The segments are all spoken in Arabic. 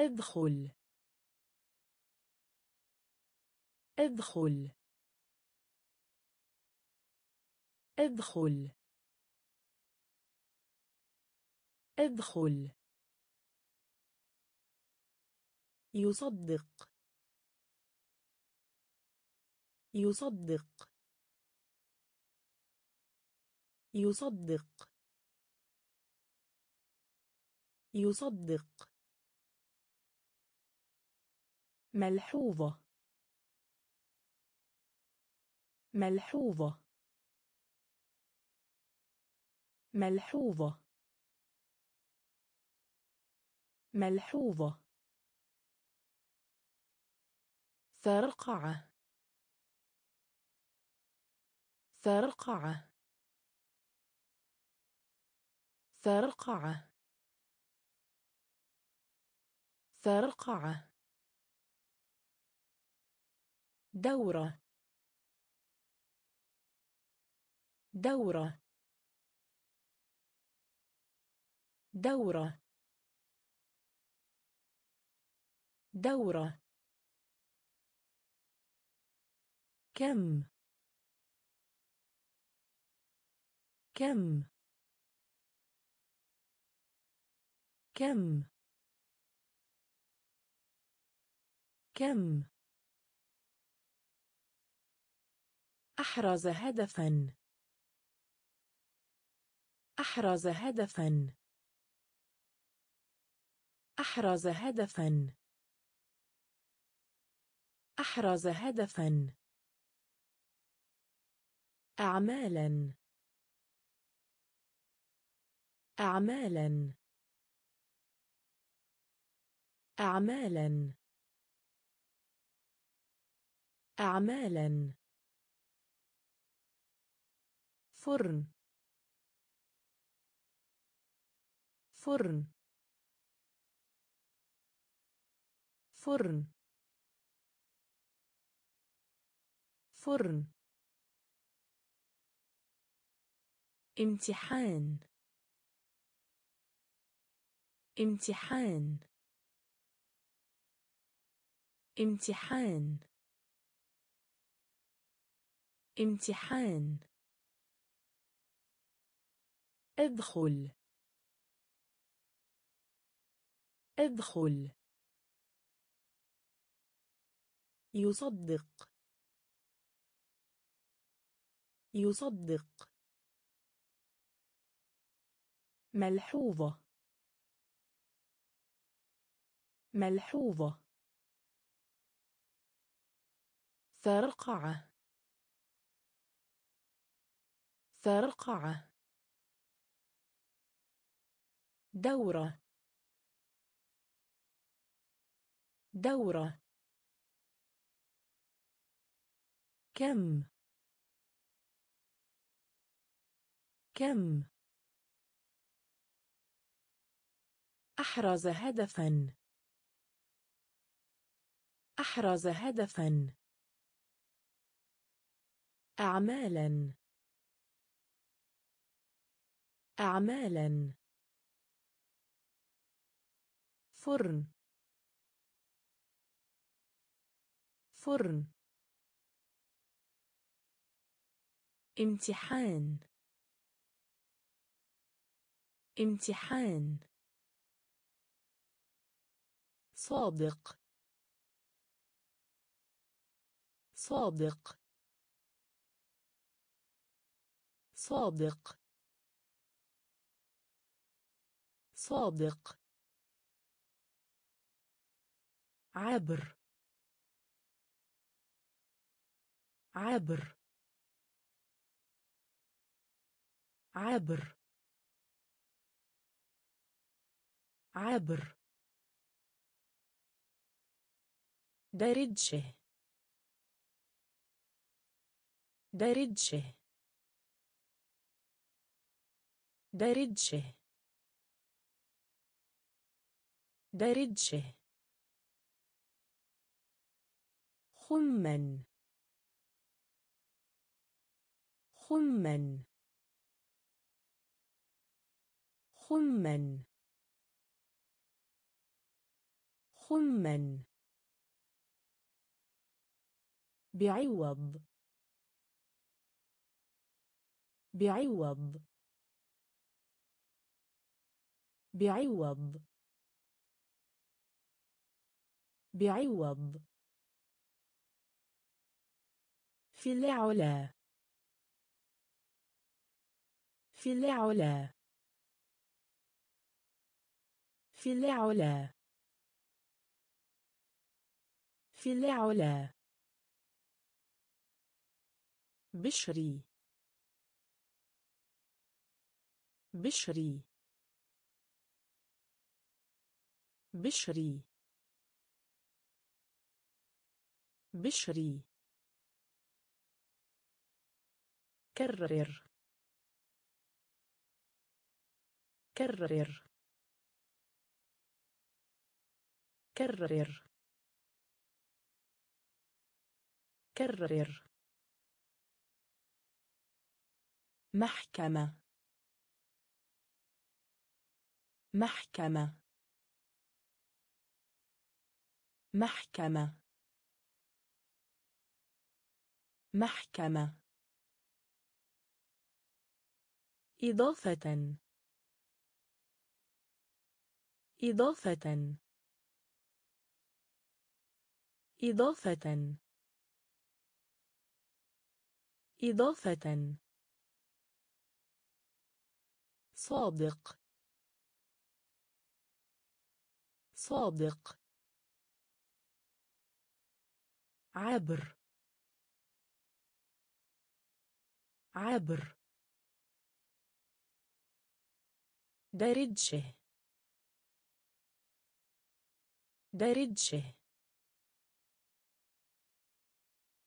ادخل. ادخل. ادخل. ادخل. يصدق. يصدق. يصدق. يصدق. ملحوظة. ملحوظة. ملحوظة. ملحوظة. فرقعة فرقعة فرقعة فرقعة دورة. دورة. دورة. دورة. كم. كم. كم. كم. أحرز هدفا. أحرز هدفا. أحرز هدفا. أحرز هدفا. أعمالا. أعمالا. أعمالا. أعمالا. فرن. فرن. فرن. فرن. امتحان. امتحان. امتحان. امتحان. ادخل. ادخل. يصدق. يصدق. ملحوظة. ملحوظة. فرقعة فرقعة دورة. دورة. كم. كم. أحرز هدفا. أحرز هدفا. أعمالا. أعمالا. فرن. فرن. امتحان. امتحان. صادق. صادق. صادق. صادق. عبر عبر عبر عبر درجه درجه درجه درجه خمن خمن خمن خما. بعوض. بعوض. بعوض. بعوض. في العلا. في العلا. في العلا. في العلا. بشري. بشري. بشري. بشري. كرر. كرر. كرر. كرر. محكمة. محكمة. محكمة. محكمة. إضافة. إضافة. إضافة. إضافة. صادق. صادق. عبر. عبر. درجه. درجه.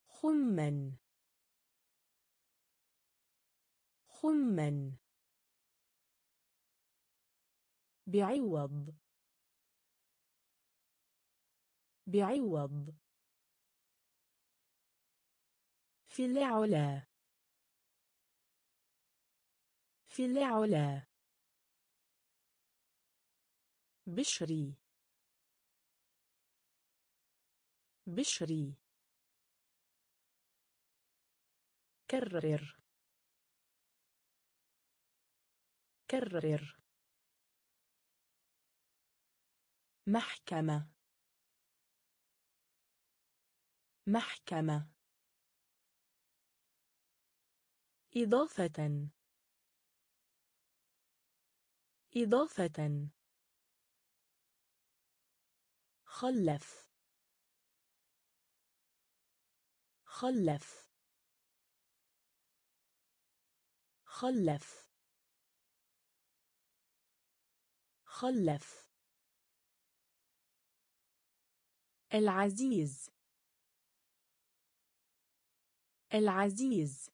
خما. خما. بعوض. بعوض. في العلا. في العلا. بشري. بشري. كرر. كرر. محكمة. محكمة. إضافة. إضافة. خلف. خلف. خلف. خلف. العزيز. العزيز.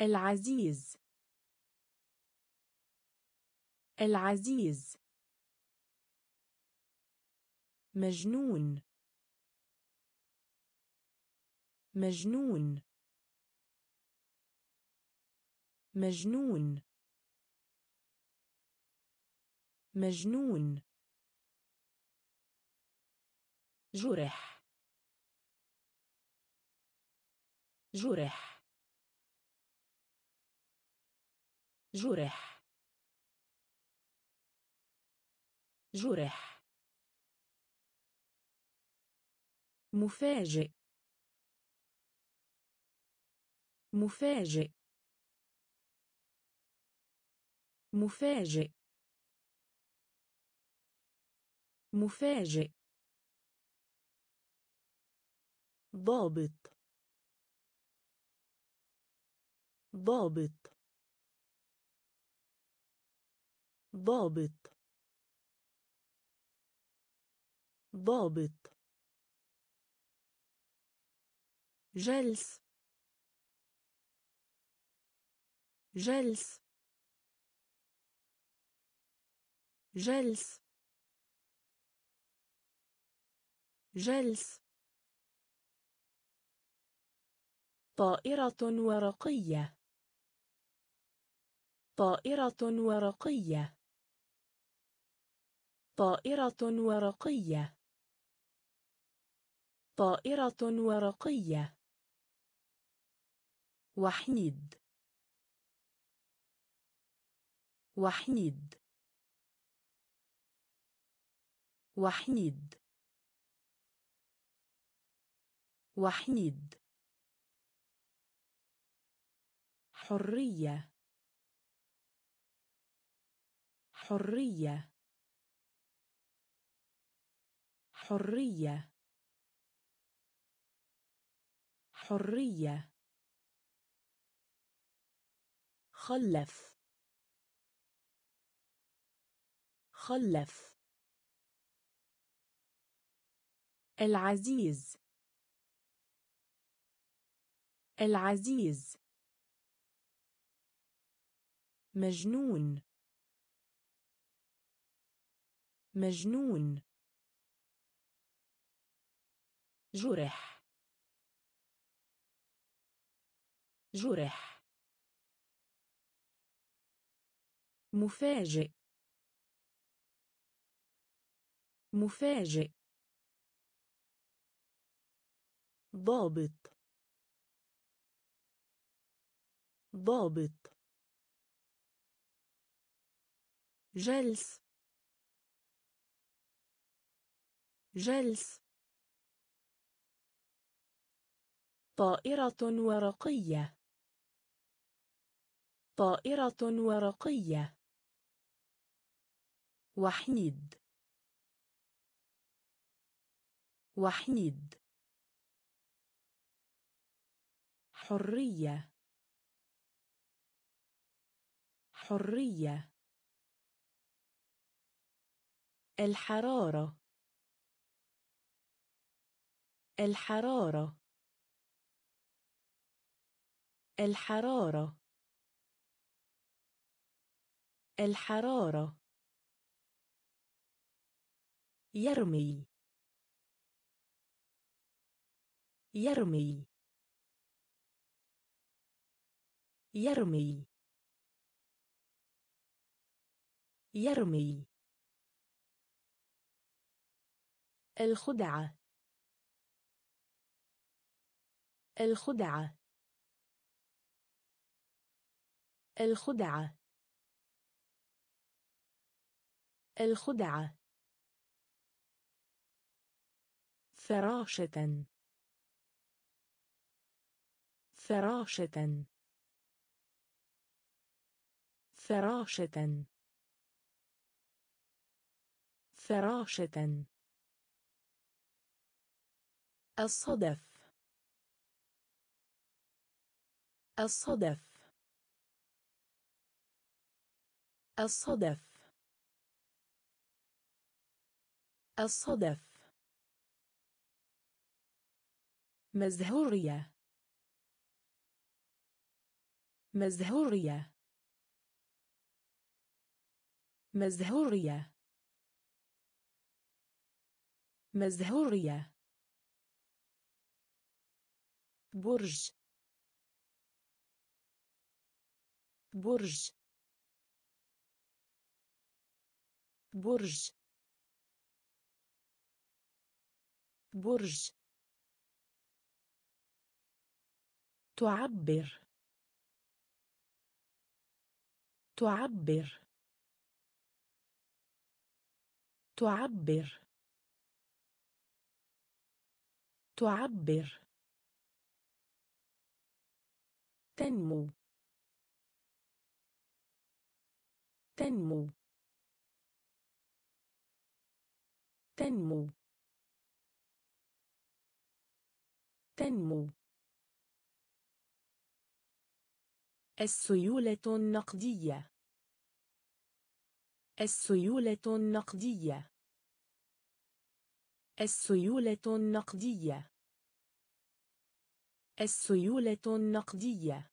العزيز. العزيز. مجنون. مجنون. مجنون. مجنون. جرح. جرح. جرح. جرح. مفاجئ. مفاجئ. مفاجئ. مفاجئ. ضابط. ضابط. ضابط. ضابط. جلس. جلس. جلس. جلس. طائرة ورقية. طائرة ورقية. طائرة ورقية. طائرة ورقية. وحيد. وحيد. وحيد. وحيد. حرية. حرية. حرية. حرية. خلف. خلف. العزيز. العزيز. مجنون. مجنون. جرح. جرح. مفاجئ. مفاجئ. ضابط. ضابط. جلس. جلس. طائرة ورقية. طائرة ورقية. وحيد. وحيد. حرية. حرية. الحرارة. الحرارة. الحرارة. الحرارة. يرمي. يرمي. يرمي. يرمي. الخدعة. الخدعة. الخدعة. الخدعة. فراشة. فراشة. فراشة. فراشة. الصدف. الصدف. الصدف. الصدف. مزهورية. مزهورية. مزهورية. مزهورية. برج. برج. برج. برج. تعبر. تعبر. تعبر. تعبر. تنمو. تنمو. تنمو. تنمو. السيولة النقدية. السيولة النقدية. السيولة النقدية. السيولة النقدية.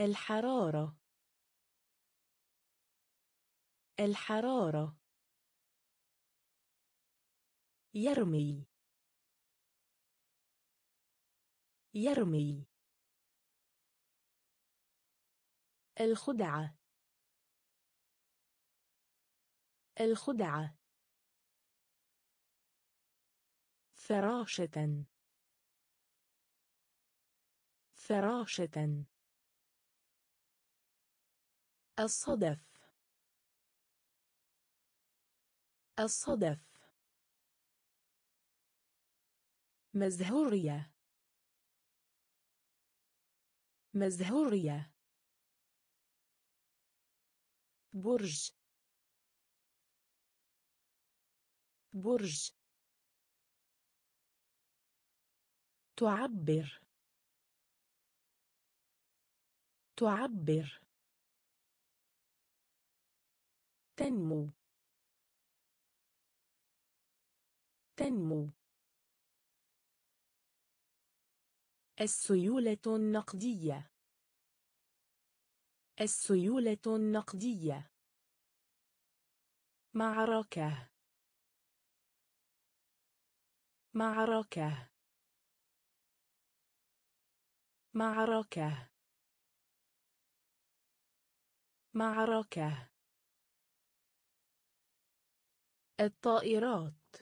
الحرارة. الحرارة. يرمي. يرمي. الخدعة. الخدعة. فراشة. فراشة. الصدف. الصدف. مزهورية. مزهورية. برج. برج. تعبر. تعبر. تنمو. تنمو. السيولة النقدية. السيولة النقدية. معركة. معركة. معركة. معركة. الطائرات.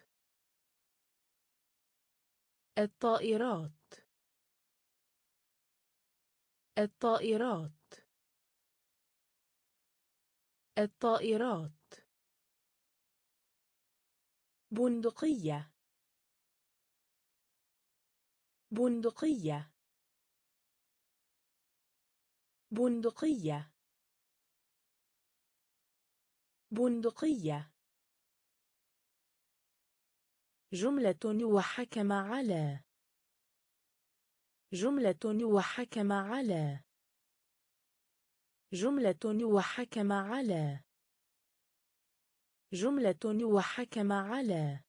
الطائرات. الطائرات. الطائرات. بندقية. بندقية. بندقية. بندقية. جملة وحكم على. جملة وحكم على. جملة وحكم على. جملة وحكم على.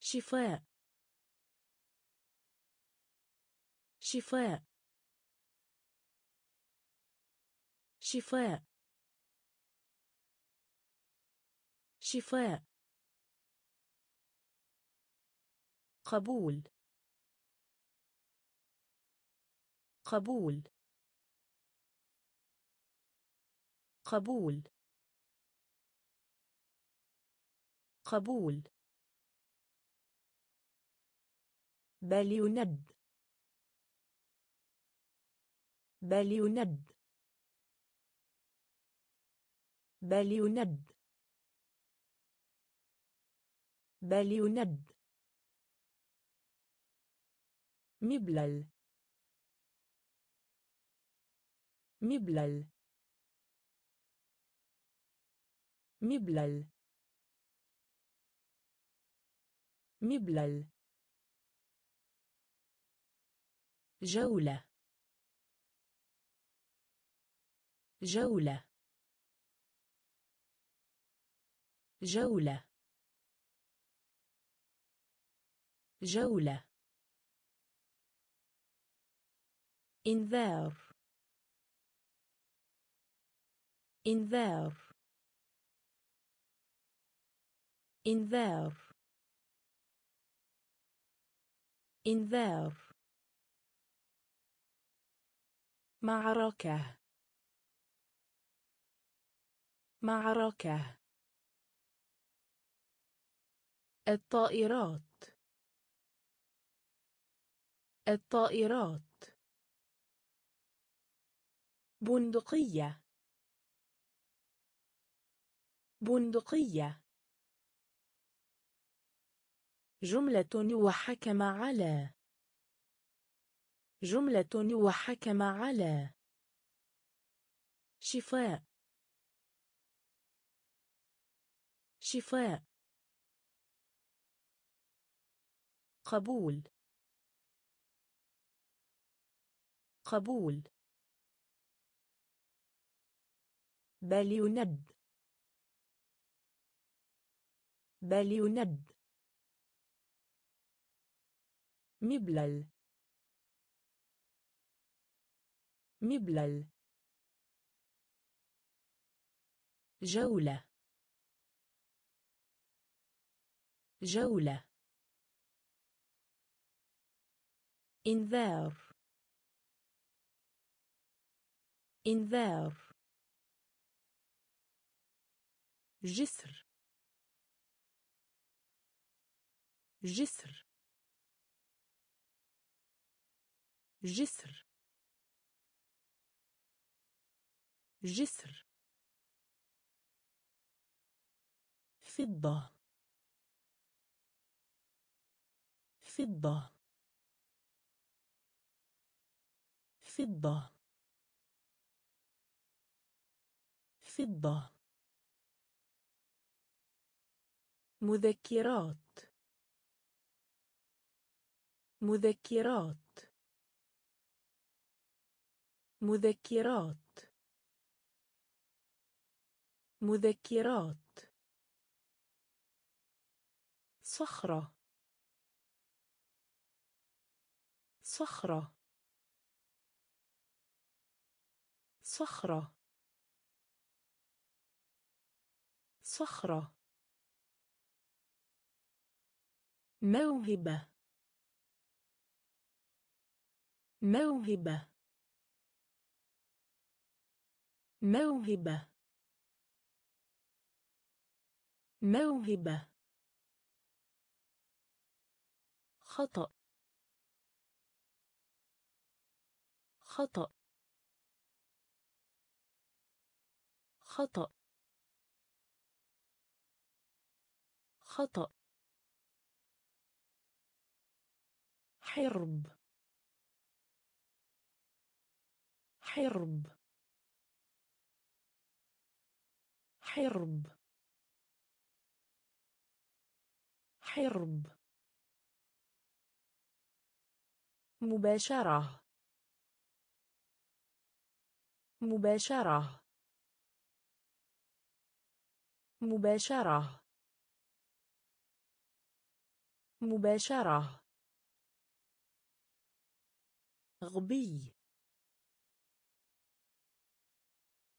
شفاء. شفاء. شفاء. شفاء. قبول. قبول. قبول. قبول. بل يند بل يند بل يند بل يند مبلل. مبلل. مبلل. مبلل. جولة. جولة. جولة. جولة. إنذار. إنذار. إنذار. إنذار. معركة. معركة. الطائرات. الطائرات. بندقية. بندقية. جملة وحكم على. جملة وحكم على. شفاء. شفاء. قبول. قبول. بل يند بل يند مبلل. مبلل. جولة. جولة. إنذار. إنذار. جسر. جسر. جسر. جسر. فضة. فضة. فضة. فضة. مذكرات. مذكرات. مذكرات. مذكرات. صخرة. صخرة. صخرة. صخرة. موهبة. موهبة. موهبة. موهبة. خطأ. خطأ. خطأ. خطأ. حرب. حرب. حرب. حرب. مباشرة. مباشرة. مباشرة. مباشرة. غبي.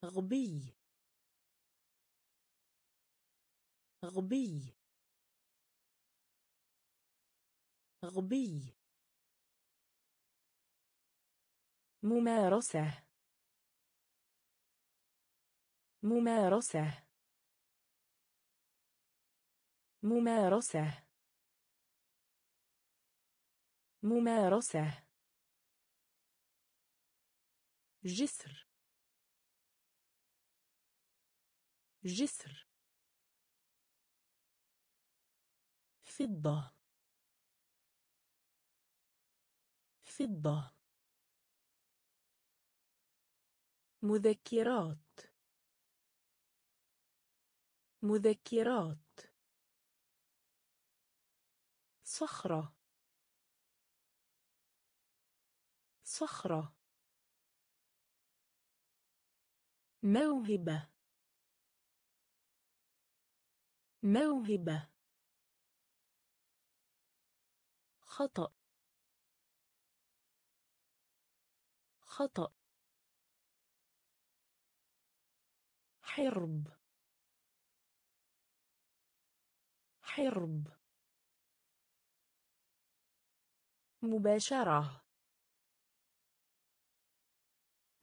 غبي. غبي. غبي. ممارسة. ممارسة. ممارسة. ممارسة. جسر. جسر. فضة. فضة. مذكرات. مذكرات. صخرة. صخرة. موهبة. موهبة. خطأ. خطأ. حرب. حرب. مباشرة.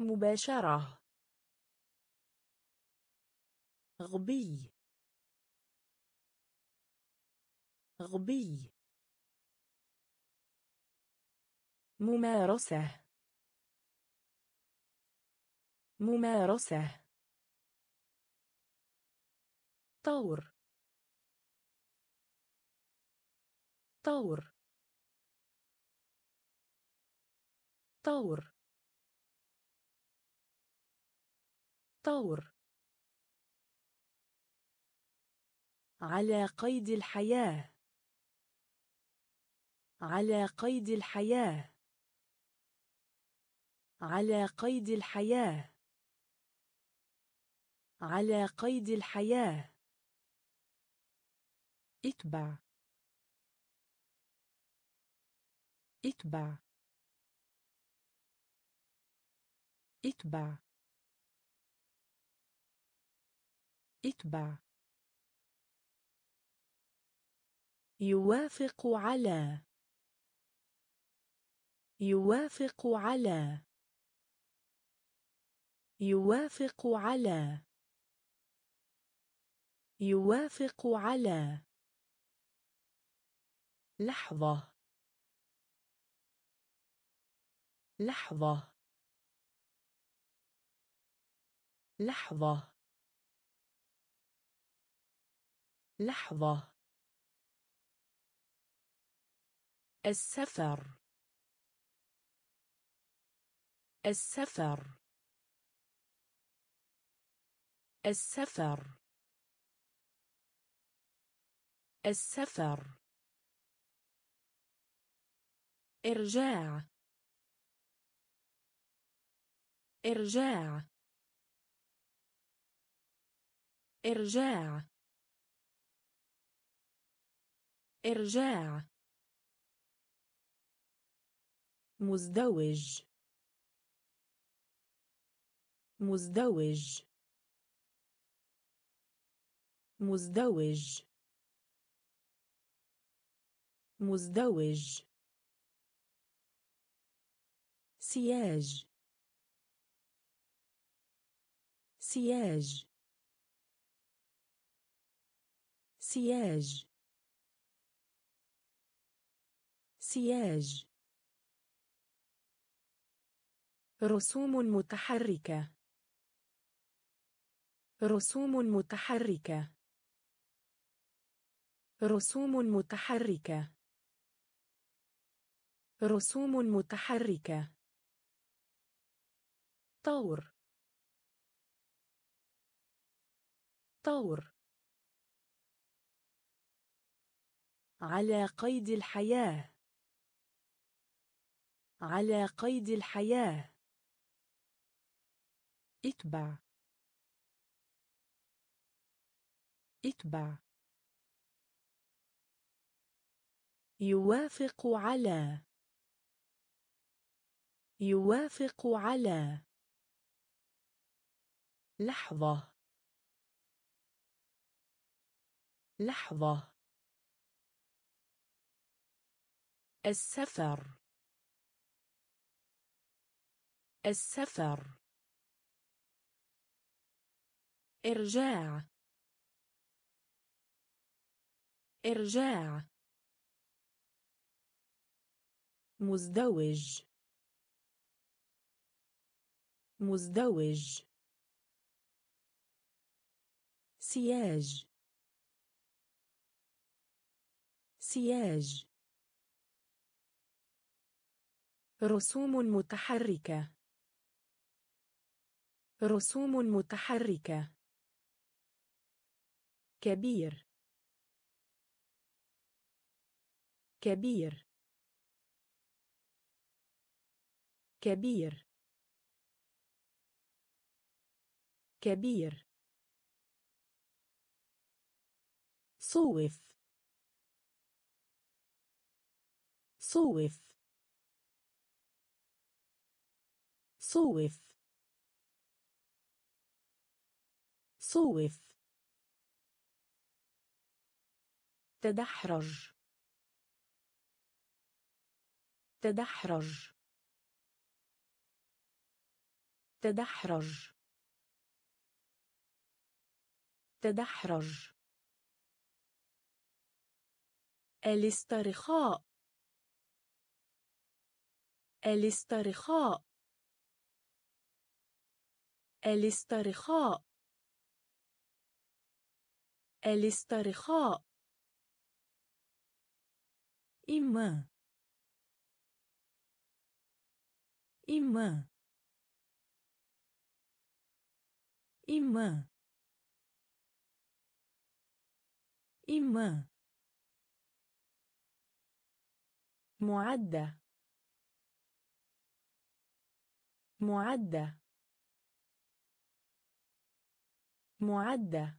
مباشرة. غبي. غبي. ممارسة. ممارسة. طور. طور. طور. طور. على قيد الحياة. على قيد الحياة. على قيد الحياة. على قيد الحياة. اتبع. اتبع. اتبع. اتبع. يوافق على. يوافق على. يوافق على. يوافق على. لحظة. لحظة. لحظة. لحظة. السفر. السفر. السفر. السفر. إرجاع. إرجاع. إرجاع. إرجاع. مزدوج. مزدوج. مزدوج. مزدوج. سياج. سياج. سياج. سياج. رسوم متحركة. رسوم متحركة. رسوم متحركة. رسوم متحركة. طور. طور. على قيد الحياة. على قيد الحياة. اتبع. اتبع. يوافق على. يوافق على. لحظة. لحظة. السفر. السفر. إرجاع. إرجاع. مزدوج. مزدوج. سياج. سياج. رسوم متحركة. رسوم متحركة. كبير. كبير. كبير. كبير. صوف. صوف. صوف. صوف. تدحرج. تدحرج. تدحرج. تدحرج. الاسترخاء. الاسترخاء. الاسترخاء. الاسترخاء. إما. إما. إما إما معدة معدة معدة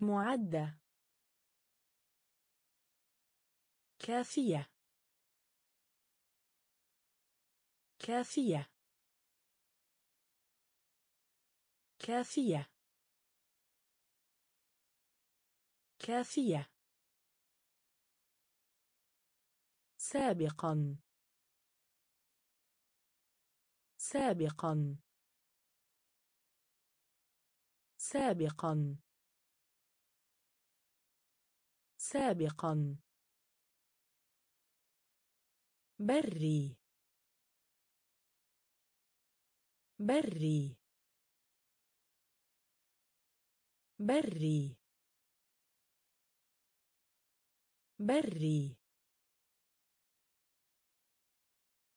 معدة كافية كافية كافية. كافية. سابقا. سابقا. سابقا. سابقا. بري. بري. بري. بري.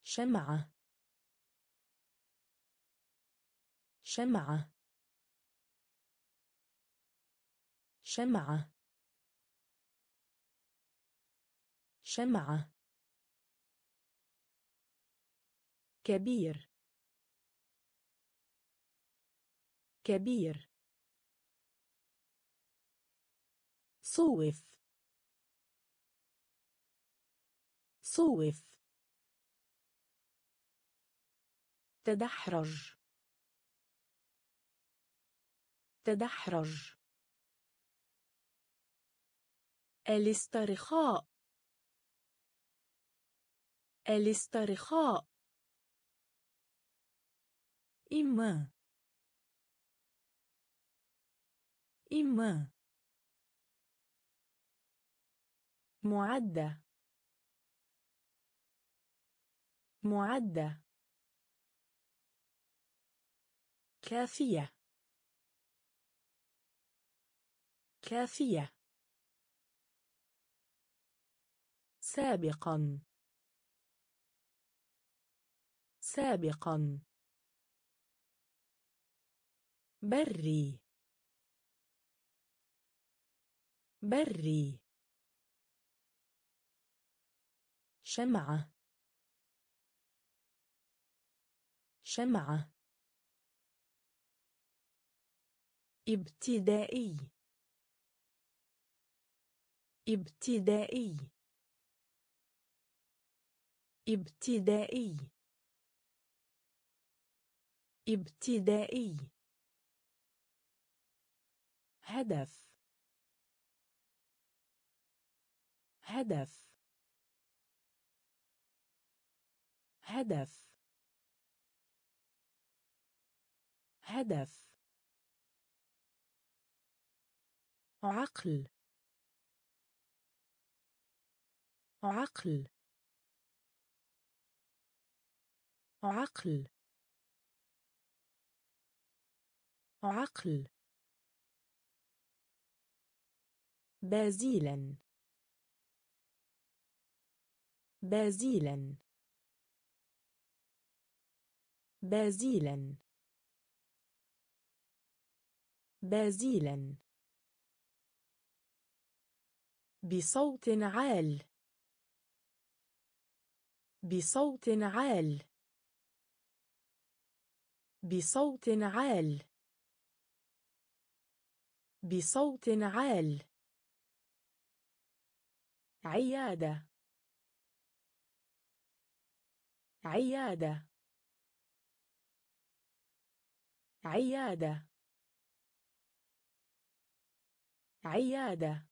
شمعة. شمعة. شمعة. شمعة. كبير. كبير. صوف. صوف. تدحرج. تدحرج. الاسترخاء. الاسترخاء. إما. إما. معدة. معدة. كافية. كافية. سابقا. سابقا. بري. بري. شمعة. شمعة. ابتدائي. ابتدائي. ابتدائي. ابتدائي. هدف. هدف. هدف. هدف. عقل. عقل. عقل. عقل. بازيلا. بازيلا. بازيلا. بازيلا. بصوت عال. بصوت عال. بصوت عال. بصوت عال. عيادة. عيادة. عيادة. عيادة.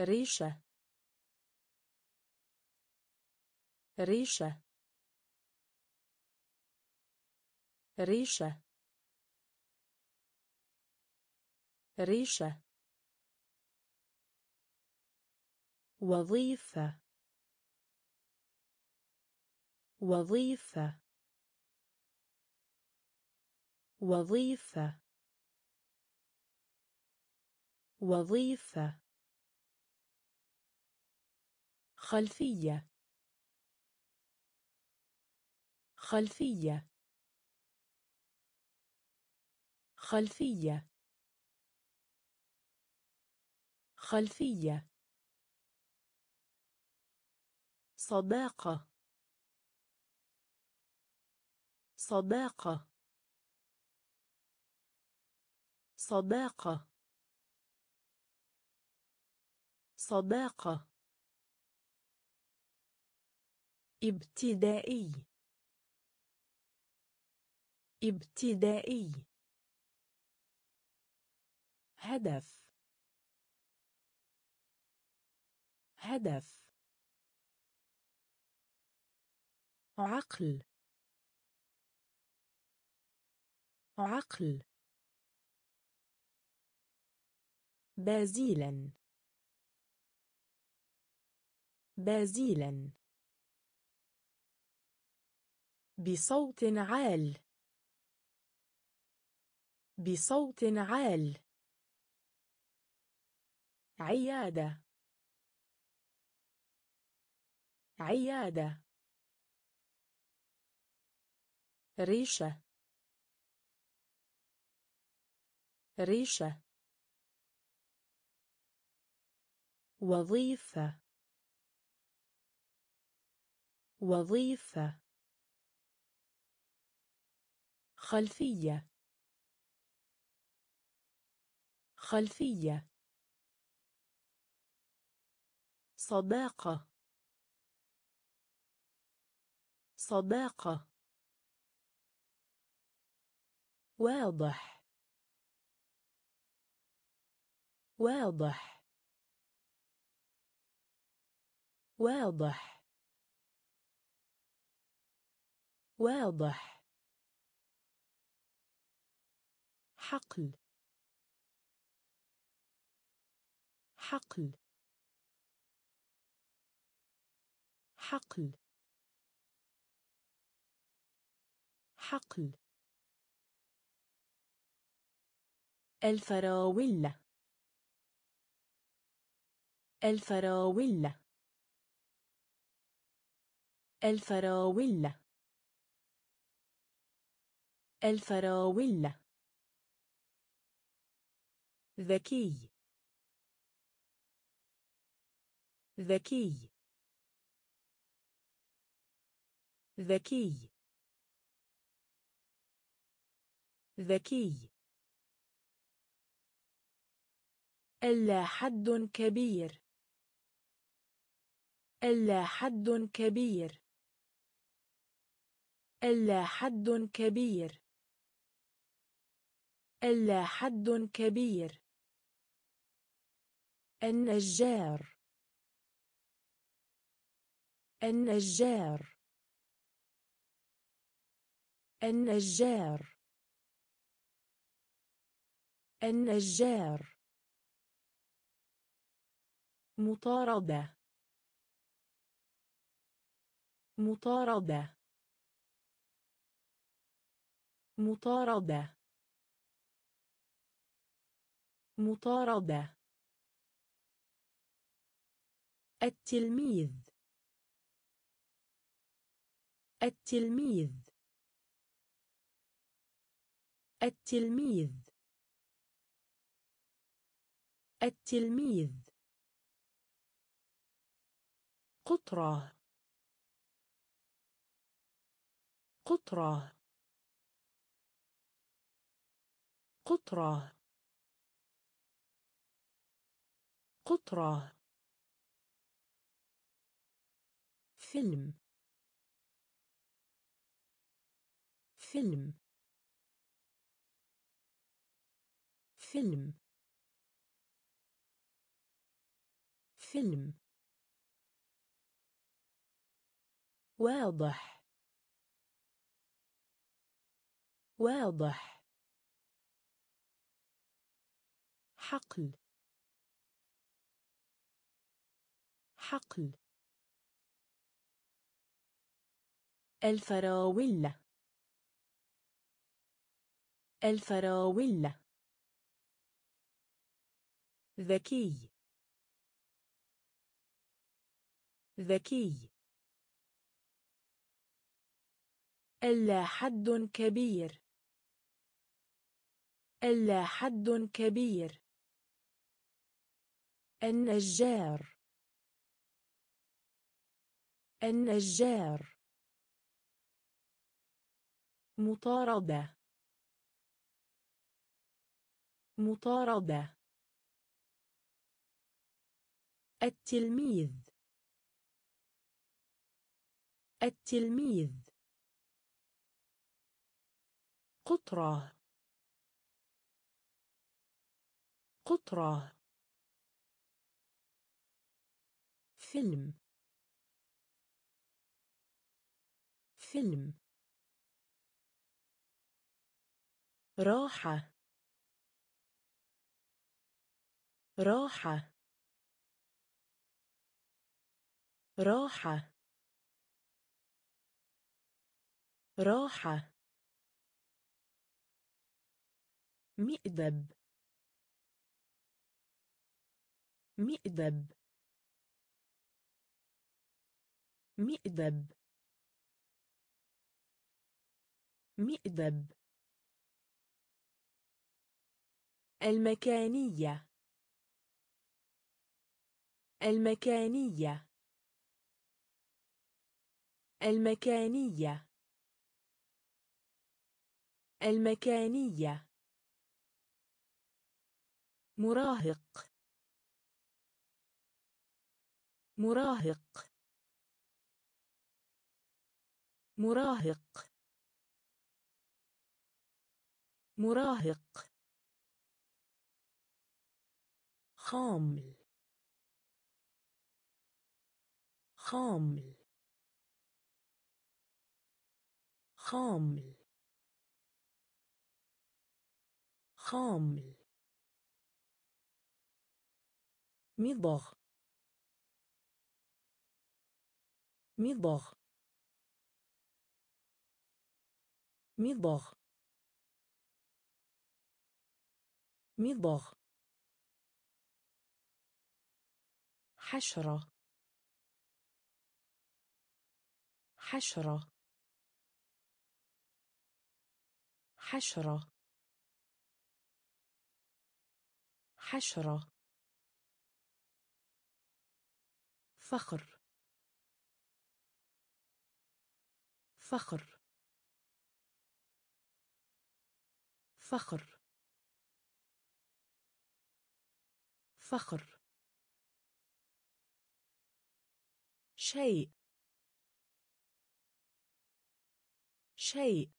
ريشة. ريشة. ريشة. ريشة. وظيفة. وظيفة. وظيفة. وظيفة. خلفية. خلفية. خلفية. خلفية. صداقة. صداقة. صداقة. صداقة. ابتدائي. ابتدائي. هدف. هدف. عقل. عقل. بازيلا. بازيلا. بصوت عال. بصوت عال. عيادة. عيادة. ريشة. ريشة. وظيفة. وظيفة. خلفية. خلفية. صداقة. صداقة. واضح. واضح. واضح. واضح. حقل. حقل. حقل. حقل. الفراولة. الفراولة. الفراولة. الفراولة. ذكي. ذكي. ذكي. ذكي. ألا حد كبير. ألا حد كبير. ألا حد كبير. ألا حد كبير. النجار. النجار. النجار. النجار. مطاردة. مطاردة. مطاردة. مطاردة. التلميذ. التلميذ. التلميذ. التلميذ. قطرة. قطرة. قطرة. قطرة. فيلم. فيلم. فيلم. فيلم. واضح. واضح. حقل. حقل. الفراولة. الفراولة. ذكي. ذكي. ألا حد كبير. ألا حد كبير. النجار. النجار. مطاردة. مطاردة. التلميذ. التلميذ. قطرة. قطرة. فيلم. فيلم. راحة. راحة. راحة. راحة. مئدب. مئدب. مئدب مئدب المكانية. المكانية. المكانية. المكانية. مراهق. مراهق. مراهق. مراهق. خامل. خامل. خامل. خامل. مضغ. مضغ. مضغ مضغ حشرة. حشرة. حشرة. حشرة. فخر. فخر. فخر. فخر. شيء. شيء.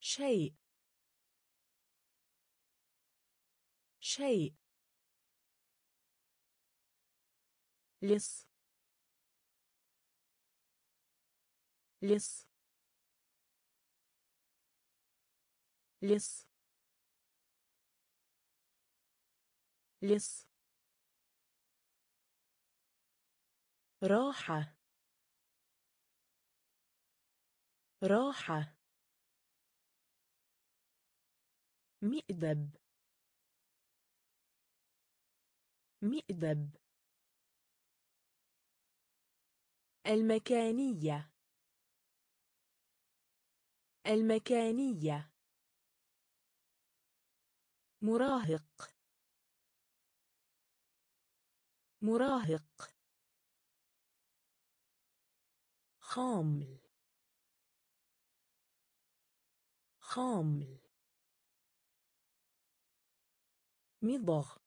شيء. شيء. لص. لص. لص. لص. راحة. راحة. مئدب. مئدب. المكانية. المكانية. مراهق. مراهق. خامل. خامل. مضغ.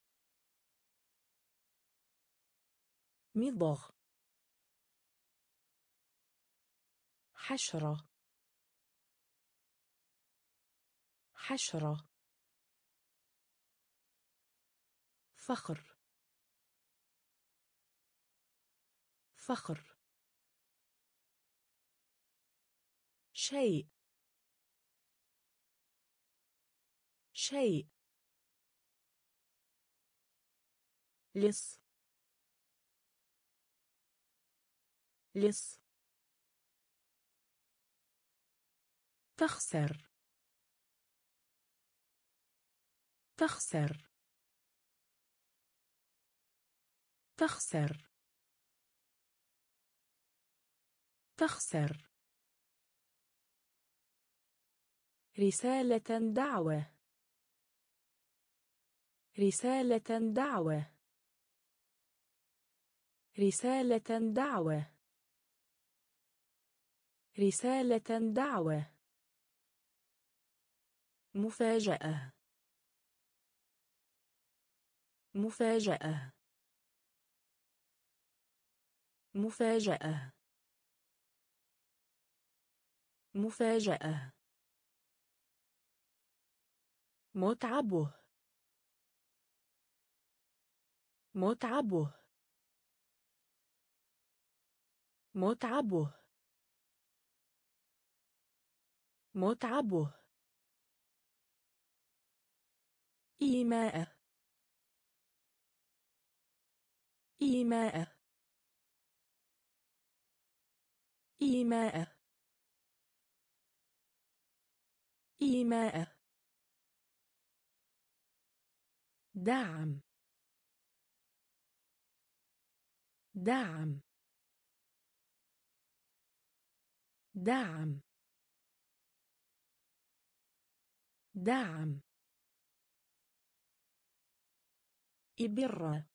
مضغ. حشرة. حشرة. فخر. فخر. شيء. شيء. لص. لص. تخسر. تخسر. تخسر. تخسر. رسالة دعوة. رسالة دعوة. رسالة دعوة. رسالة دعوة. مفاجأة. مفاجأة. مفاجأة. مفاجأة. متعبه. متعبه. متعبه. متعبه. إيماء إيماء إيماء. إيماء. دعم. دعم. دعم. دعم. إبرة.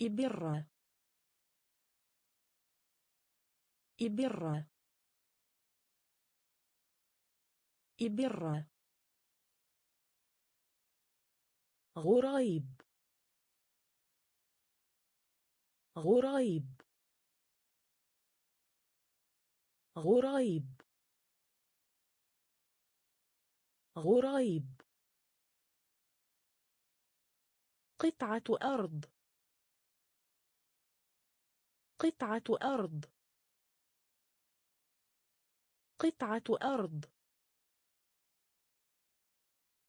إبرة. إبرة. إبرة. غريب. غريب. غريب. غريب. قطعة أرض. قطعة أرض. قطعة أرض.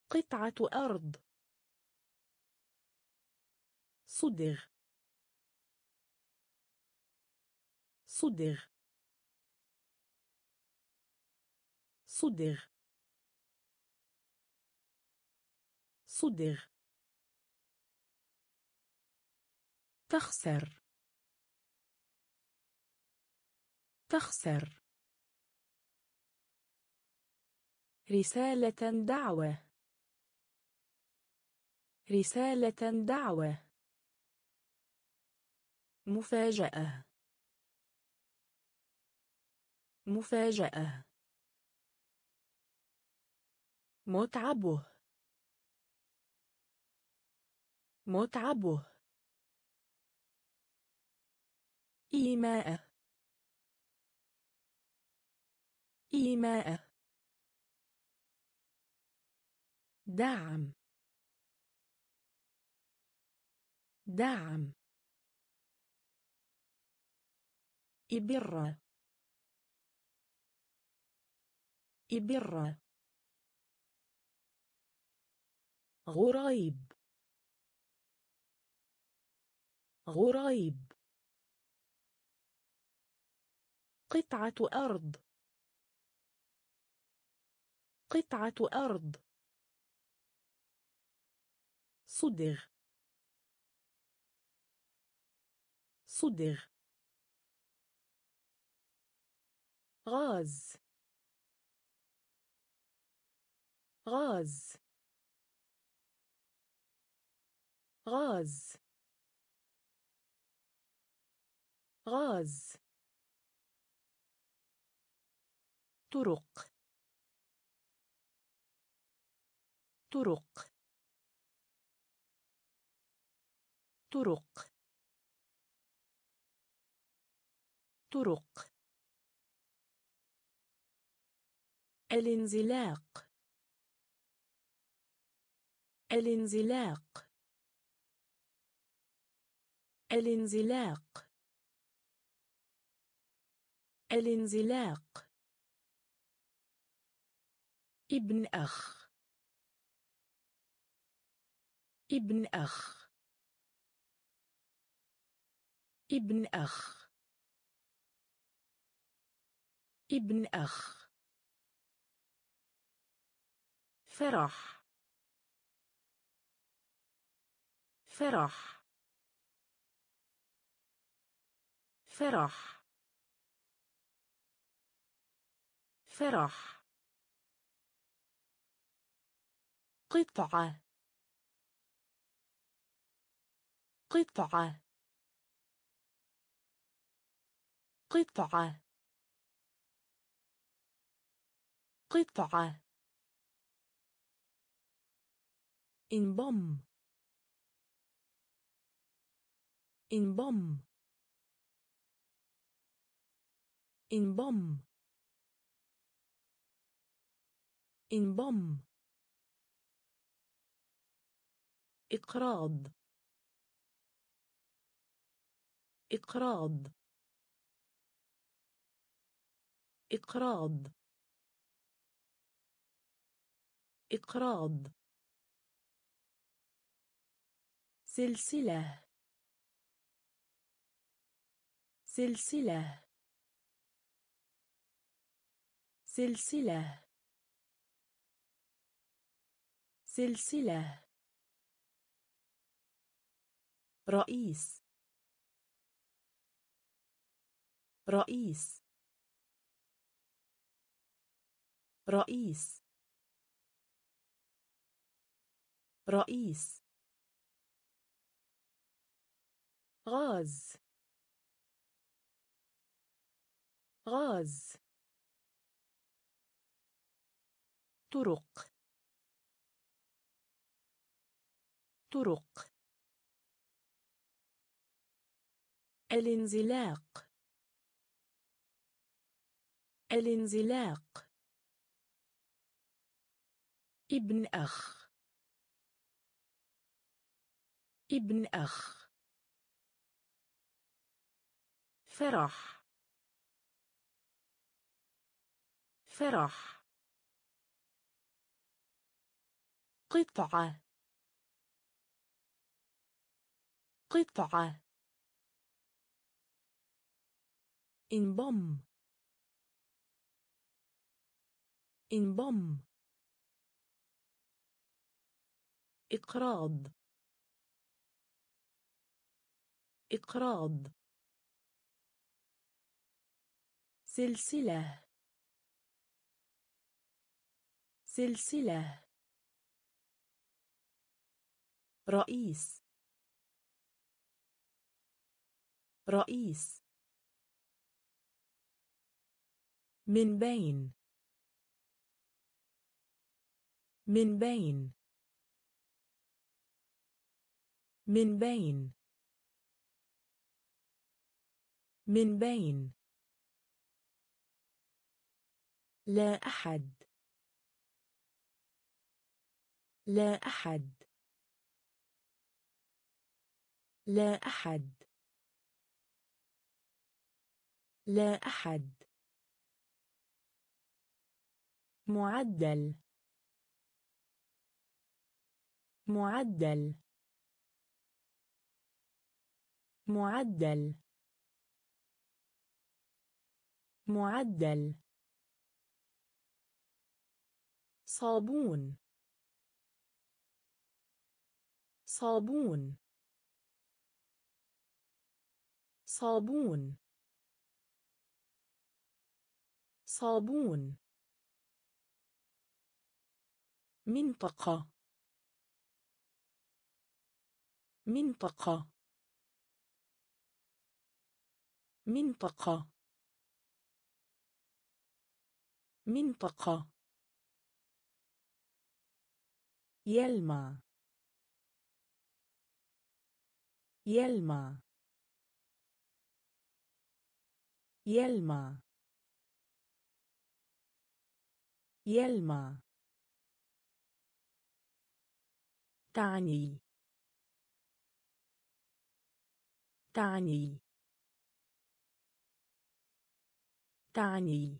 قطعة أرض. صدغ. صدغ. صدغ. صدغ. تخسر. تخسر. رسالة دعوة. رسالة دعوة. مفاجأة. مفاجأة. متعبه. متعبه. إيماء إيماء دعم. دعم. إبرة. إبرة. غريب. غريب. قطعة أرض. قطعة أرض. صدغ صدغ غاز. غاز. غاز. غاز. طرق. طرق. طرق. طرق. الانزلاق. الانزلاق. الانزلاق. الانزلاق. ابن أخ. ابن أخ. ابن أخ. ابن أخ. فرح. فرح. فرح. فرح. قطعة. قطعة. قطعة. قطعة. انضم. انضم. انضم. انضم. إقراض. إقراض. إقراض. إقراض. سلسلة. سلسلة. سلسلة. سلسلة. رئيس. رئيس. رئيس. رئيس. غاز. غاز. طرق. طرق. الانزلاق. الانزلاق. ابن أخ. ابن أخ. فرح. فرح. قطعة. قطعة. انضم. انضم. إقراض. إقراض. سلسلة. سلسلة. رئيس. رئيس. من بين. من بين. من بين. من بين. لا أحد. لا أحد. لا أحد. لا أحد. معدل. معدل. معدل. معدل. صابون. صابون. صابون. صابون. منطقة. منطقة. منطقة. منطقة. يلمع. يلمع. يلمع. يلمع. تعني. تعني. تعني.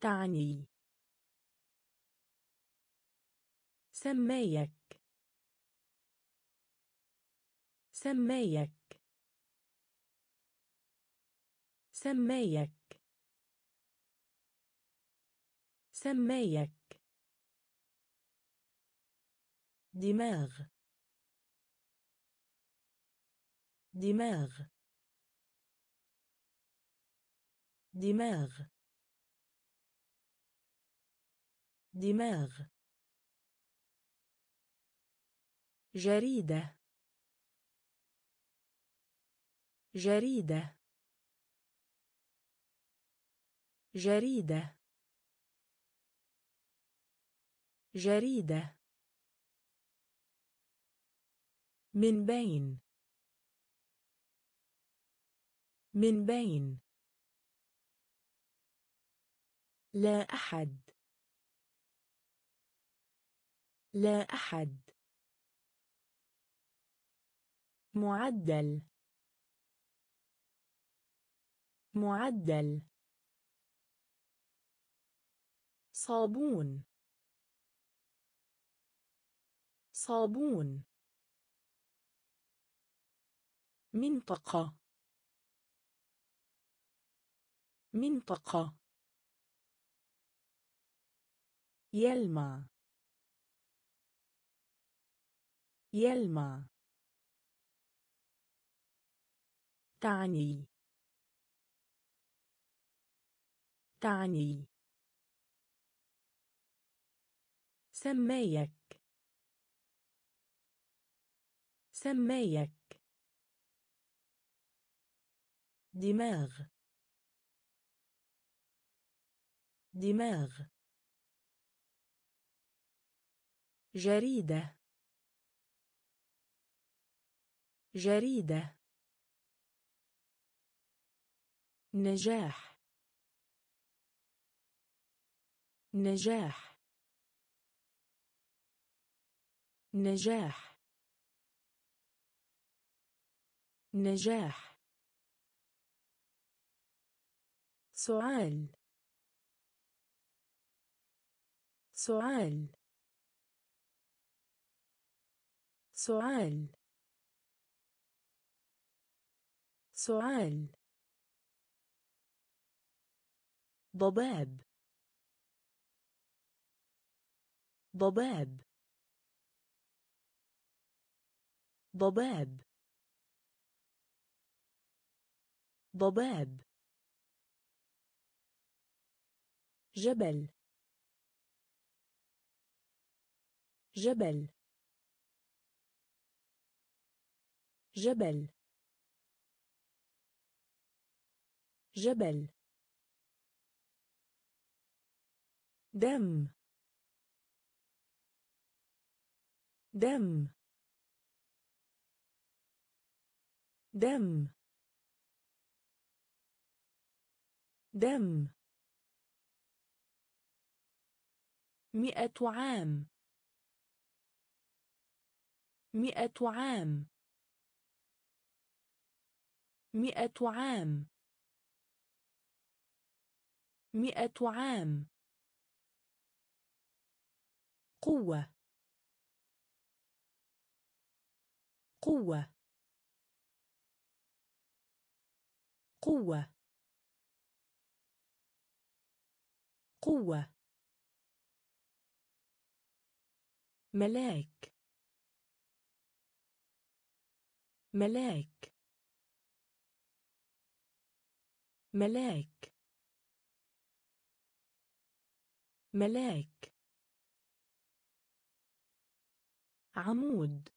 تعني. سمايك. سمايك. سمايك. سمايك. دماغ. دماغ. دماغ. دماغ. جريدة. جريدة. جريدة. جريدة. من بين. من بين. لا أحد. لا أحد. معدل. معدل. صابون. صابون. منطقة. منطقة. يلمع يلمع تعني تعني سمايك سمايك دماغ دماغ جريدة. جريدة. نجاح. نجاح. نجاح. نجاح. سؤال. سؤال. سؤال. سؤال. ضباب. ضباب. ضباب. ضباب. جبل. جبل. جبل. جبل. دم. دم. دم. دم. مئة عام. مئة عام. مئة عام. مئة عام. قوة. قوة. قوة. قوة. ملاك. ملاك. ملاك. ملاك. عمود.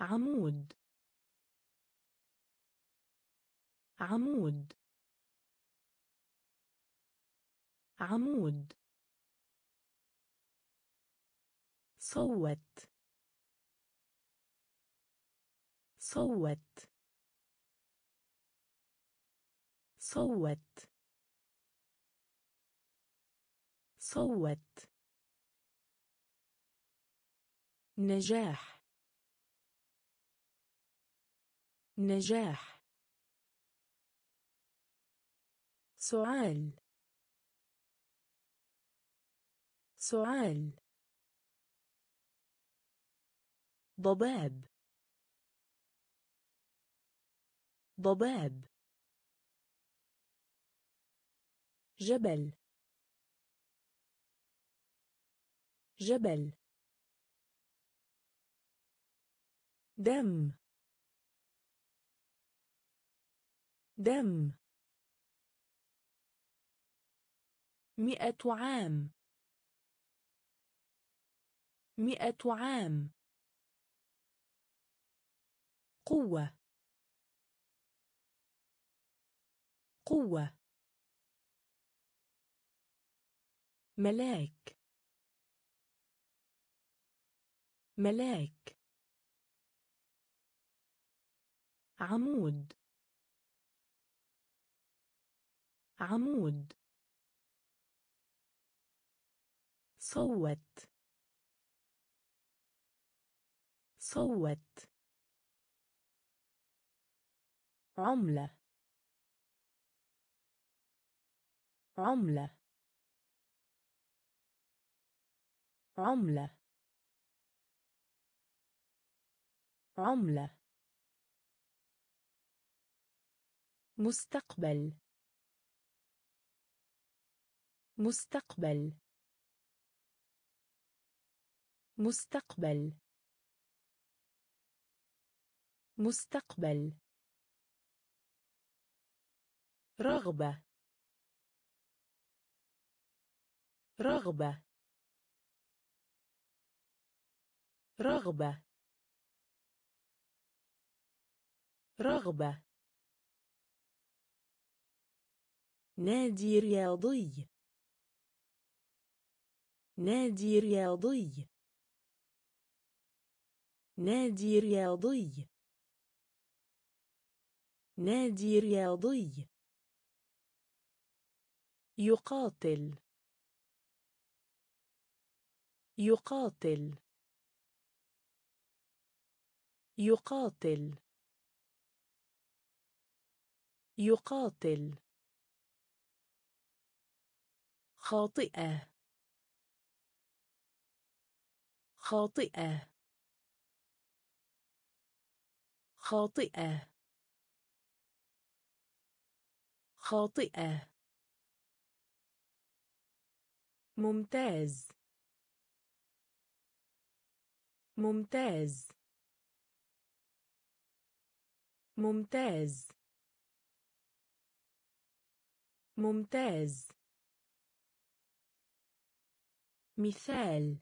عمود. عمود. عمود. صوت. صوت. صوت. صوت. نجاح. نجاح. سؤال. سؤال. ضباب. ضباب. جبل. جبل. دم. دم. مئة عام. مئة عام. قوة. قوة. ملاك. ملاك. عمود. عمود. صوت. صوت. عملة. عملة. عملة. عملة. مستقبل. مستقبل. مستقبل. مستقبل. رغبة. رغبة. رغبة. رغبة. نادي رياضي. نادي رياضي. نادي رياضي. نادي رياضي. يقاتل. يقاتل. يقاتل. يقاتل. خاطئة. خاطئة. خاطئة. خاطئة. ممتاز. ممتاز. ممتاز. ممتاز. مثال.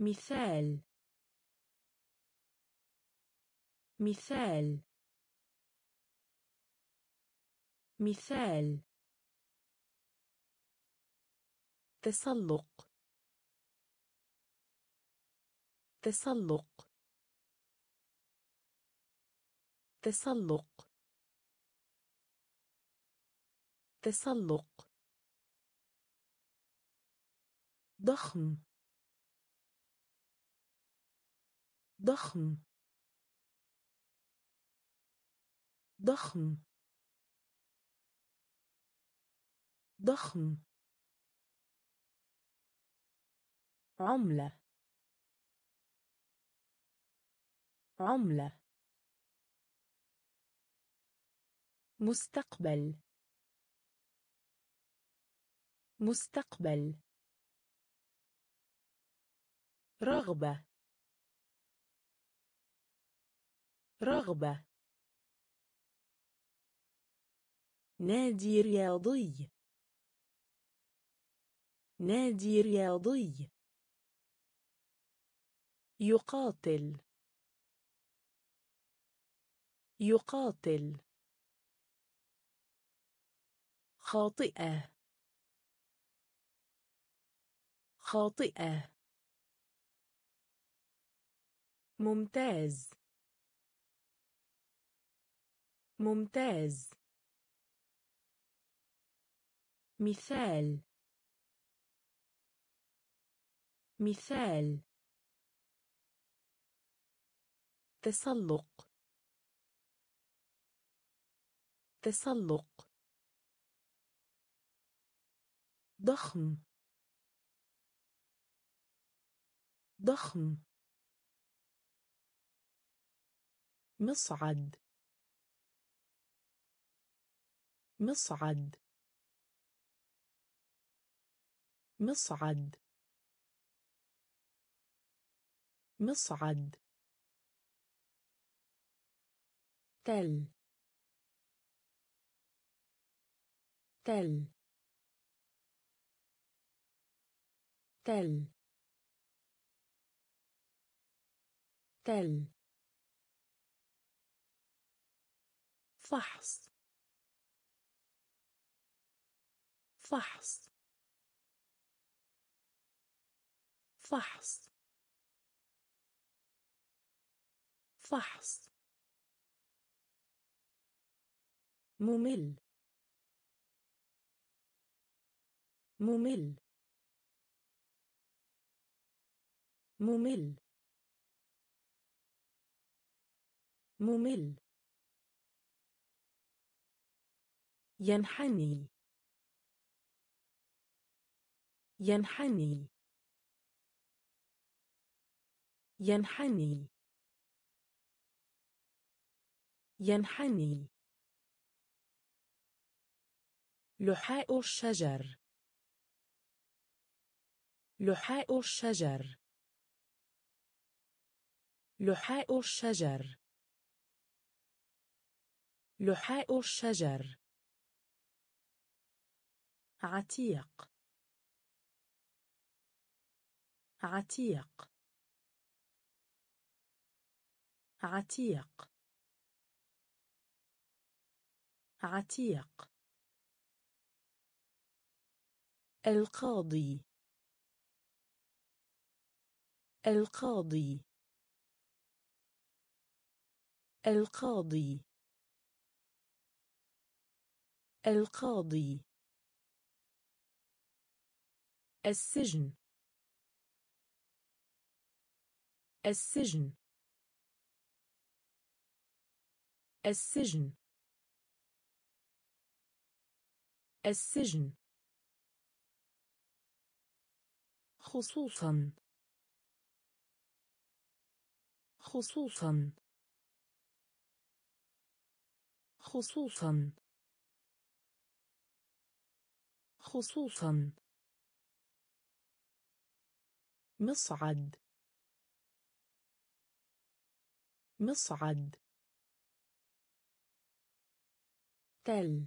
مثال. مثال. مثال. تسلق. تسلق. تسلق. تسلق. ضخم. ضخم. ضخم. ضخم. عملة. عملة. مستقبل. مستقبل. رغبة. رغبة. نادي رياضي. نادي رياضي. يقاتل. يقاتل. خاطئة. خاطئة. ممتاز. ممتاز. مثال. مثال. تسلق. تسلق. ضخم. ضخم. مصعد. مصعد. مصعد. مصعد. تل. تل. تل. تل. فحص. فحص. فحص. فحص. ممل. ممل. ممل. ممل. ينحني. ينحني. ينحني. ينحني. لحاء الشجر. لحاء الشجر. لحاء الشجر. لحاء الشجر. عتيق. عتيق. عتيق. عتيق. القاضي. القاضي. القاضي. القاضي. السجن. السجن. السجن. السجن. خصوصا. خصوصا. خصوصا. خصوصا. مصعد. مصعد. تل.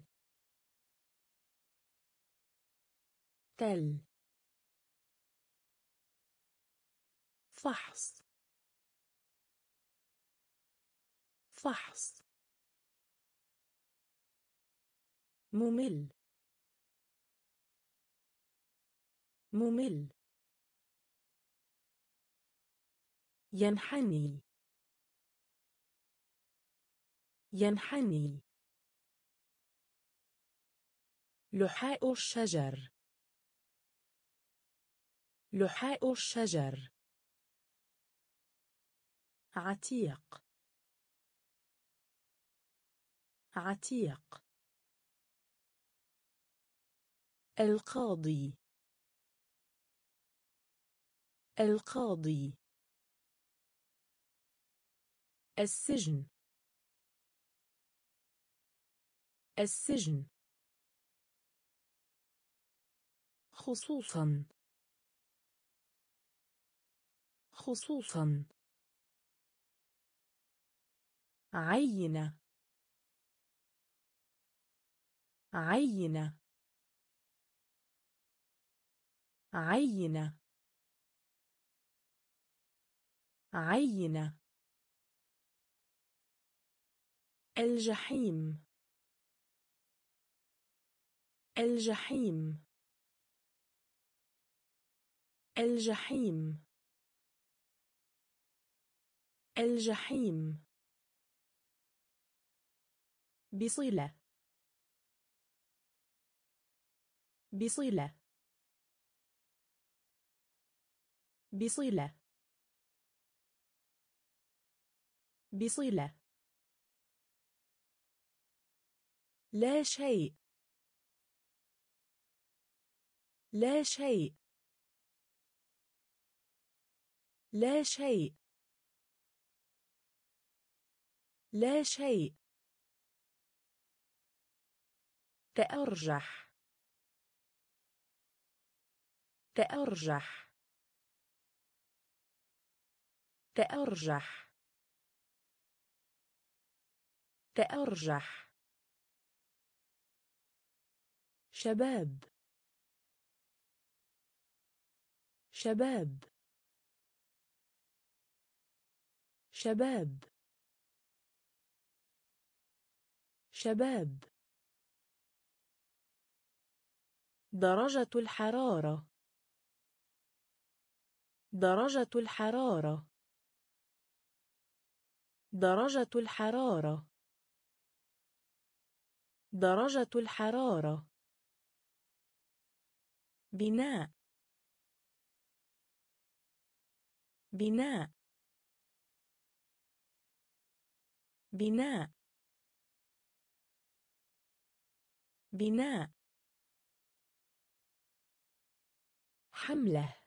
تل. فحص. فحص. ممل. ممل. ينحني. ينحني. لحاء الشجر. لحاء الشجر. عتيق. عتيق. القاضي. القاضي. السجن. السجن. خصوصا. خصوصا. عينة. عينة. عينة. عينة. الجحيم. الجحيم. الجحيم. الجحيم. بصلة. بصلة. بصلة. بصلة. لا شيء. لا شيء. لا شيء. لا شيء. تأرجح. تأرجح. تأرجح. تأرجح. شباب. شباب. شباب. شباب. درجة الحرارة. درجة الحرارة. درجة الحرارة. درجة الحرارة. بناء. بناء. بناء. بناء. حملة.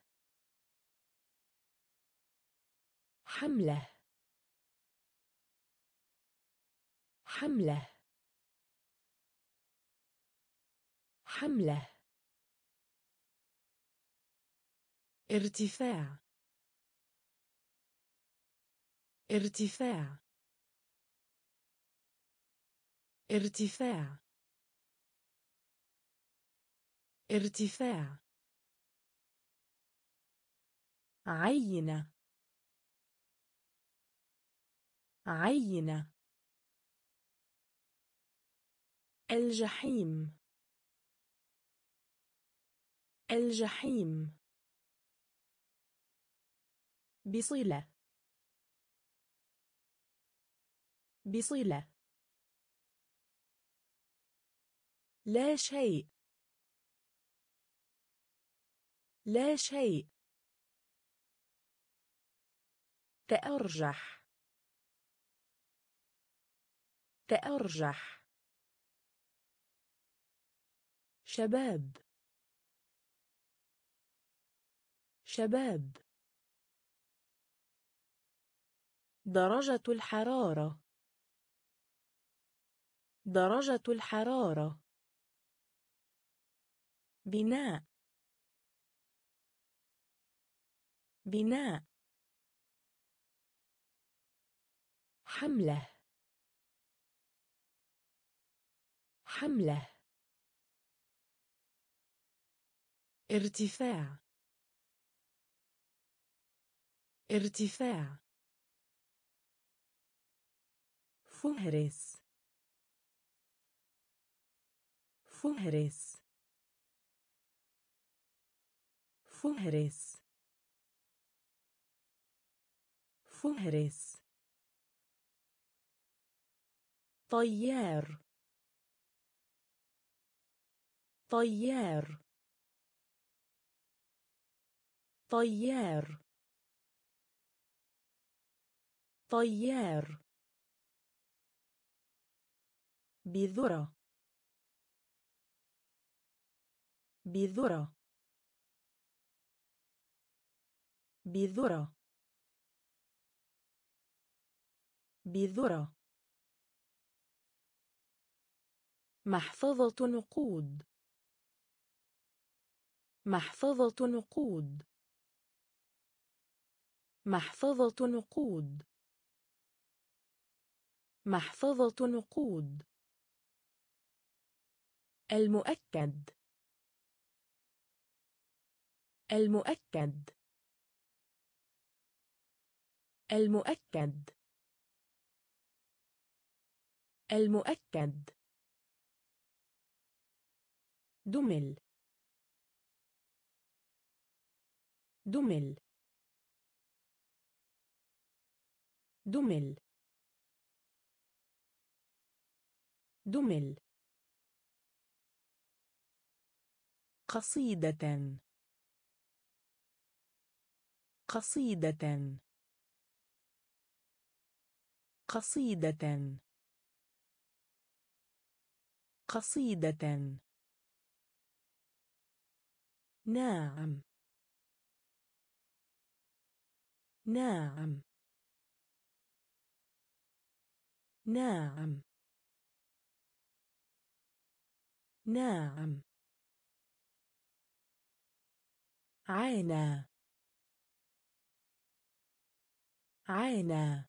حملة. حملة. حملة. ارتفاع. ارتفاع. ارتفاع. ارتفاع. عينة. عينة. الجحيم. الجحيم. بصلة. بصلة. لا شيء. لا شيء. تأرجح. تأرجح. شباب. شباب. درجة الحرارة. درجة الحرارة. بناء. بناء. حملة. حملة. ارتفاع. ارتفاع. فهرس. فهرس. فهرس. فهرس. طيار. طيار. طيار. طيار. بذرة. بذرة. بذرة. بذرة. محفظة نقود. محفظة نقود. محفظة نقود. محفظة نقود. المؤكد. المؤكد. المؤكد. المؤكد. دمل. دمل. دمل. دمل. قصيدة. قصيدة. قصيدة. قصيدة. نعم. نعم. نعم. نعم. عانى عانى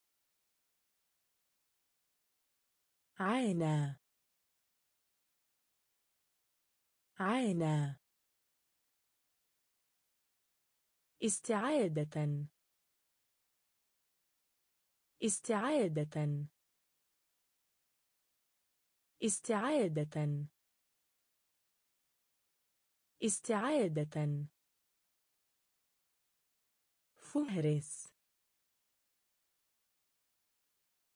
عانى عانى استعادة. استعادة. استعادة. استعادة. فهرس.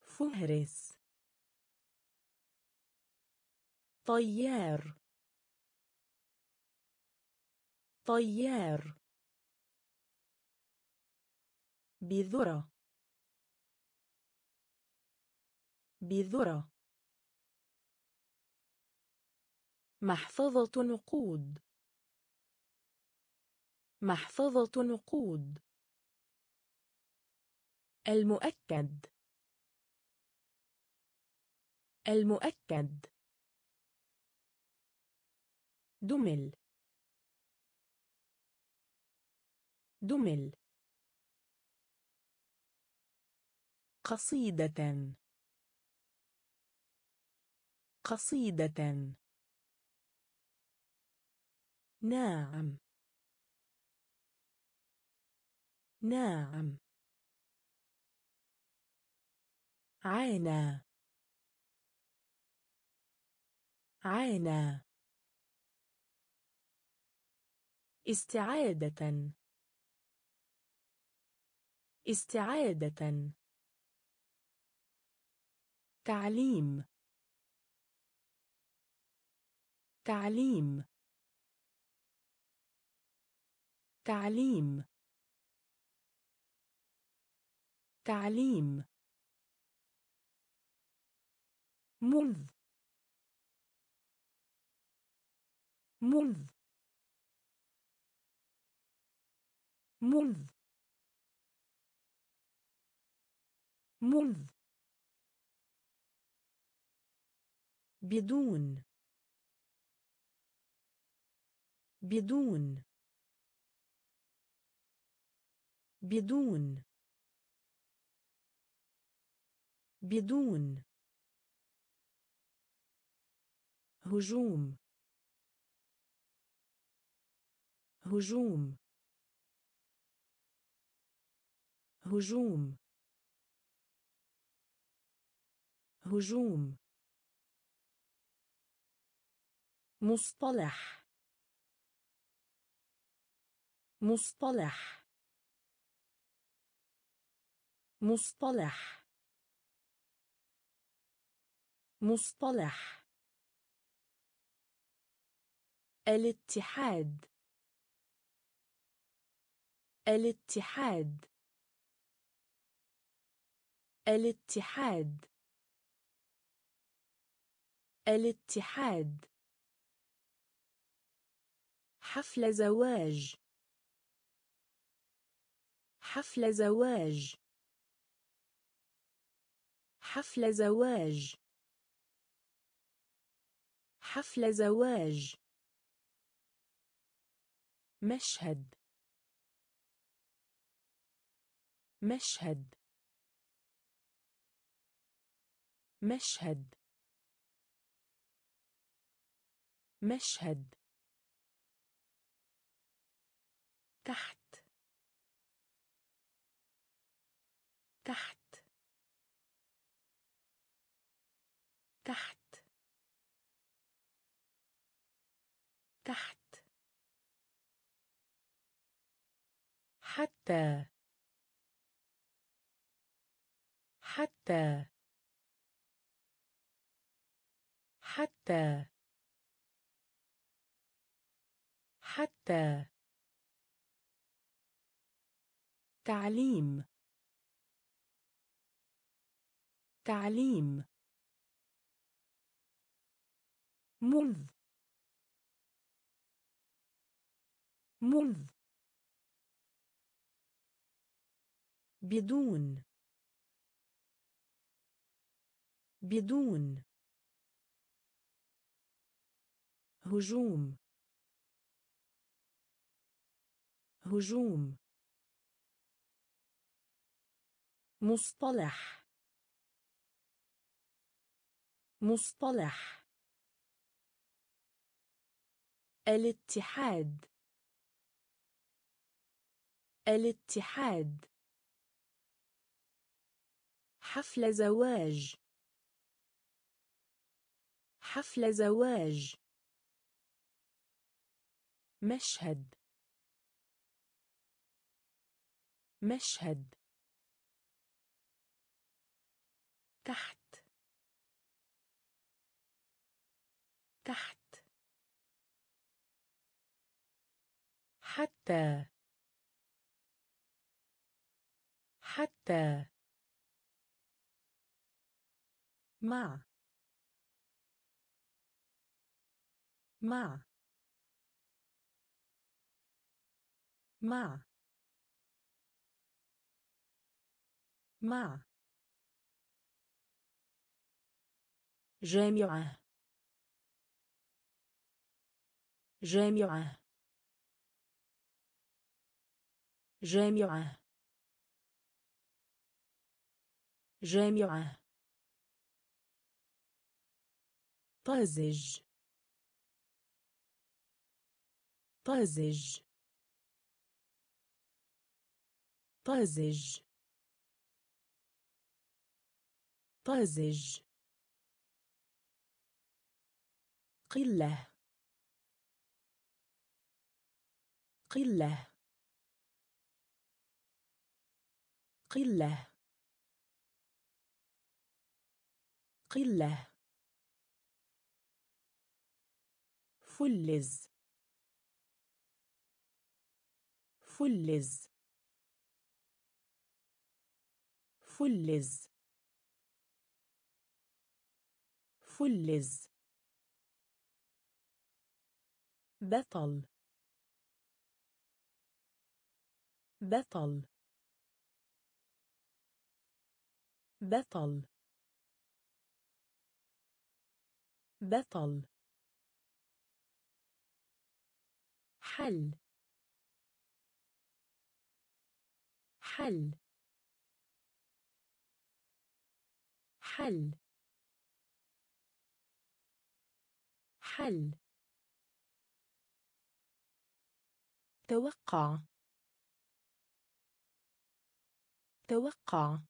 فهرس. طيار. طيار. بذرة. بذرة. محفظة نقود. محفظة نقود. المؤكد. المؤكد. دمل. دمل. قصيدة. قصيدة. نعم. نعم. عانى عانى استعادة. استعادة. تعليم. تعليم. تعليم. تعليم. منذ. منذ. منذ. منذ. بدون. بدون. بدون. بدون. هجوم. هجوم. هجوم. هجوم. مصطلح. مصطلح. مصطلح. مصطلح. الاتحاد. الاتحاد. الاتحاد. الاتحاد. حفل زواج. حفل زواج. حفل زواج. حفل زواج. مشهد. مشهد. مشهد. مشهد. تحت. تحت. تحت. تحت. حتى. حتى. حتى. حتى. تعليم. تعليم. منذ منذ بدون. بدون. هجوم. هجوم. مصطلح. مصطلح. الاتحاد. الاتحاد. حفل زواج. حفل زواج. مشهد. مشهد. تحت. تحت. حتى. حتى. مع. مع. مع. مع. جامعة. جامعة. جامعة. جامعة. طازج. طازج. طازج. طازج. قلة. قلة. قلة. قلة. فلز. فلز. فلز. فلز. بطل. بطل. بطل. بطل. حل. حل. حل. حل. توقع. توقع.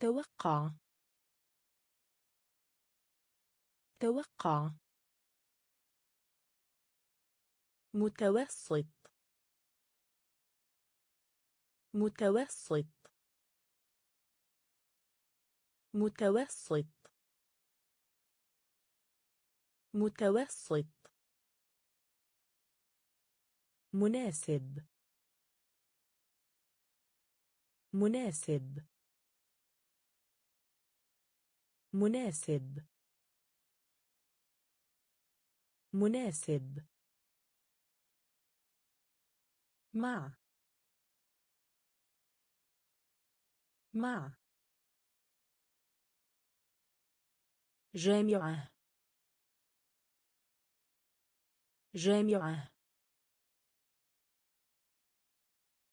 توقع. توقع. متوسط. متوسط. متوسط. متوسط. مناسب. مناسب. مناسب. مناسب. مع. مع. جامعة. جامعة.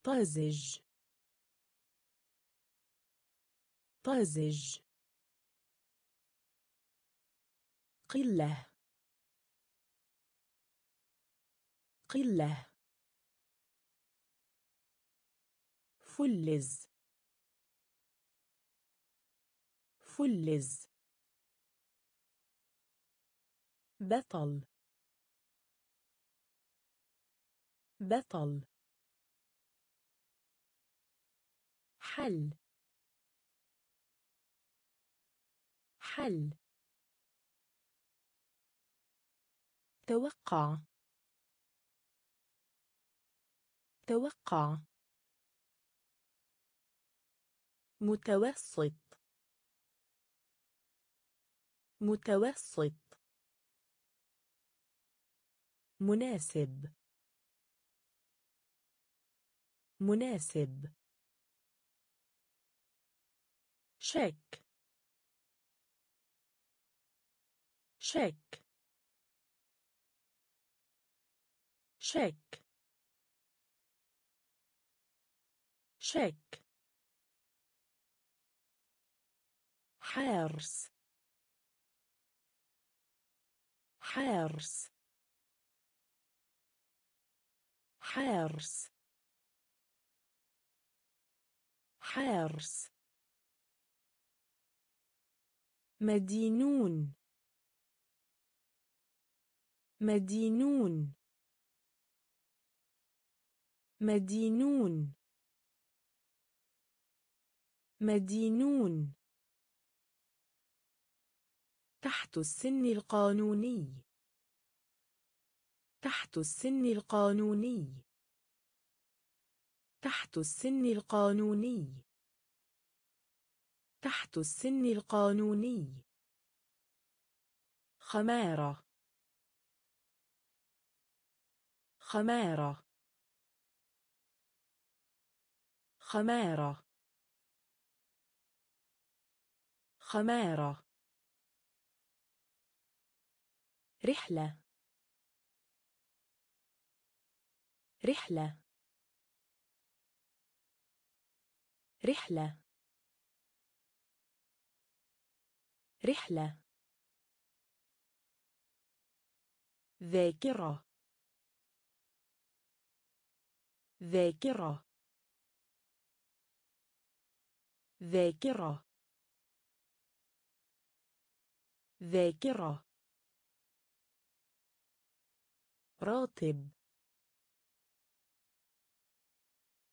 طازج. طازج. قلة. قلة. فلز. فلز. بطل. بطل. حل. حل. توقع. توقع. متوسط. متوسط. مناسب. مناسب. شك. شك. شك شك حارس حارس حارس حارس مدينون مدينون مدينون. مدينون. تحت السن القانوني. تحت السن القانوني. تحت السن القانوني. تحت السن القانوني. خمارة. خمارة. خمارة. خمارة. رحلة. رحلة. رحلة. رحلة. ذاكرة. ذاكرة. ذاكرة. ذاكرة. راتب.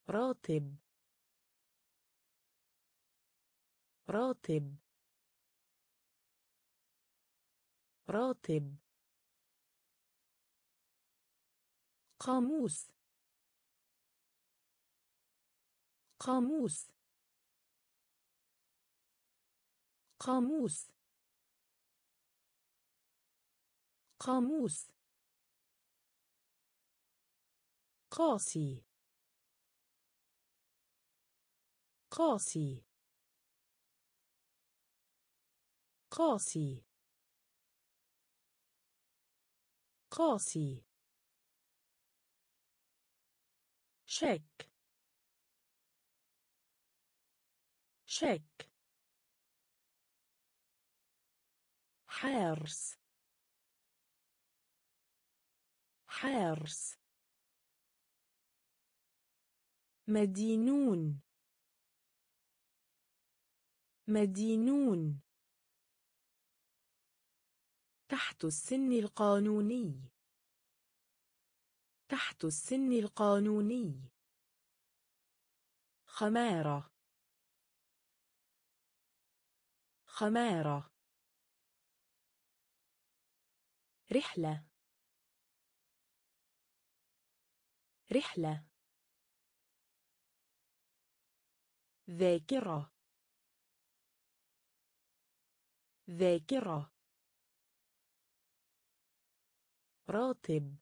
راتب. راتب. راتب. قاموس. قاموس. قاموس. قاموس. قاسي. قاسي. قاسي. قاسي. شك شك حارس حارس مدينون. مدينون. تحت السن القانوني. تحت السن القانوني. خمارة. خمارة. رحلة. رحلة. ذاكرة. ذاكرة. راتب.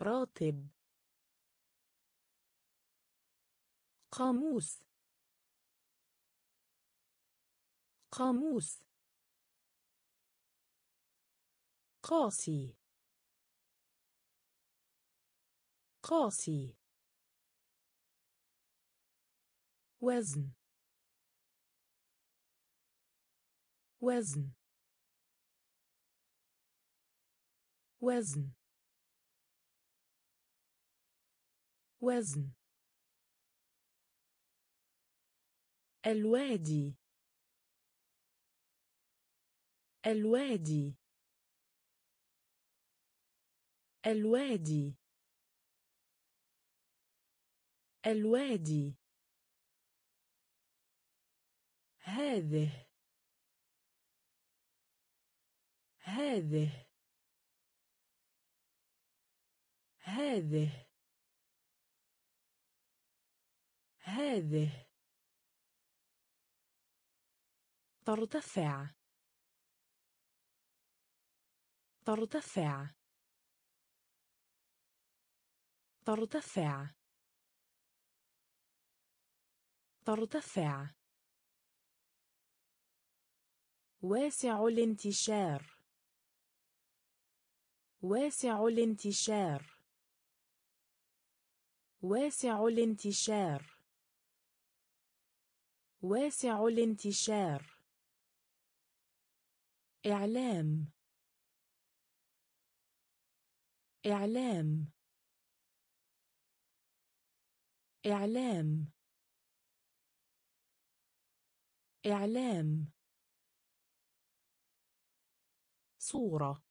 راتب. قاموس. قاموس. قاسي. قاسي. وزن. وزن. وزن. وزن. الوادي. الوادي. الوادي. الوادي. هذه. هذه. هذه. هذه. ترتفع. ترتفع. ترتفع. ترتفع. واسع الانتشار. واسع الانتشار. واسع الانتشار. واسع الانتشار. إعلام. إعلام. إعلام. إعلام. صورة.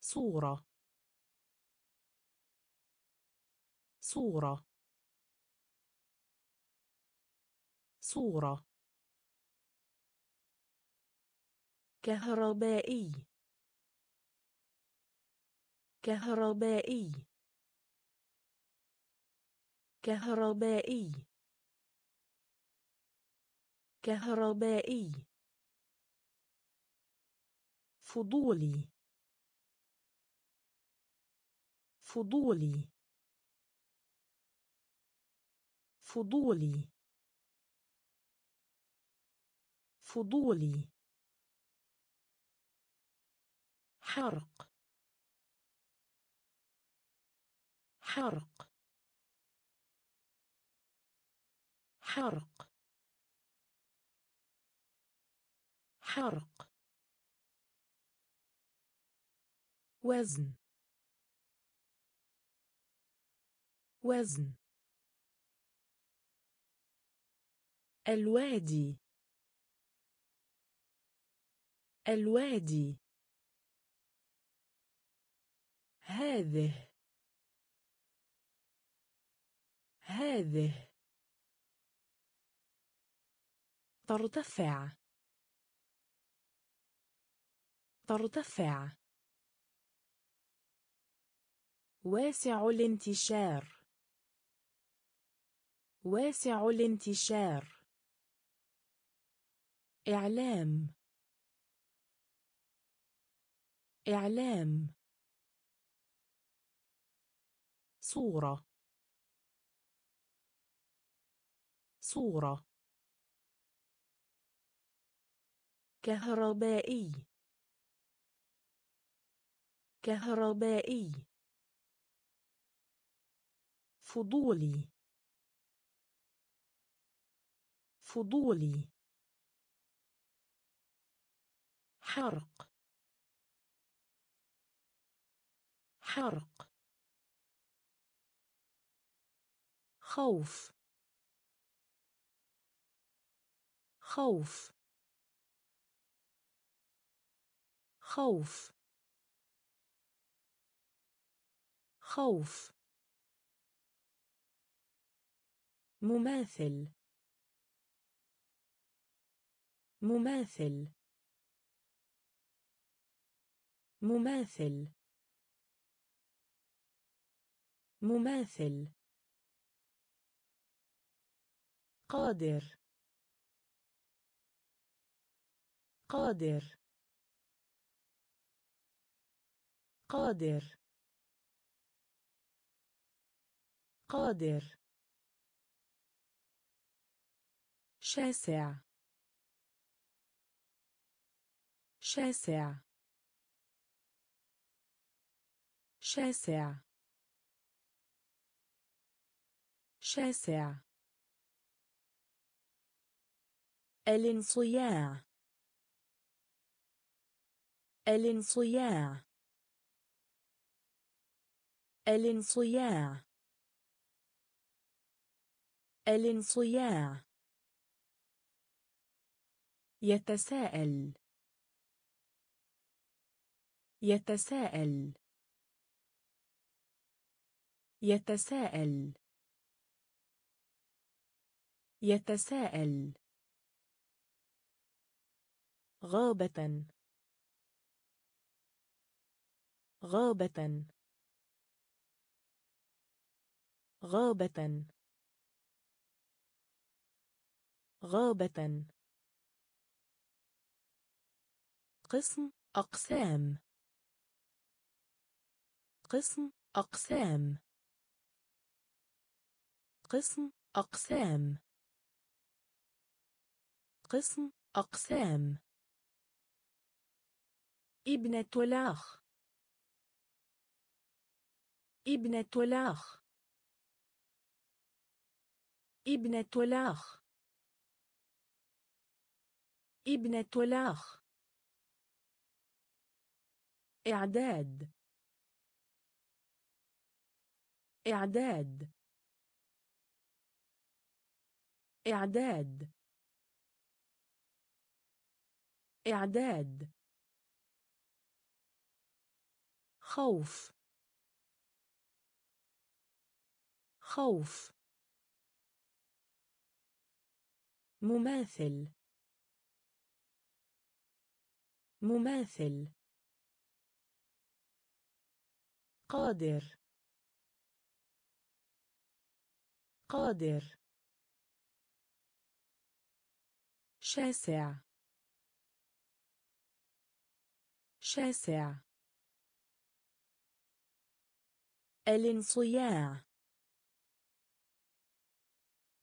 صورة. صورة. صورة. كهربائي. كهربائي. كهربائي. كهربائي. فضولي. فضولي. فضولي. فضولي. حرق. حرق. حرق حرق وزن. وزن. الوادي. الوادي. هذه. هذه. ترتفع. ترتفع. واسع الانتشار. واسع الانتشار. إعلام. إعلام. صورة. صورة. كهربائي. كهربائي. فضولي. فضولي. حرق. حرق. خوف. خوف. خوف. خوف. مماثل. مماثل. مماثل. مماثل. قادر. قادر. قادر. قادر. شاسع. شاسع. شاسع. شاسع. الانصياع. الانصياع. الانصياع. الانصياع. يتساءل. يتساءل. يتساءل. يتساءل. غابة. غابة. غابة. غابة. قسم أقسام. قسم أقسام. قسم أقسام. قسم أقسام. ابنة الأخ ابنة الأخ ابنة الأخ ابنة الأخ إعداد. إعداد. إعداد. إعداد. خوف. خوف. مماثل. مماثل. قادر. قادر. شاسع. شاسع. الانصياع.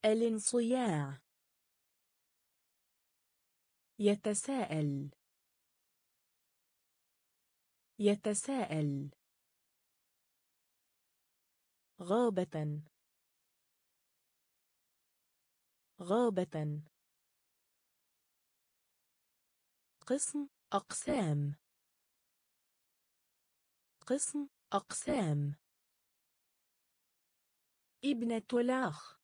الانصياع. يتساءل. يتساءل. غابة. غابة. قسم أقسام. قسم أقسام. ابنة الأخ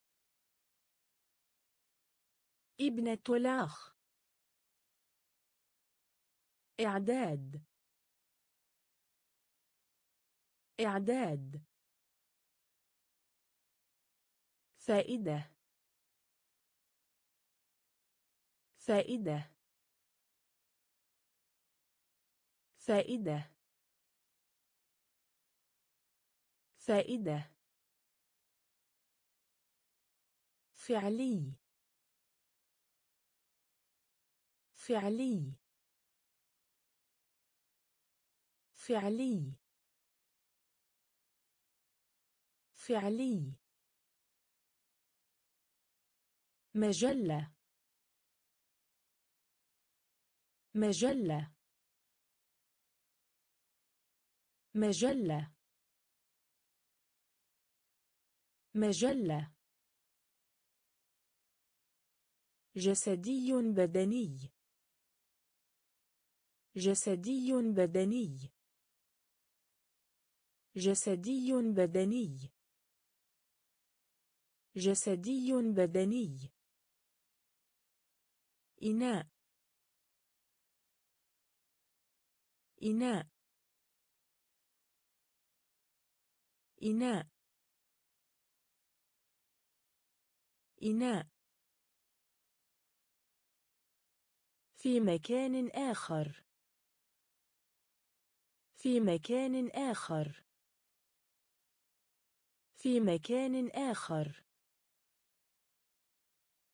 ابنة الأخ إعداد. إعداد. فائدة. فائدة. فائدة. فائدة. فعلي. فعلي. فعلي. فعلي. مجلة. مجلة. مجلة. مجلة. جسدي بدني. جسدي بدني. جسدي بدني. جسدي بدني. إناء. إناء. إناء. إناء. في مكان آخر. في مكان آخر. في مكان آخر.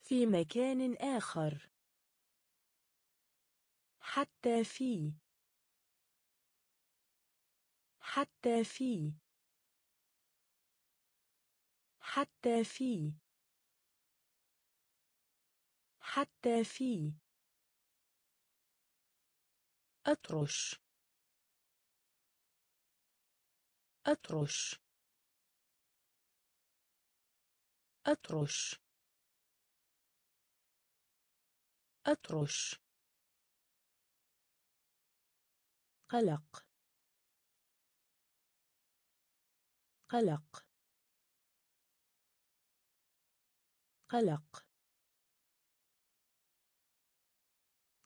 في مكان آخر. حتى في. حتى في. حتى في. حتى في. أطرش. أطرش. أطرش أطرش قلق. قلق. قلق.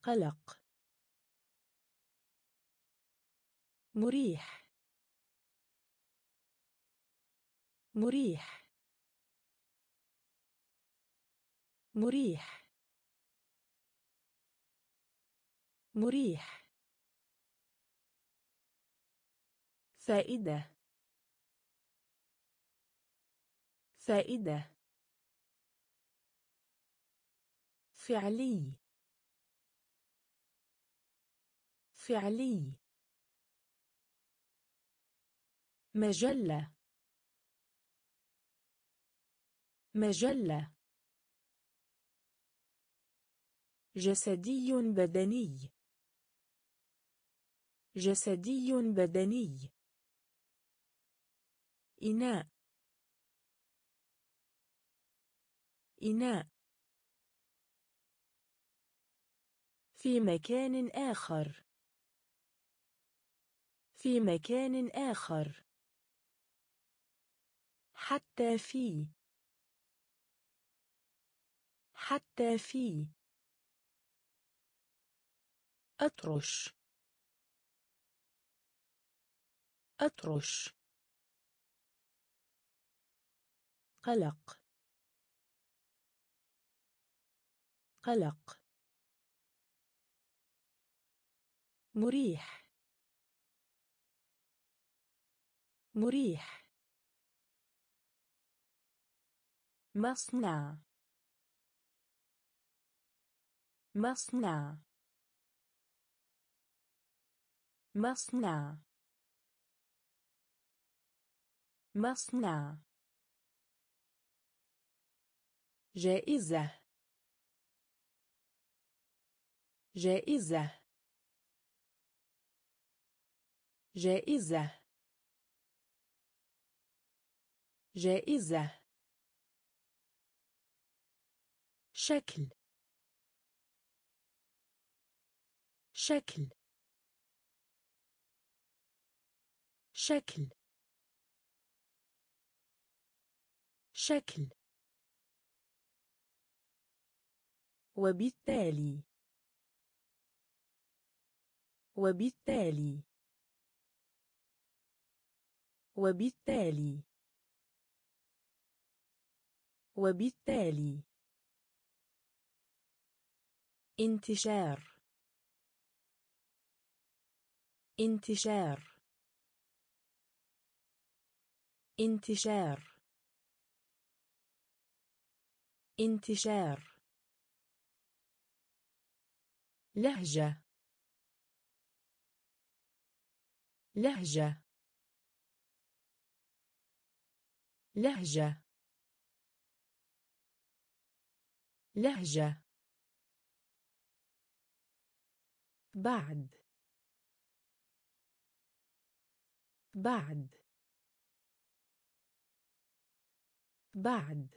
قلق. مريح. مريح. مريح. مريح. فائدة. فائدة. فعلي. فعلي. مجلة. مجلة. جسدي بدني. جسدي بدني. إناء. إناء. في مكان آخر. في مكان آخر. حتى في. حتى في. أطرش أطرش قلق. قلق. مريح. مريح. مصنع. مصنع. مصنع. مصنع. جائزة. جائزة. جائزة. جائزة. شكل. شكل. شكل. شكل. وبالتالي. وبالتالي. وبالتالي. وبالتالي. انتشار. انتشار. انتشار. انتشار. لهجة. لهجة. لهجة. لهجة. بعد. بعد. بعد.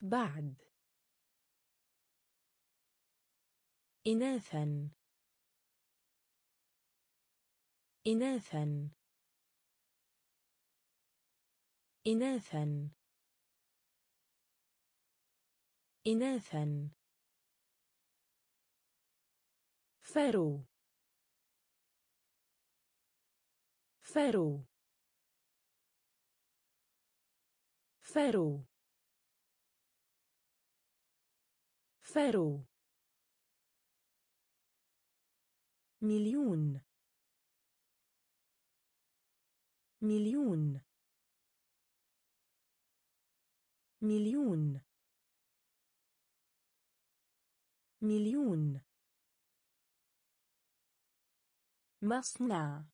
بعد. إناثا. إناثا. إناثا. إناثا. فرو. فرو. فرو فرو مليون. مليون. مليون. مليون. مصنع.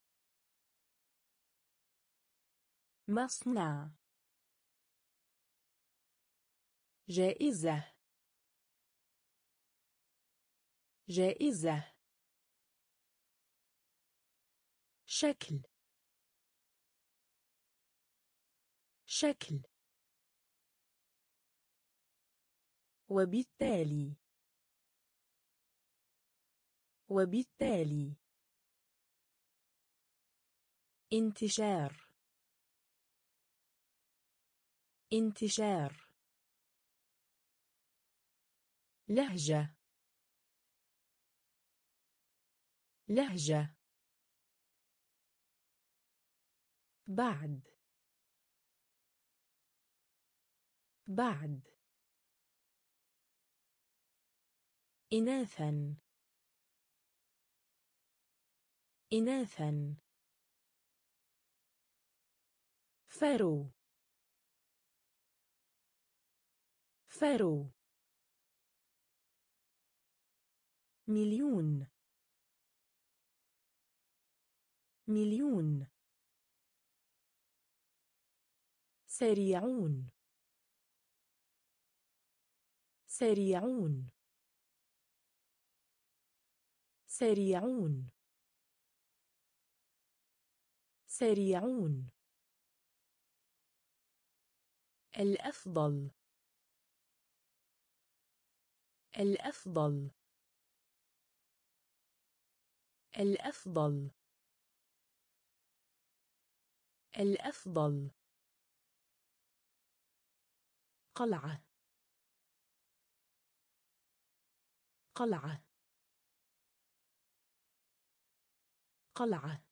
مصنع. جائزة. جائزة. شكل. شكل. وبالتالي. وبالتالي. انتشار. انتشار. لهجة. لهجة. بعد. بعد. إناثا. إناثا. فرو. فرو. مليون. مليون. سريعون. سريعون. سريعون. سريعون. الأفضل. الأفضل. الأفضل. الأفضل. قلعة. قلعة. قلعة.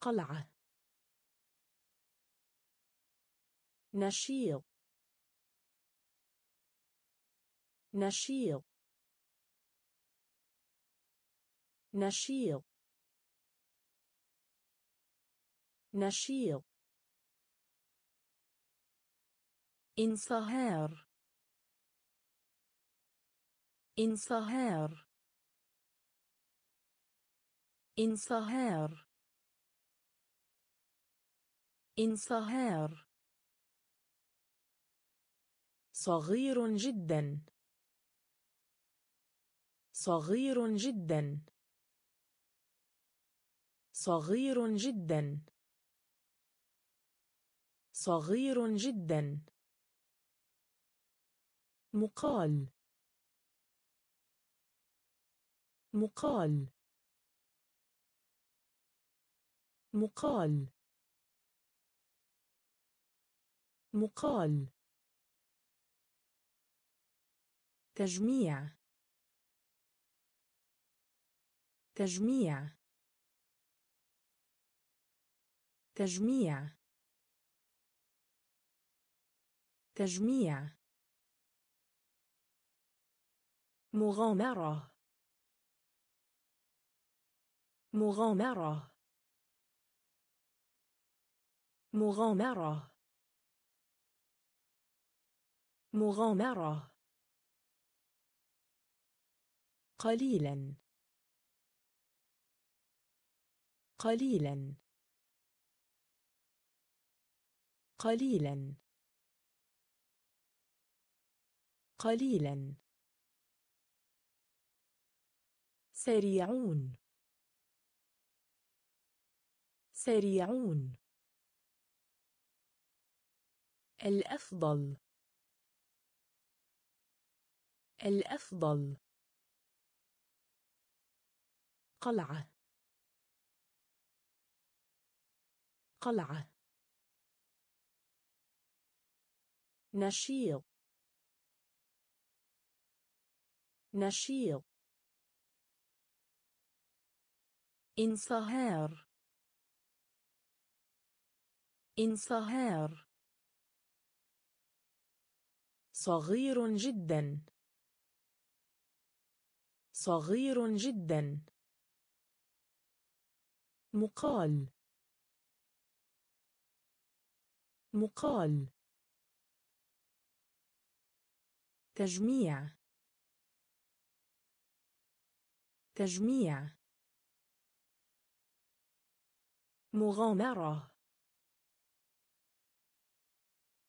قلعة. نشيط. نشيط. نشيط. نشيط. انصهار. انصهار. انصهار. انصهار. صغير جدا. صغير جدا. صغير جدا. صغير جدا. مقال. مقال. مقال. مقال. تجميع. تجميع. تجميع. تجميع. مغامرة. مغامرة. مغامرة. مغامرة. قليلا. قليلا. قليلا. قليلا. سريعون. سريعون. الأفضل. الأفضل. قلعة. قلعة. نشيط. نشيط. انصهار. انصهار. صغير جدا. صغير جدا. مقال. مقال. تجميع. تجميع. مغامرة.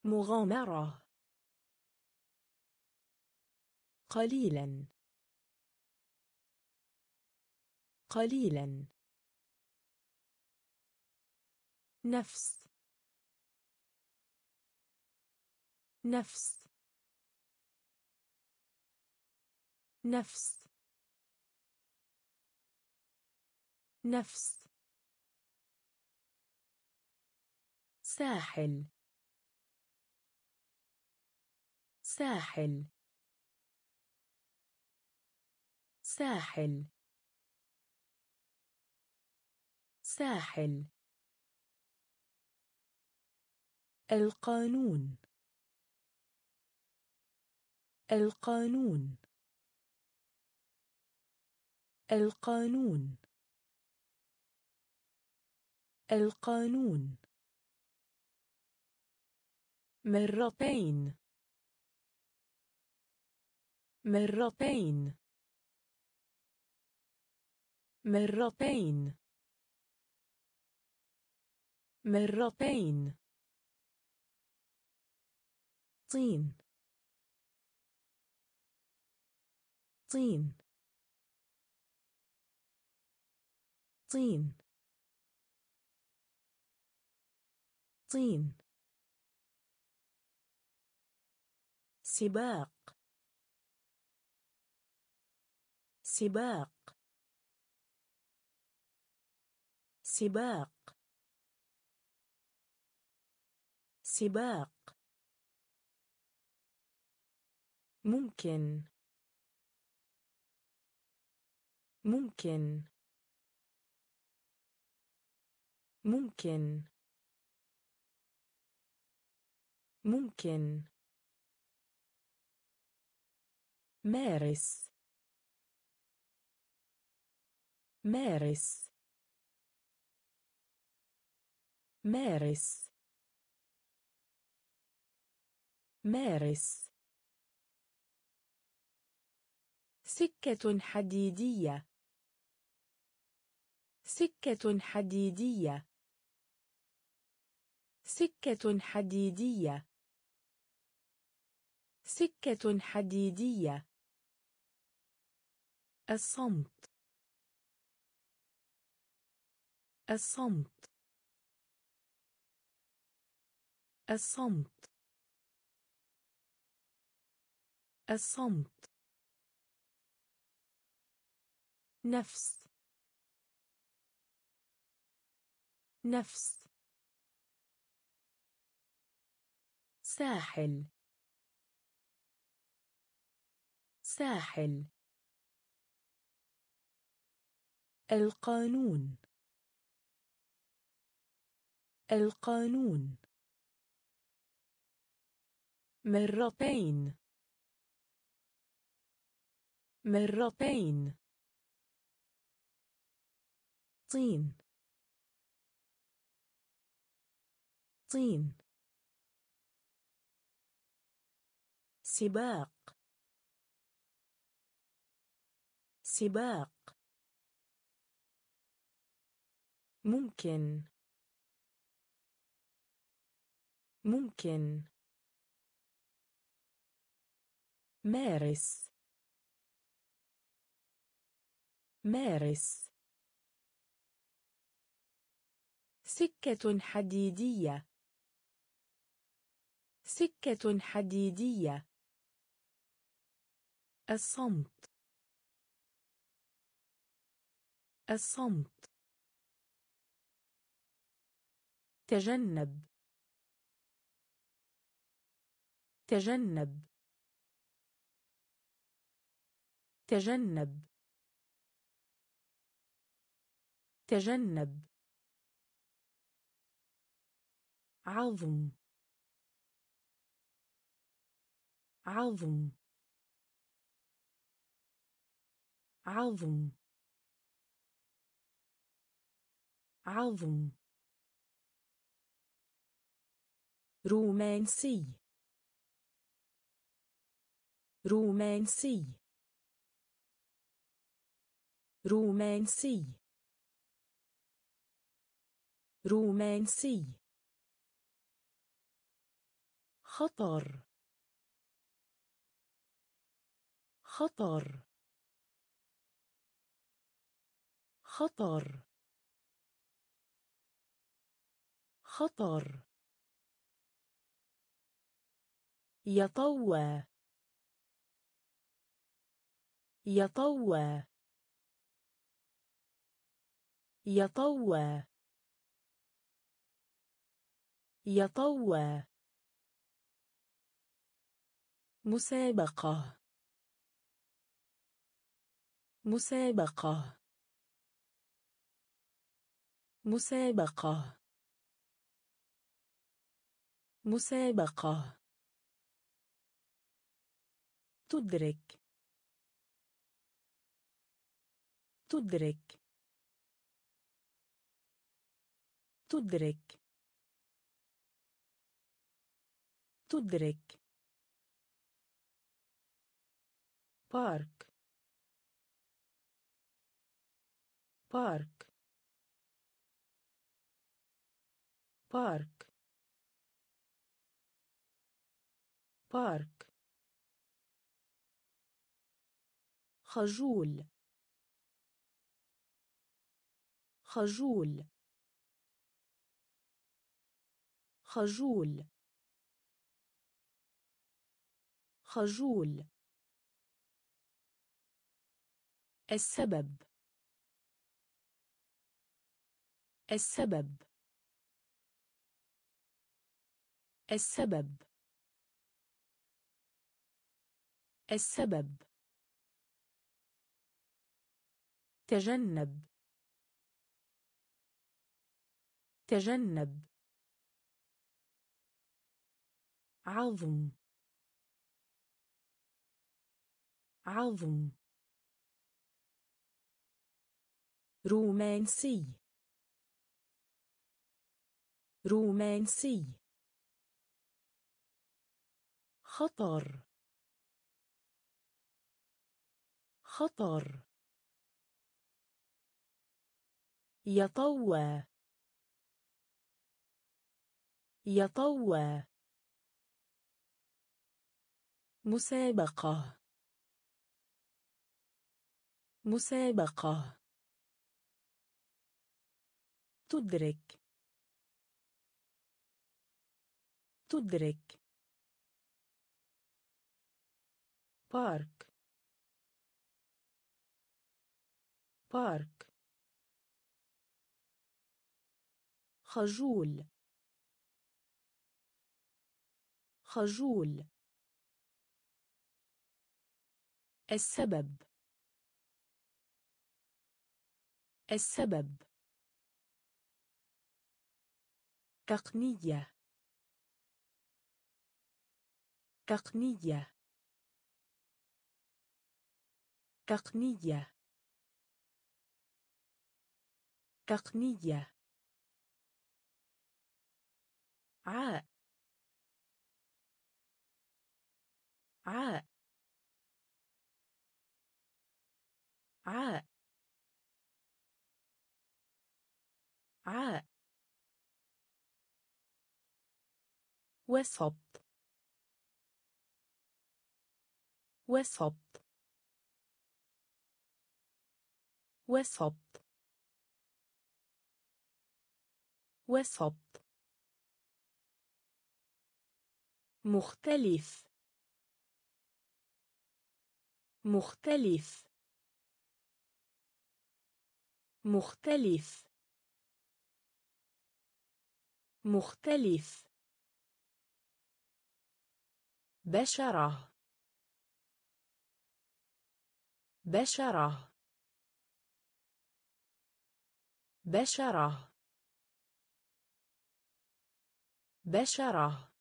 مغامرة. قليلا. قليلا. نفس. نفس. نفس. نفس. ساحل. ساحل. ساحل. ساحل. القانون. القانون. القانون. القانون. مرتين. مرتين. مرتين. مرتين. طين. طين. طين. طين. سباق. سباق. سباق. سباق. ممكن. ممكن. ممكن. ممكن. مارس. مارس. مارس. مارس. سكة حديدية. سكة حديدية. سكة حديدية. سكة حديدية. الصمت. الصمت. الصمت. الصمت. نفس. نفس. ساحل. ساحل. القانون. القانون. مرتين. مرتين. طين. طين. سباق. سباق. ممكن. ممكن. مارس. مارس. سكة حديدية. سكة حديدية. الصمت. الصمت. تجنب. تجنب. تجنب. تجنب. عظم. عظم. عظم. عظم. رومانسي. رومانسي. رومانسي. رومانسي. خطر. خطر. خطر. خطر. يطوى. يطوى. يطوى. يطوى. مسابقة. مسابقة. مسابقة. مسابقة. تدرك. تدرك. تدرك. تدرك. بارك. بارك. بارك. بارك. خجول. خجول. خجول. خجول. السبب. السبب. السبب. السبب. تجنب. تجنب. عظم. عظم. رومانسي. رومانسي. خطر. خطر. يطوى. يطوى. مسابقة. مسابقة. تدرك. تدرك. بارك. بارك. خجول. خجول. السبب. السبب. تقنية. تقنية. تقنية. تقنية. عاء. عاء. عاء. عاء. وسط. وسط. وسط وسط مختلف. مختلف. مختلف. مختلف. بشرة. بشرة. بشرة. بشرة.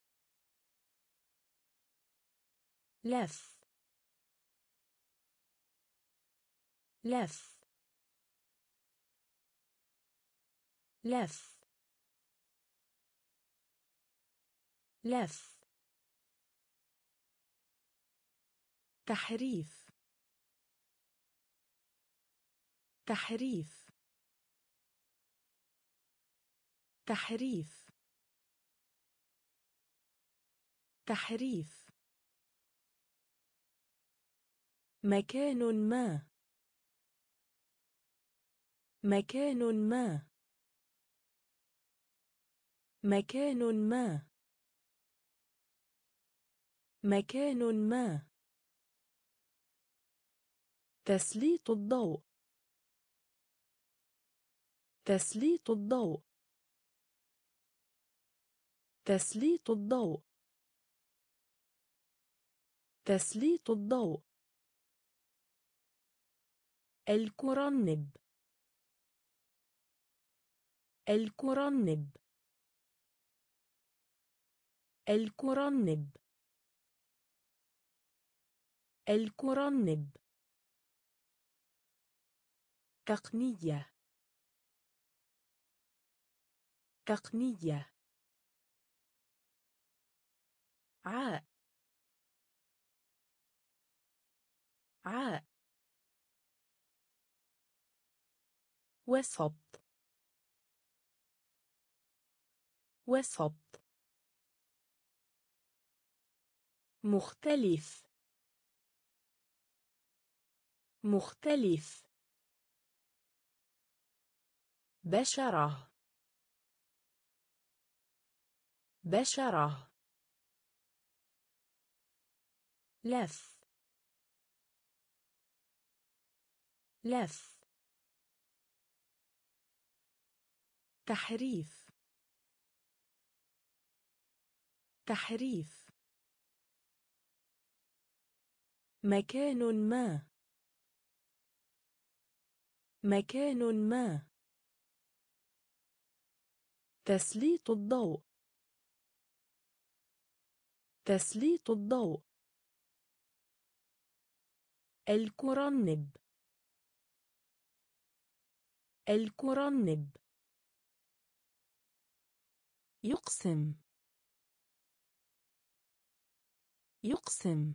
لف. لف. لف. لف. تحريف. تحريف. تحريف. تحريف. مكان ما. مكان ما. مكان ما. مكان ما. تسليط الضوء. تسليط الضوء. تسليط الضوء. تسليط الضوء. الكرنب. الكرنب. الكرنب. الكرنب. تقنية. تقنية. عاء. عاء. وسط. وسط. مختلف. مختلف. بشرة. بشرة. لف. لف. تحريف. تحريف. مكان ما. مكان ما. تسليط الضوء. تسليط الضوء. الكرنب. الكرنب. يقسم. يقسم.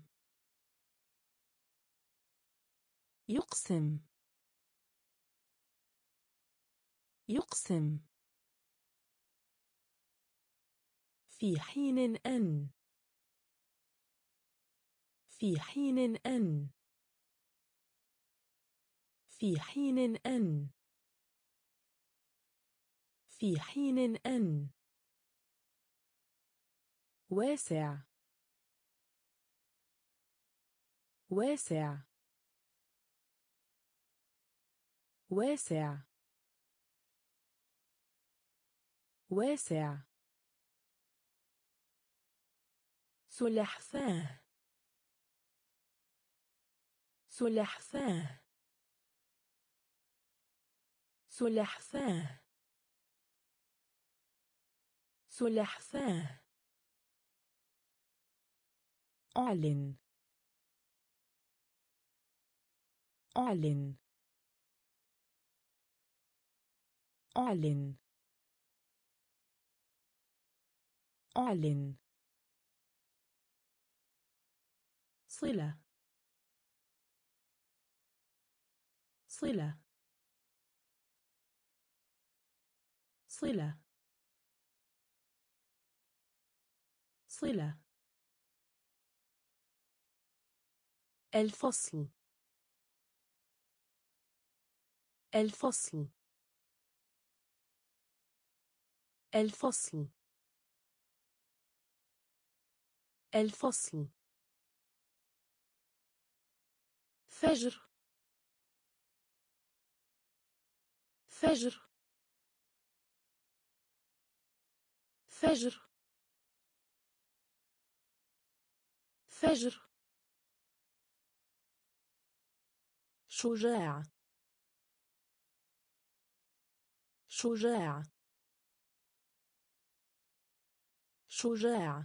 يقسم. يقسم. في حين أن. في حين أن. في حين أن. في حين أن. واسع. واسع. واسع. واسع. سلحفاة. سلحفاة. سلحفاة. سلحفاة. أعلن. أعلن. أعلن. أعلن. صلة. صلة. صلة. صلة. الفصل. الفصل. الفصل. الفصل. فجر. فجر. فجر. فجر. شجاع. شجاع. شجاع.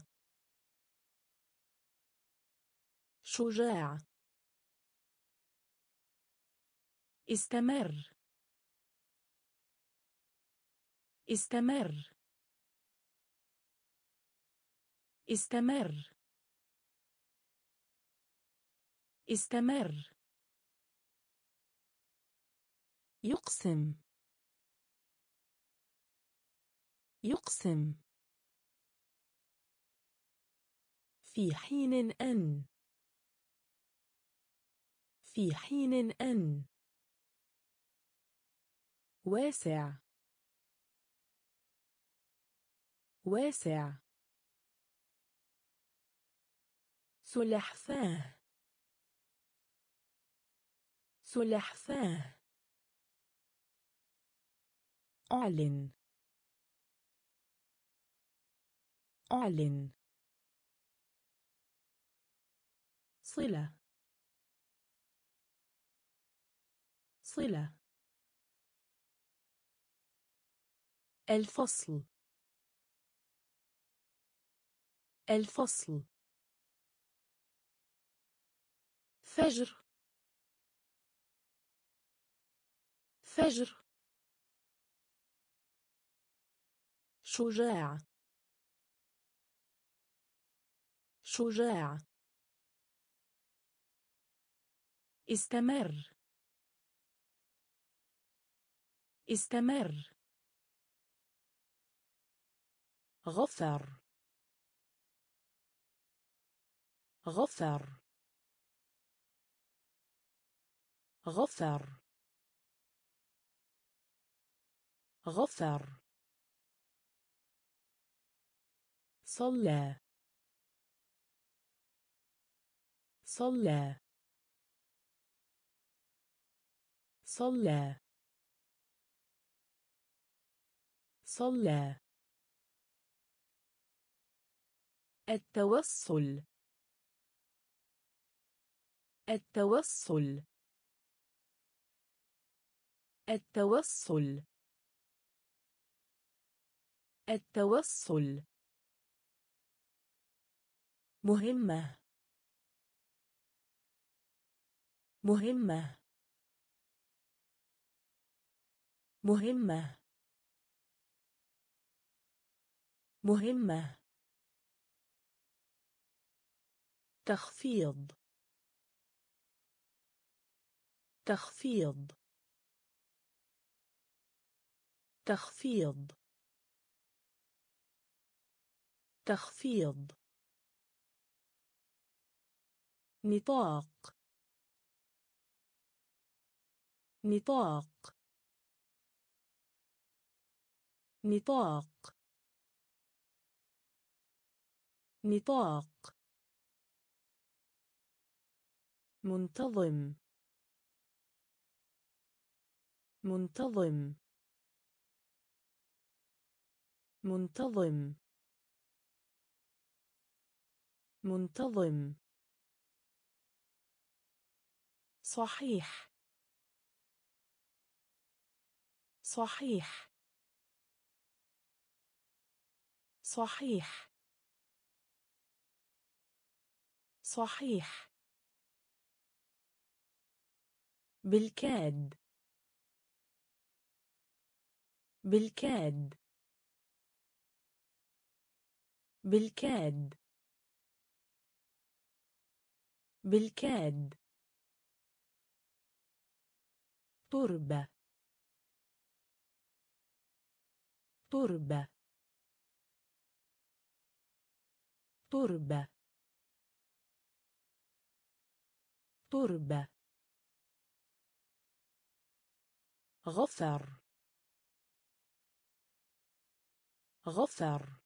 شجاع. استمر. استمر. استمر. استمر. يقسم. يقسم. في حين أن. في حين أن. واسع. واسع. سلحفاة. سلحفاة. أعلن. أعلن. صلة. صلة. الفصل. الفصل. فجر. فجر. شجاع. شجاع. استمر. استمر. غفر. غفر. غفر. غفر. صلى. صلى. صلى. صلى. التوصل التوصل التوصل. التوصل. مهمة. مهمة. مهمة. مهمة. تخفيض. تخفيض. تخفيض. تخفيض. نطاق. نطاق. نطاق. نطاق. منتظم. منتظم. منتظم. منتظم. صحيح. صحيح. صحيح. صحيح. بالكاد. بالكاد. بالكاد. بالكاد. تربة. تربة. تربة. تربة. غفر. غفر.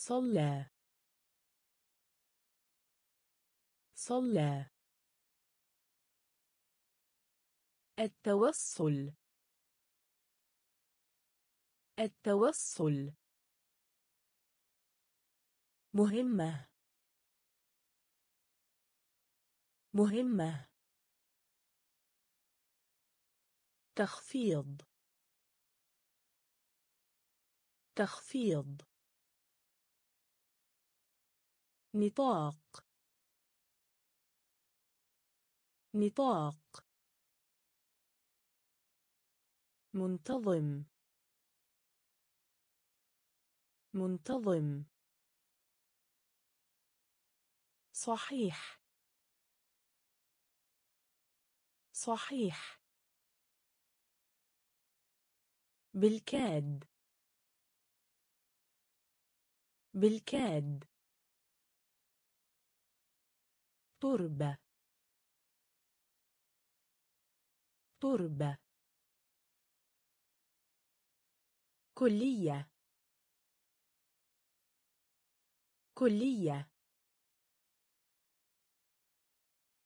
صلى. صلى. التوصل. التوصل. مهمة. مهمة. تخفيض. تخفيض. نطاق. نطاق. منتظم. منتظم. صحيح. صحيح. بالكاد. بالكاد. تربة. تربة. كلية. كلية.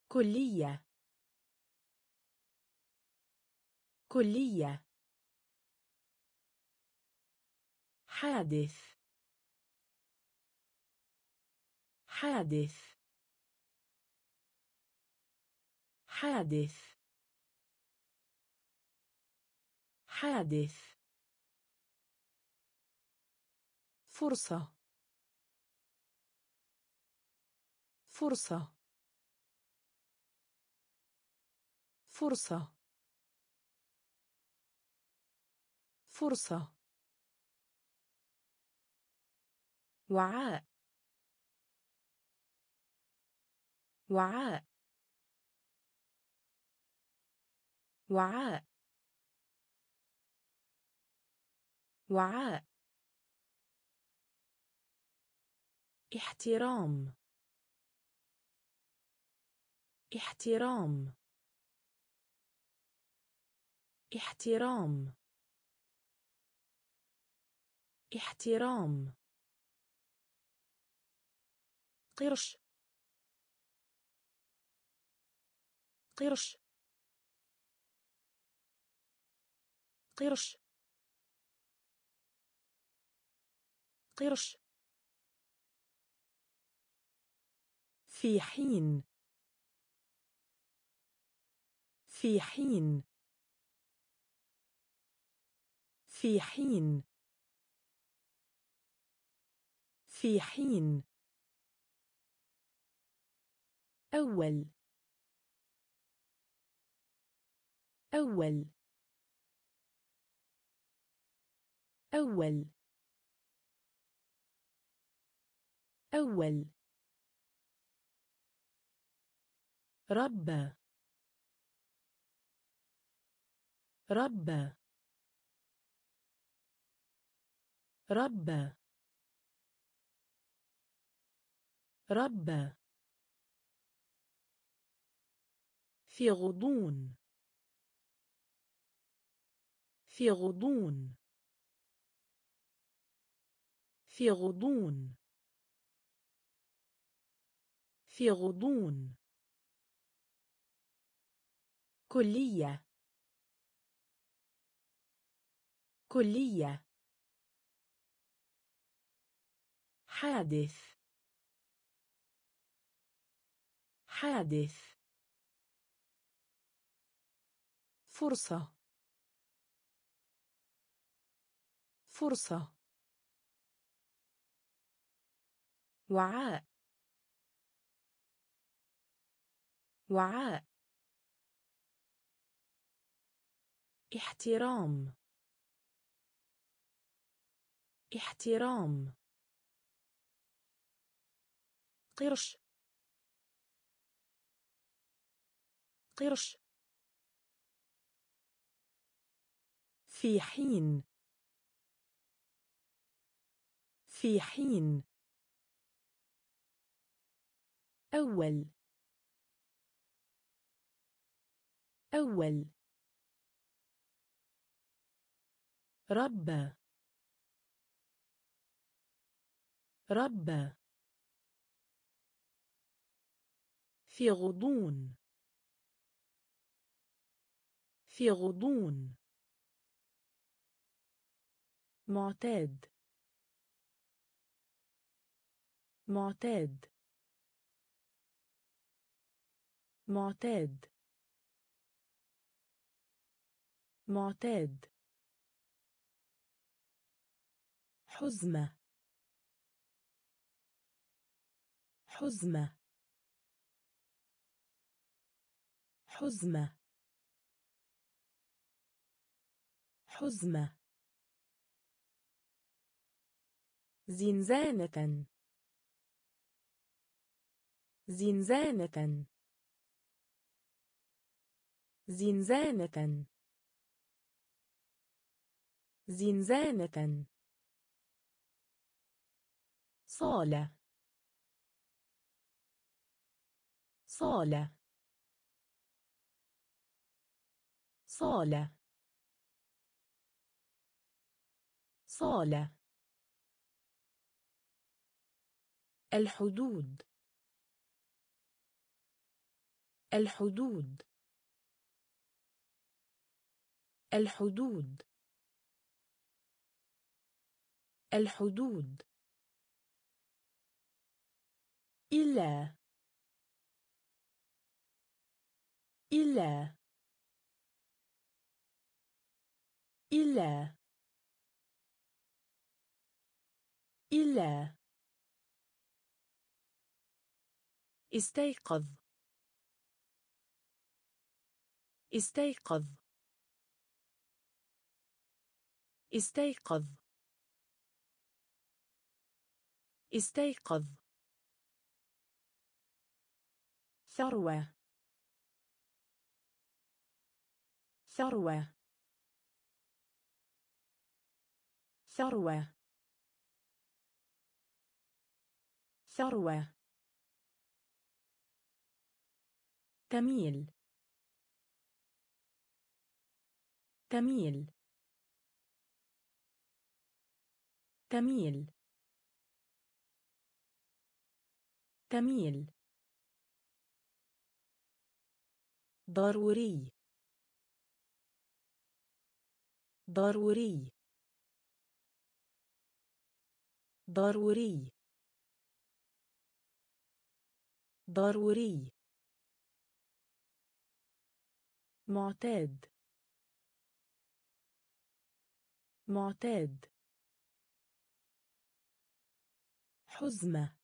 كلية. كلية. حادث. حادث. حادث. حادث. فرصة. فرصة. فرصة. فرصة. وعاء. وعاء. وعاء. وعاء. احترام. احترام. احترام. احترام. قرش. قرش. قرش. قرش. في حين. في حين. في حين. في حين. أول. أول. أول. أول. ربى ربى ربى ربى في غضون. في غضون. في غضون. في غضون. كلية. كلية. حادث. حادث. فرصة. فرصة. وعاء. وعاء. احترام. احترام. قرش. قرش. في حين. في حين. أول. أول. ربى ربى في غضون. في غضون. معتاد. معتاد. معتاد. معتاد. حزمة. حزمة. حزمة. حزمة. زنزانة. زنزانة. زنزانة. زنزانة. صالة. صالة. صالة. صالة. الحدود. الحدود. الحدود. الحدود. إلا. إلا. إلا. إلا. استيقظ. استيقظ. استيقظ. استيقظ. ثروة. ثروة. ثروة. ثروة. تميل. تميل. تميل. تميل. ضروري. ضروري. ضروري. ضروري. معتاد. معتاد. حزمة.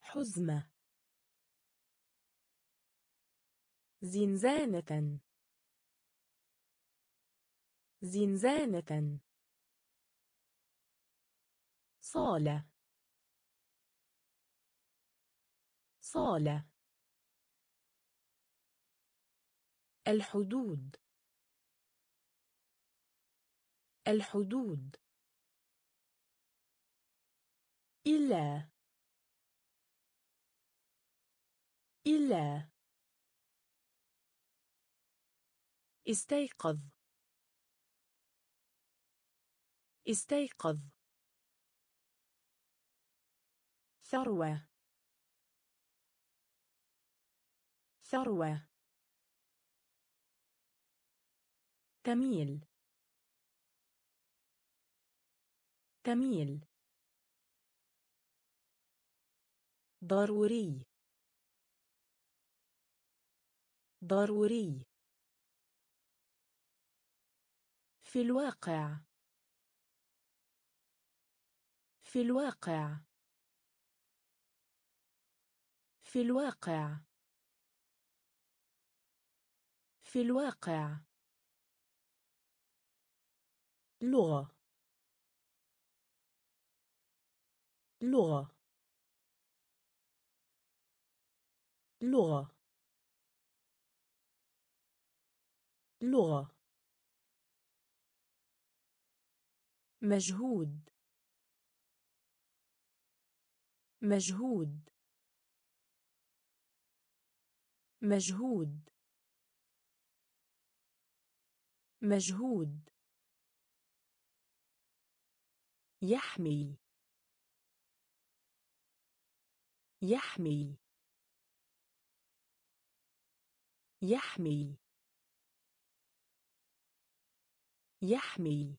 حزمة. زنزانة. زنزانة. صالة. صالة. الحدود. الحدود. إلا. إلا. استيقظ. استيقظ. ثروة. ثروة. تميل. تميل. ضروري. ضروري. في الواقع. في الواقع. في الواقع. في الواقع. لغة. لغة. لغة. لغة. مجهود. مجهود. مجهود. مجهود. يحمي يحمي يحمي يحمي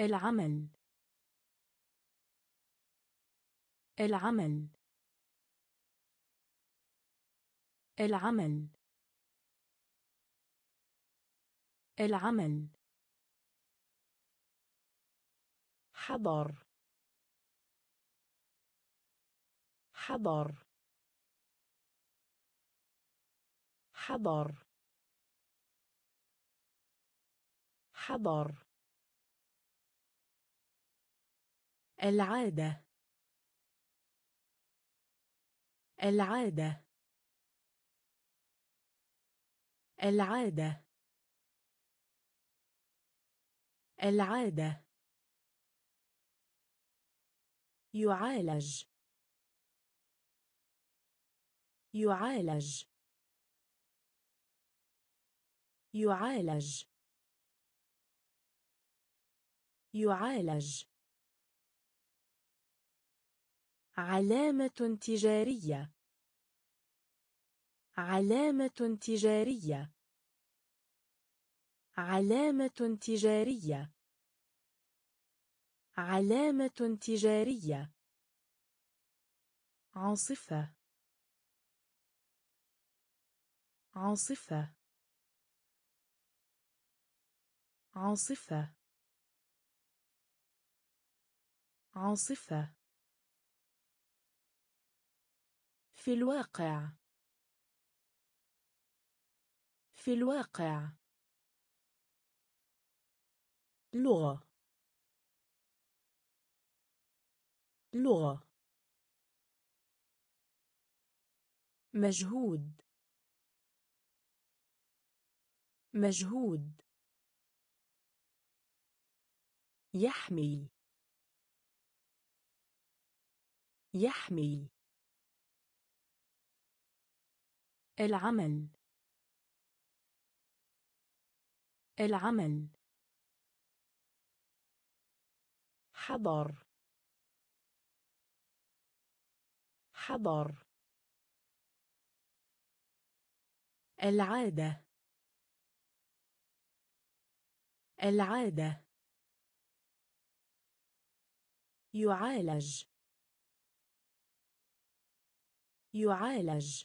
العمل. العمل. العمل. العمل. حضر. حضر. حضر. حضر. العادة. العادة. العادة. العادة. يعالج. يعالج. يعالج. يعالج. علامة تجارية. علامة تجارية. علامة تجارية. علامة تجارية. عاصفة. عاصفة. عاصفة. عاصفة. في الواقع. في الواقع. لغة. لغة. مجهود. مجهود. يحمي يحمي العمل. العمل. حضر. حضر. العادة. العادة. يعالج. يعالج.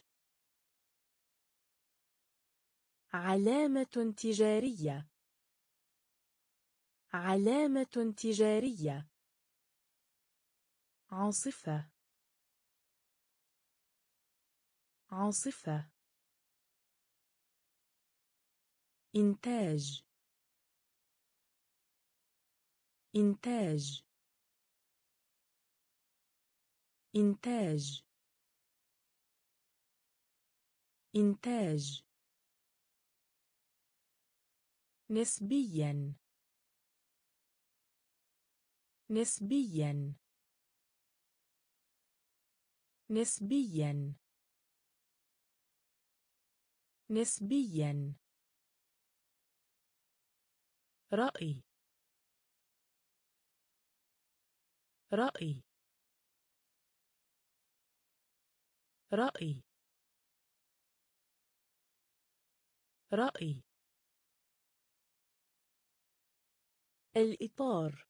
علامة تجارية. علامة تجارية. عاصفة. عاصفة. إنتاج. إنتاج. إنتاج. إنتاج. نسبيا. نسبيا. نسبيا. نسبيا. رأي. رأي. رأي. رأي. الإطار.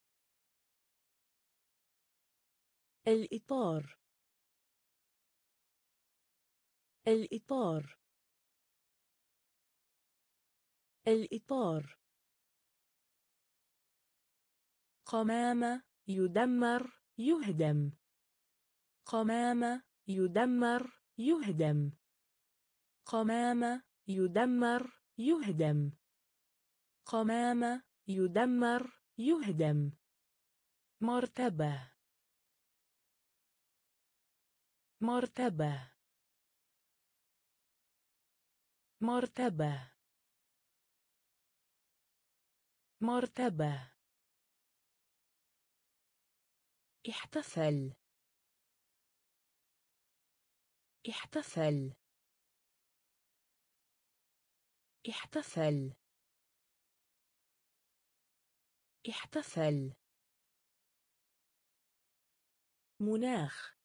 الإطار. الإطار. الإطار. قمامة يدمر يهدم. قمامة يدمر يهدم. قمامة يدمر يهدم. قمامة يدمر يهدم. مرتبة. مرتبة. مرتبة. مرتبة. احتفل. احتفل. احتفل. احتفل. مناخ.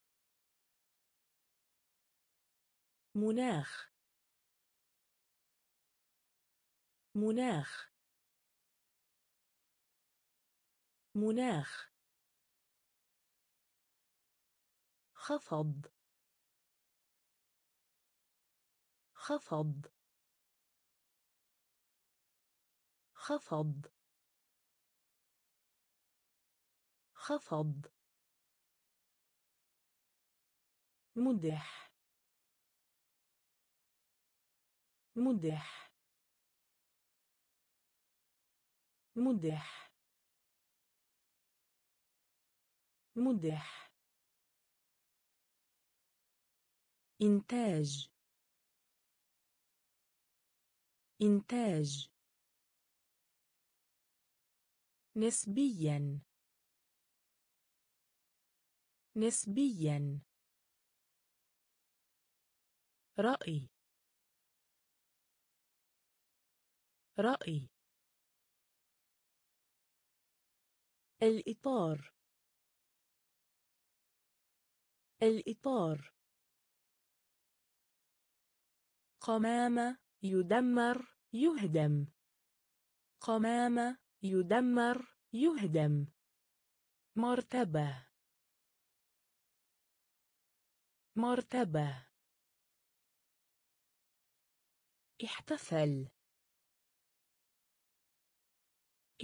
مناخ. مناخ. مناخ. خفض. خفض. خفض. خفض. مدح. مدح. مدح. مدح. إنتاج. إنتاج. نسبيا. نسبيا. رأي. رأي. الإطار. الإطار. قمامة يدمر. يهدم. قمامة يدمر يهدم. مرتبة. مرتبة. احتفل.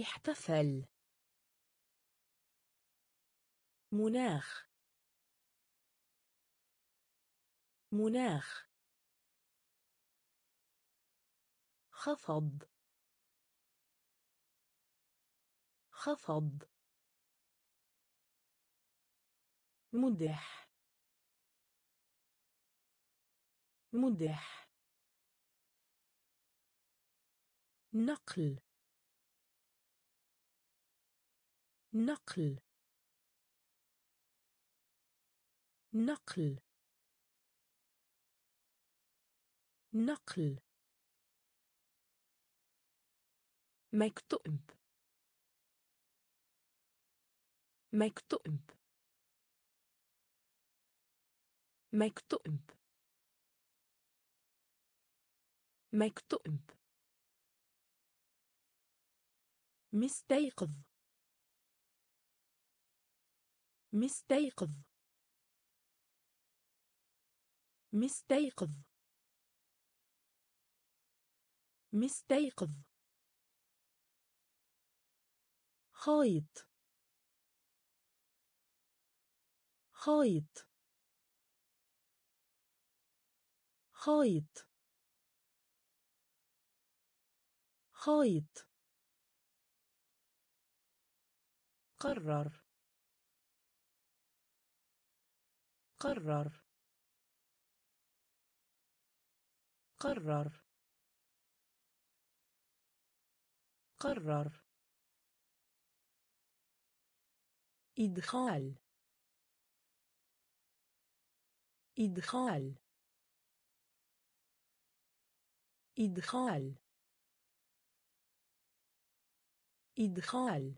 احتفل. مناخ. مناخ. خفض. خفض. مدح. مدح. نقل. نقل. نقل. نقل. مكتوب مكتوب مكتوب مكتوب مستيقظ. مستيقظ. مستيقظ. مستيقظ. خيط خيط خيط خيط قرر. قرر. قرر. قرر. إدخال. إدخال. إدخال. إدخال.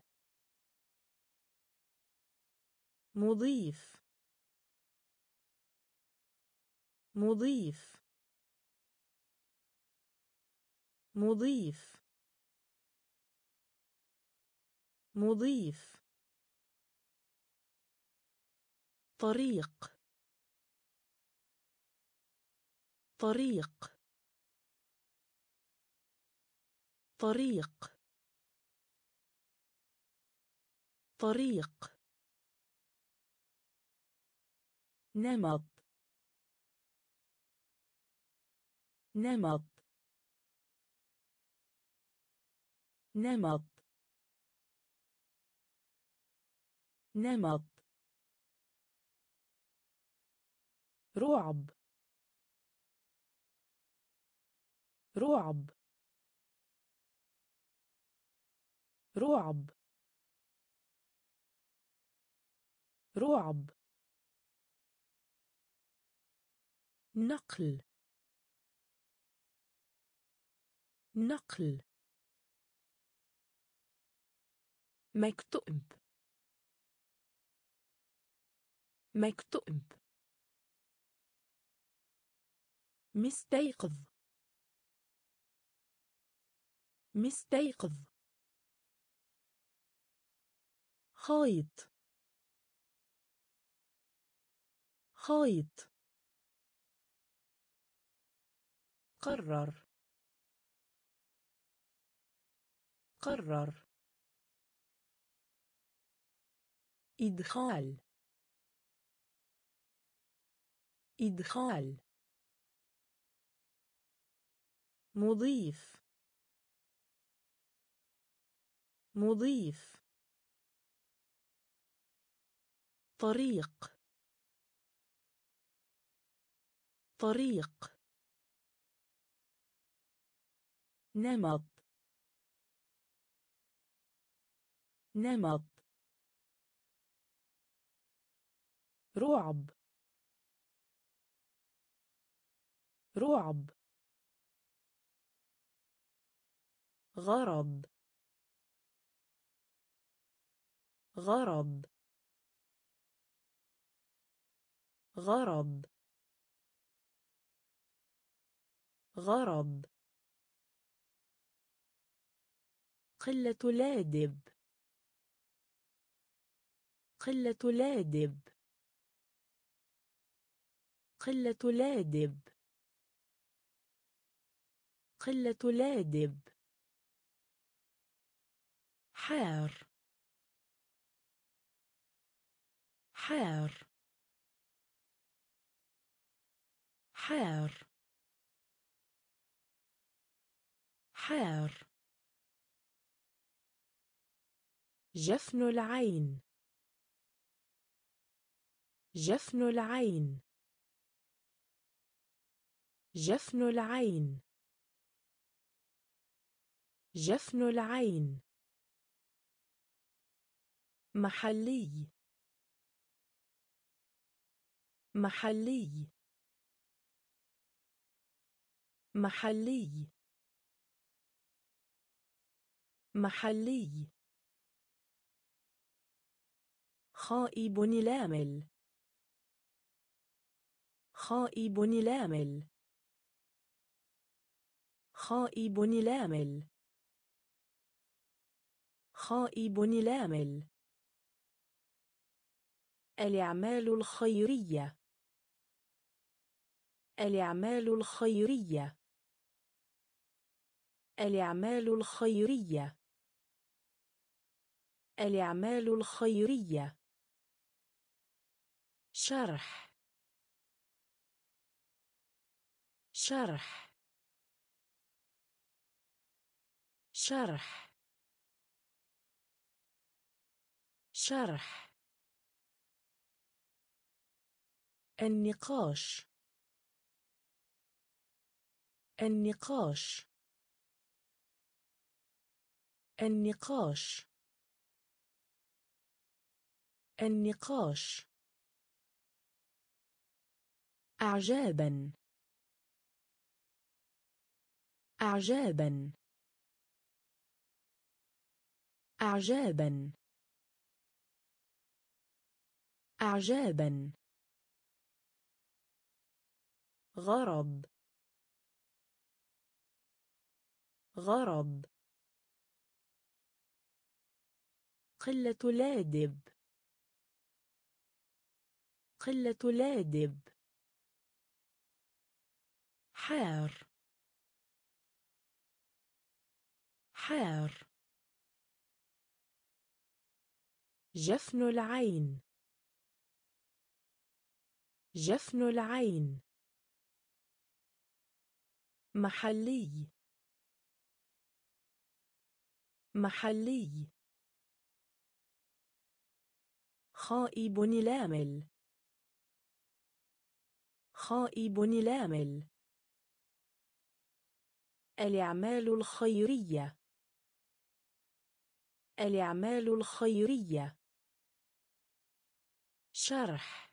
مضيف. مضيف. مضيف. مضيف. طريق. طريق. طريق. طريق. نمط. نمط. نمط. نمط. رعب. رعب. رعب. رعب. نقل. نقل. مكتوب مكتوب مستيقظ. مستيقظ. خيط خيط قرر. قرر. إدخال. إدخال. مضيف. مضيف. طريق. طريق. نمط. نمط. رعب. رعب. غرض. غرض. غرض. غرض. قلة لادب. قلة لادب. قلة لادب. قلة لادب. حار. حار. حار. حار. جفن العين. جفن العين. جفن العين. جفن العين. محلي. محلي. محلي. محلي. خائب لامل. خائب لامل. خائب لامل. خائب لامل. الأعمال الخيرية. الأعمال الخيرية. الأعمال الخيرية. الأعمال الخيرية. شرح. شرح. شرح. شرح. النقاش. النقاش. النقاش. النقاش. أعجابا. أعجابا. أعجابا. أعجابا. غرض. غرض. قلة لادب. قلة لادب. حار. حار. جفن العين. جفن العين. محلي. محلي. خائب لامل. خائب لامل. الأعمال الخيرية. الأعمال الخيرية. شرح.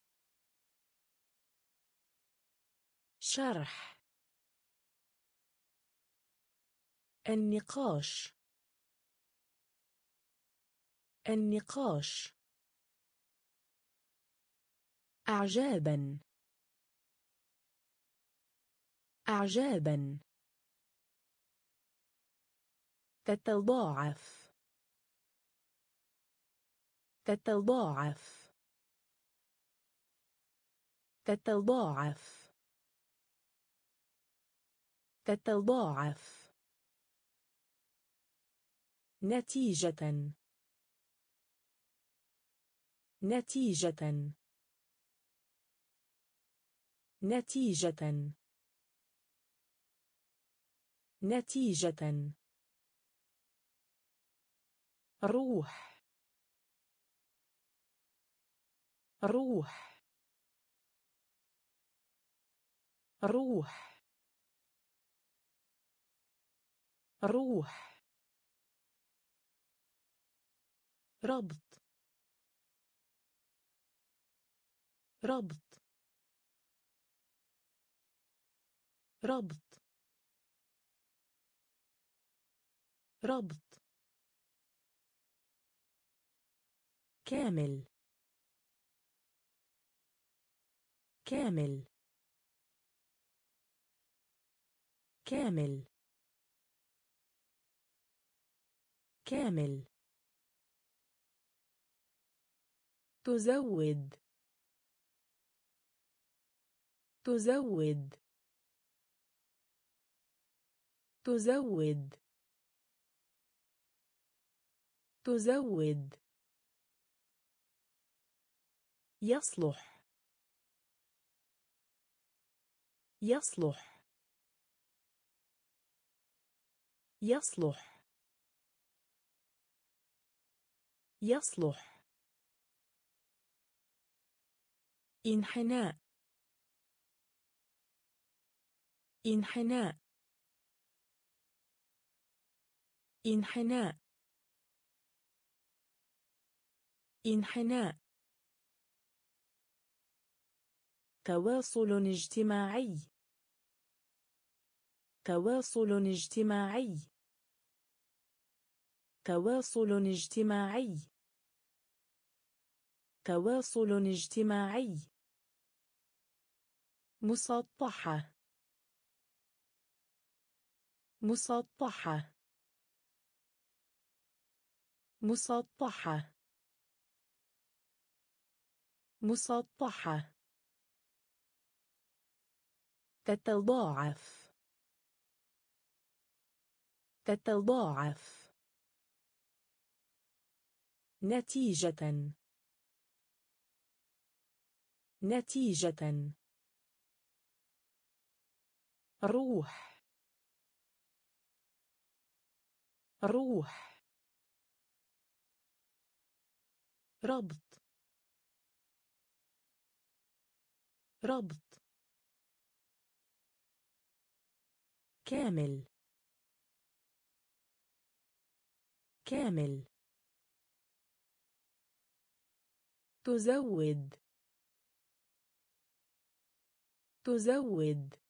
شرح. النقاش. النقاش. أعجابا. أعجابا. تتضاعف. تتضاعف. تتضاعف. تتضاعف. نتيجة. نتيجة. نتيجة. نتيجة. روح. روح. روح. روح. ربط ربط ربط ربط كامل. كامل. كامل. كامل. تزود. تزود. تزود. تزود. يصلح. يصلح. يصلح. يصلح. إنحناء. إنحناء. إنحناء. إنحناء. تواصل اجتماعي. تواصل اجتماعي. تواصل اجتماعي. تواصل اجتماعي. مسطحة. مسطحة. مسطحة. مسطحة. تتضاعف. تتضاعف. نتيجة. نتيجة. روح. روح. ربط. ربط. كامل. كامل. تزود. تزود.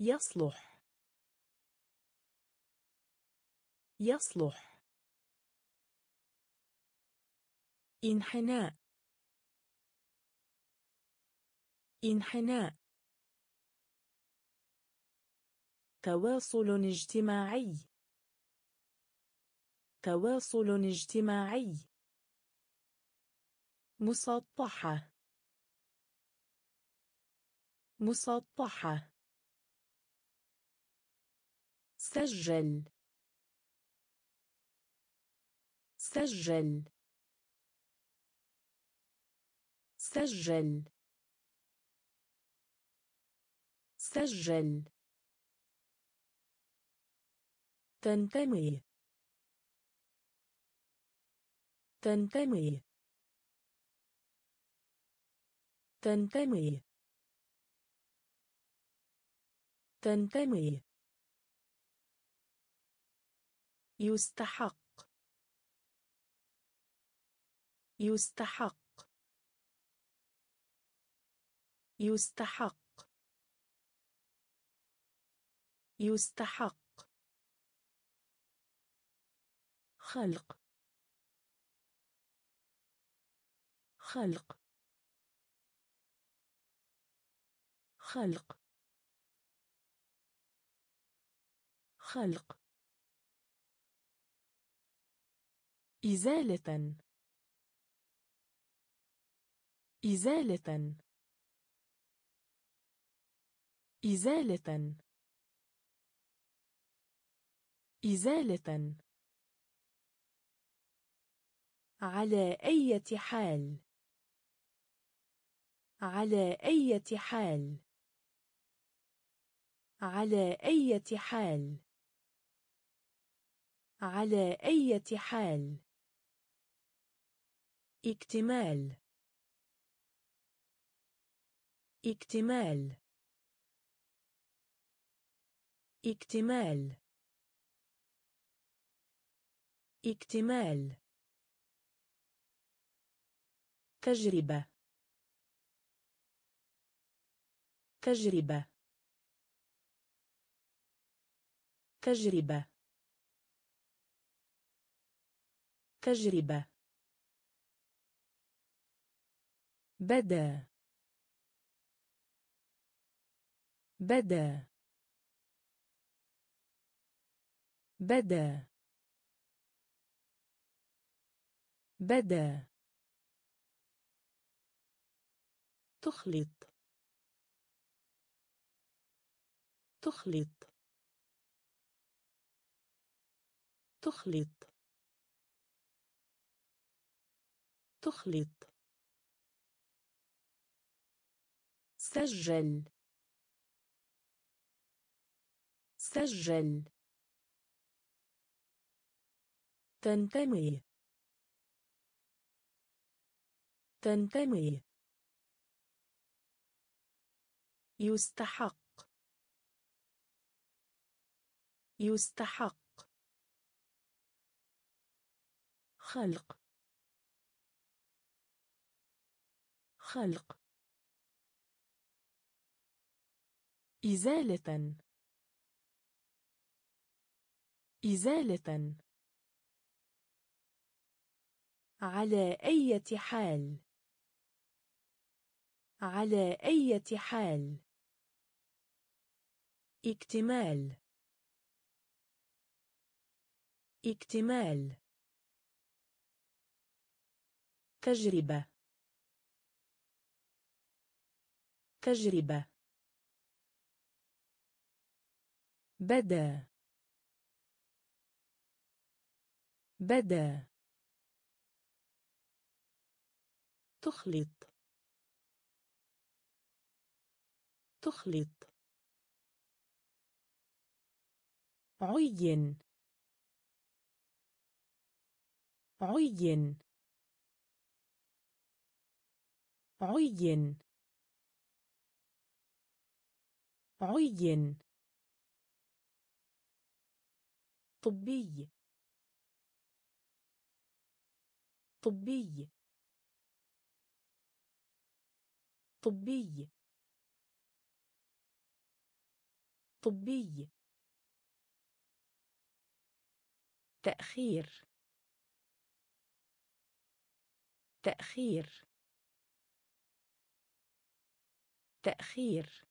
يصلح. يصلح. انحناء. انحناء. تواصل اجتماعي. تواصل اجتماعي. مسطحة. مسطحة. سجل. سجل. سجل. سجل. تنتمي. تنتمي. تنتمي. تنتمي. يستحق. يستحق. يستحق. يستحق. خلق. خلق. خلق. خلق. إزالة. إزالة. إزالة. إزالة. على أي حال؟ على أي حال؟ على أي حال؟ على أي حال؟ اكتمال. اكتمال. اكتمال. اكتمال. تجربة. تجربة. تجربة. تجربة. بدأ. بدأ. بدأ. بدأ. تخلط. تخلط. تخلط. تخلط. سجل. سجل. تنتمي. تنتمي. يستحق. يستحق. خلق. خلق. إزالة. إزالة. على أي حال؟ على أي حال؟ اكتمال. اكتمال. تجربة. تجربة. بدأ. بدأ. تخلط. تخلط. عين. عين. عين. عين. طبي. طبي. طبي. طبي. تأخير. تأخير. تأخير.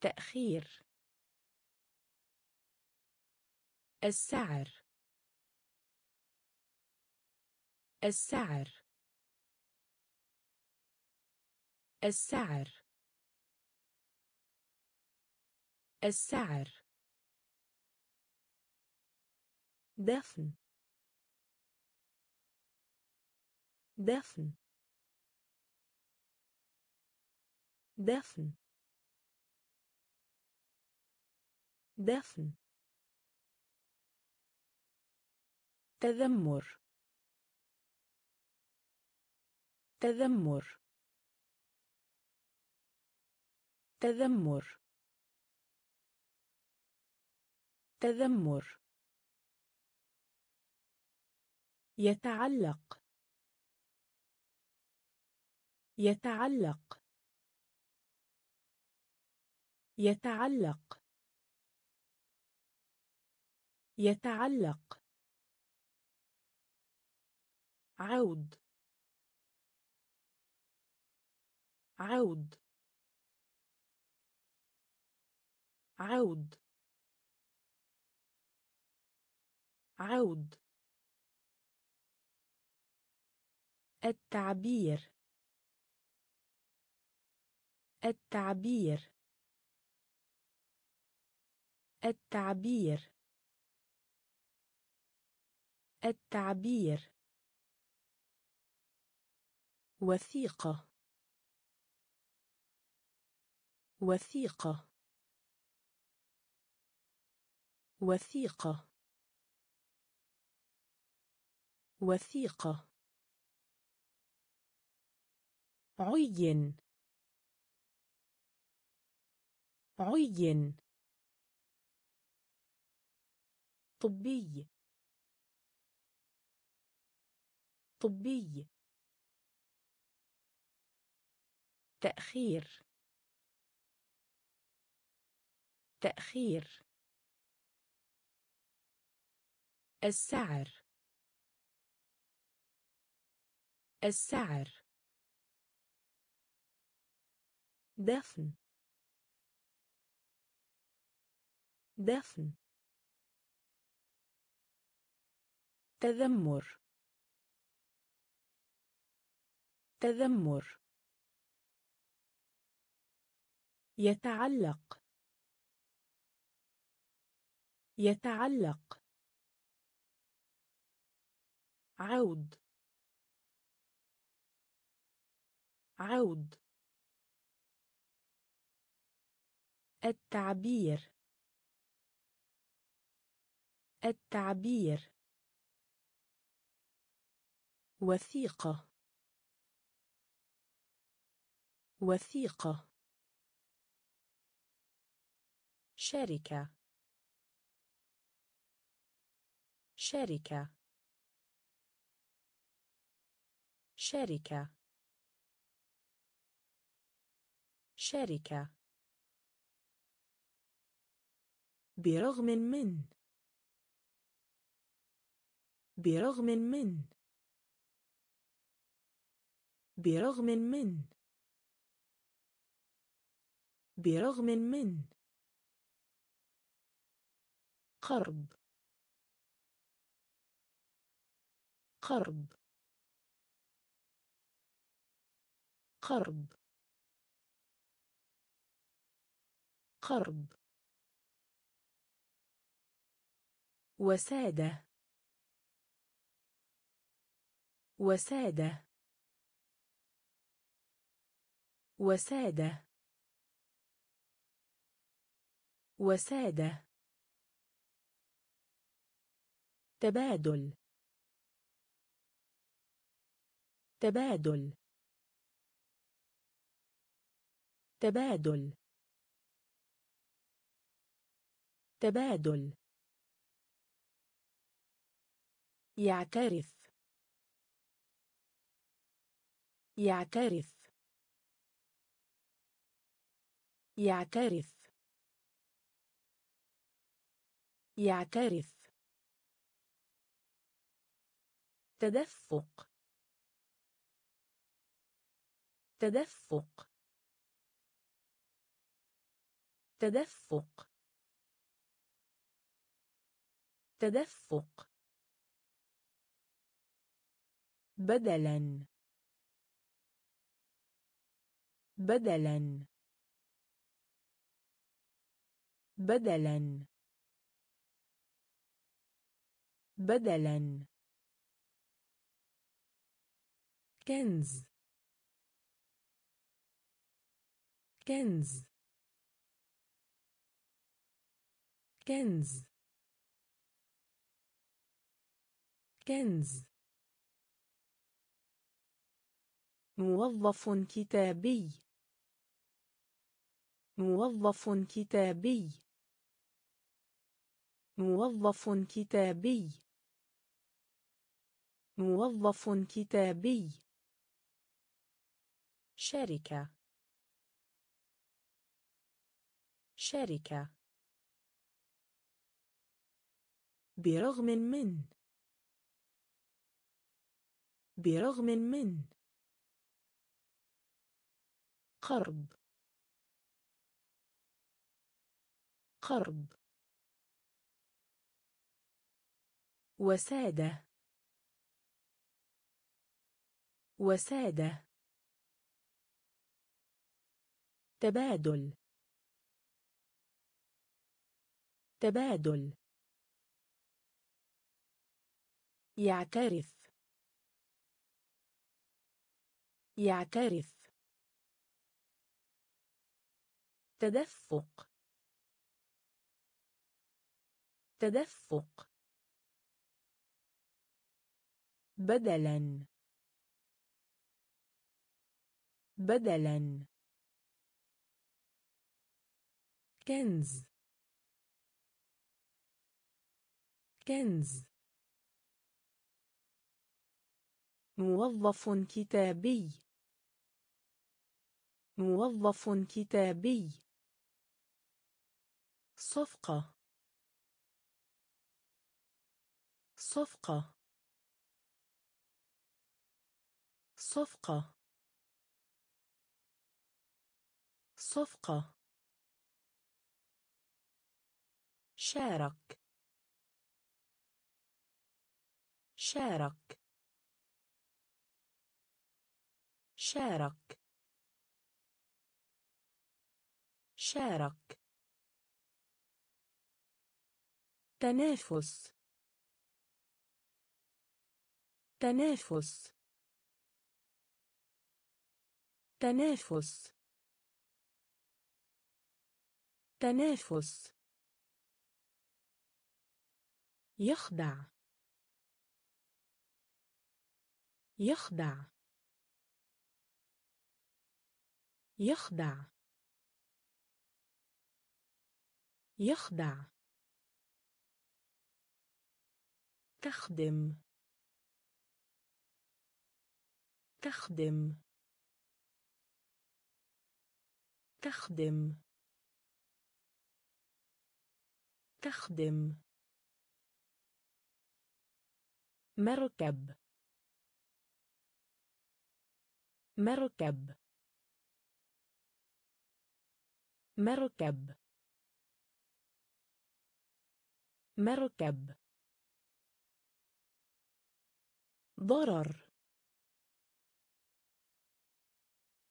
تأخير. السعر. السعر. السعر. السعر. دفن. دفن. دفن. دفن. تذمر. تذمر. تذمر. تذمر. يتعلق. يتعلق. يتعلق. يتعلق. عود عود عود عود التعبير. التعبير. التعبير. التعبير. وثيقة. وثيقة. وثيقة. وثيقة. عين. عين. طبي. طبي. تأخير. تأخير. السعر. السعر. دفن. دفن. تذمر. تذمر. يتعلق. يتعلق. عود. عود. التعبير. التعبير. وثيقة. وثيقة. شركة. شركة. شركة. شركة. برغم من. برغم من. برغم من. برغم من. قرض. قرض. قرض. قرض. وسادة. وسادة. وسادة. وسادة. تبادل. تبادل. تبادل. تبادل. يعترف. يعترف. يعترف. يعترف. تدفق. تدفق. تدفق. تدفق. بدلا. بدلا. بدلا. بدلا. كنز. كنز. كنز. كنز. موظف كتابي. موظف كتابي. موظف كتابي. موظف كتابي. شركة. شركة. برغم من. برغم من. قرض. قرض. وسادة. وسادة. تبادل. تبادل. يعترف. يعترف. تدفق. تدفق. بدلا. بدلا. كنز. كنز. موظف كتابي. موظف كتابي. صفقة. صفقة. صفقة. صفقة. شارك. شارك. شارك. شارك. تنافس. تنافس. تنافس. تنافس. يخدع. يخدع. يخدع. يخدع. تخدم. تخدم. تخدم. تخدم. مركب. مركب. مركب. مركب. ضرر.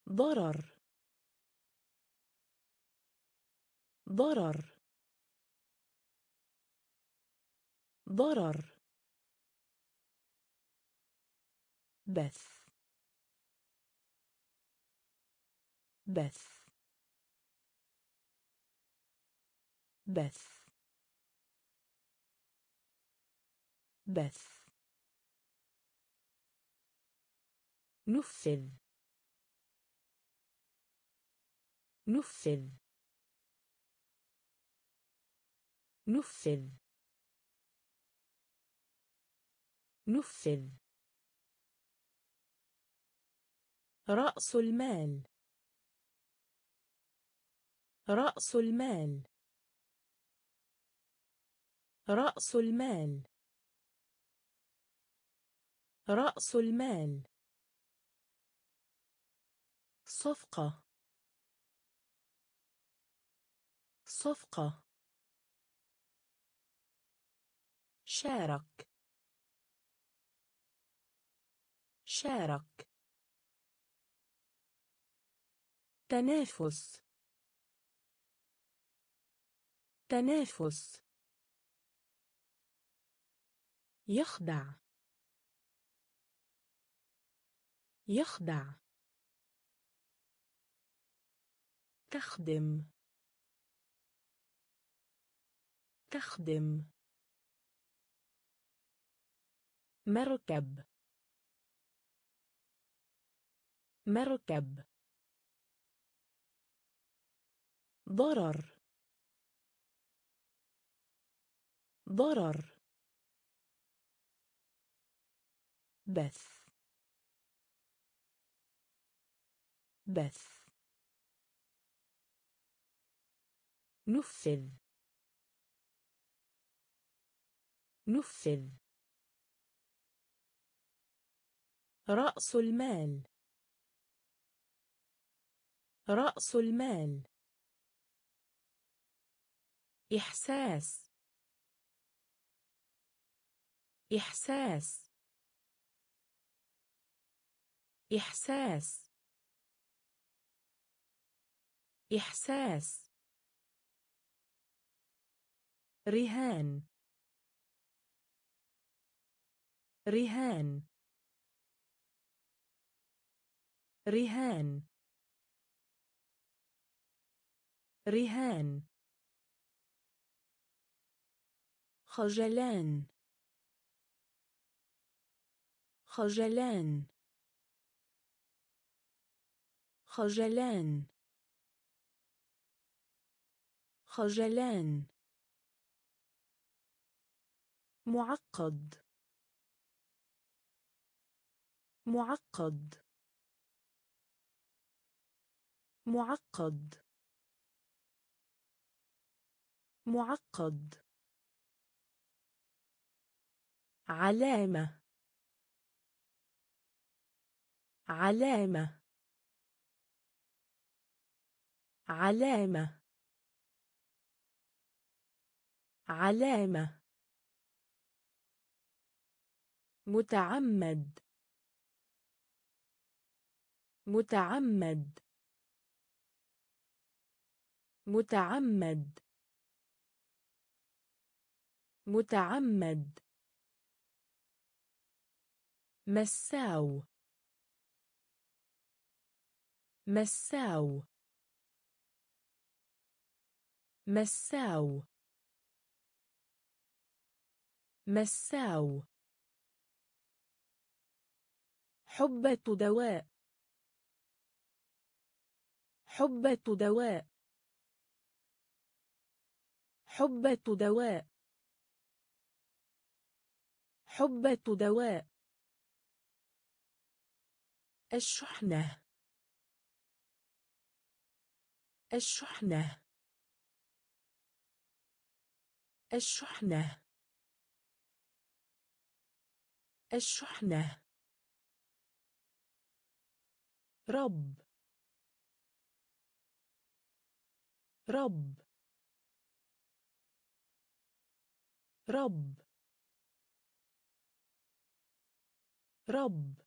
ضرر. ضرر. ضرر. بث. بث. بث. بث. نفذ نفذ نفذ نفذ رأس المال. رأس المال. رأس المال. رأس المال. صفقة. صفقة. شارك. شارك. تنافس. تنافس. يخدع. يخدع. تخدم. تخدم. مركب. مركب. ضرر. ضرر. بث. بث. نفذ. نفذ. رأس المال. رأس المال. إحساس. إحساس. إحساس. إحساس. رهان. رهان. رهان. رهان. خجلان. خجلان. خجلان. خجلان. معقد. معقد. معقد. معقد. علامة. علامة. علامة. علامة. متعمد. متعمد. متعمد. متعمد. مساو. مساو. مساو. مساو. حبة دواء. حبة دواء. حبة دواء. حبة دواء. الشحنة. الشحنة. الشحنة. الشحنة. رب. رب. رب. رب.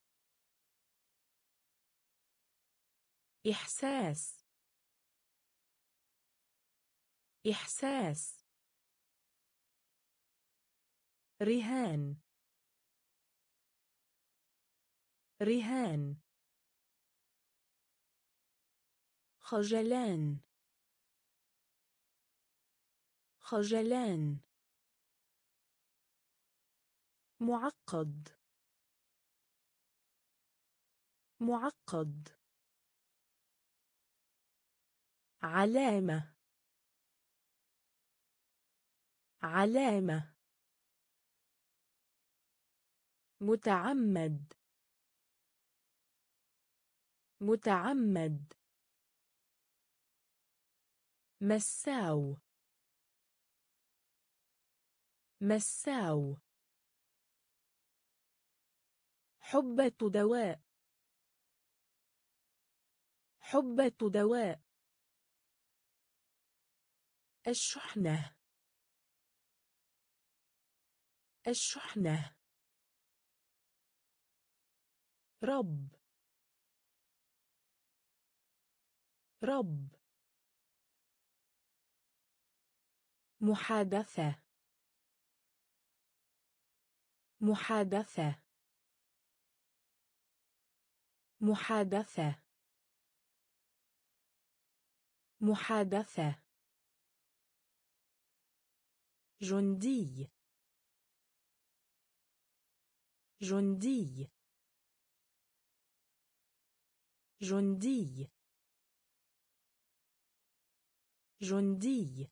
إحساس. إحساس. رهان. رهان. خجلان. خجلان. معقد. معقد. علامة. علامة. متعمد. متعمد. مساو. مساو. حبة دواء. حبة دواء. الشحنة. الشحنة. رب. رب. محادثة. محادثة. محادثة. محادثة. جندي. جندي. جندي. جندي.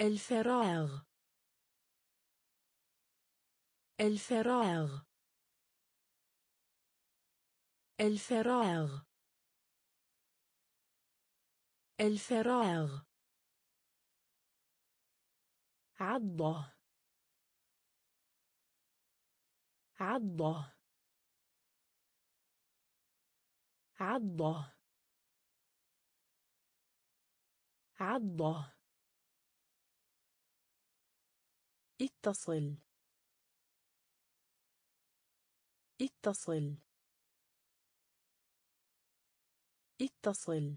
الفراغ. الفراغ. الفراغ. الفراغ. عضة. عضة. عضة. عضة. اتصل. اتصل. اتصل.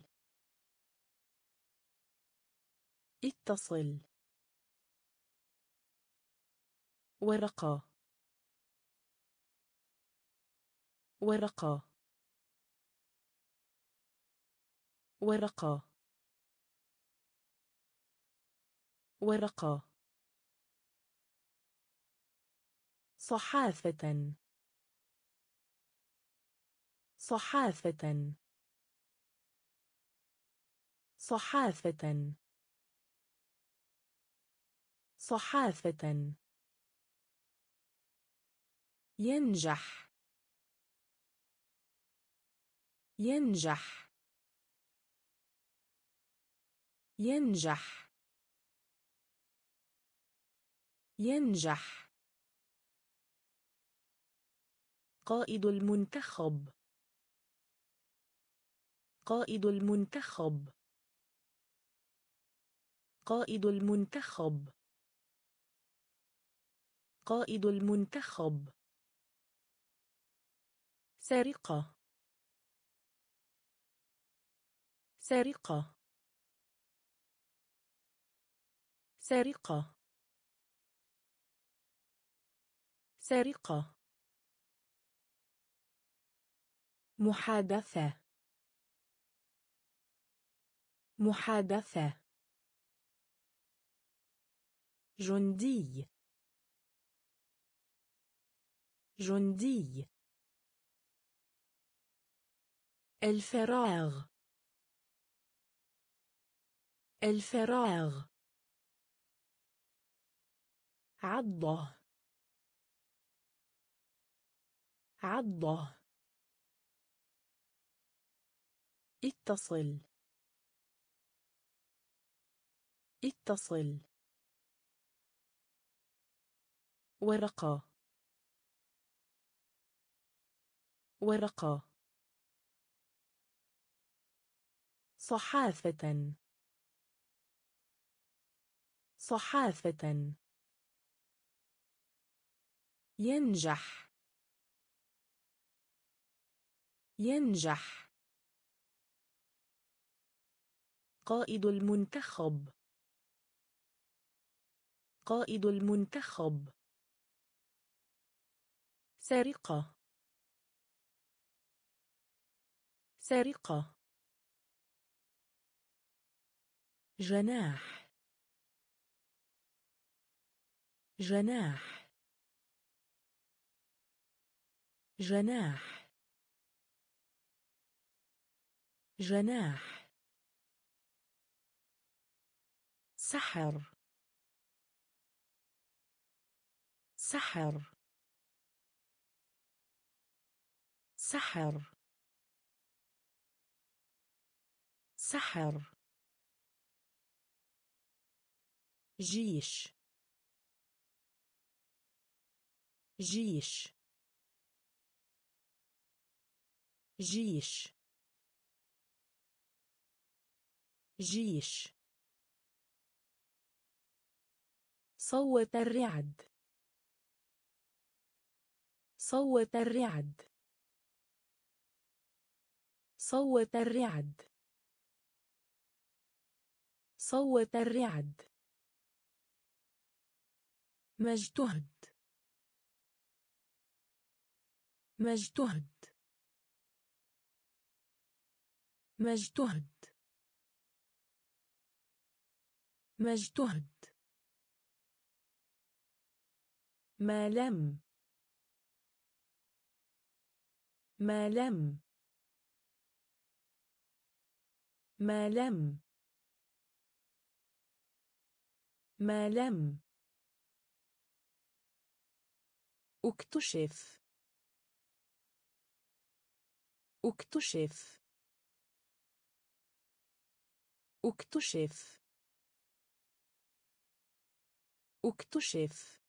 اتصل. ورقة. ورقة. ورقة. ورقة. صحافة. صحافة. صحافة. صحافة. ينجح. ينجح. ينجح. ينجح. قائد المنتخب. قائد المنتخب. قائد المنتخب. قائد المنتخب. سرقة. سرقة. سرقة. سرقة. محادثة. محادثة. جندي. جندي. الفراغ الفراغ عضة عضة اتصل اتصل ورقة ورقة صحافة. صحافة. ينجح. ينجح. قائد المنتخب. قائد المنتخب. سرقة. سرقة. جناح. جناح. جناح. جناح. سحر. سحر. سحر. سحر. جيش. جيش. جيش. جيش. صوت الرعد. صوت الرعد. صوت الرعد. صوت الرعد. مجتهد. مجتهد. مجتهد. مجتهد. ما لم. ما لم. ما لم. ما لم. اكتشف اكتشف اكتشف اكتشف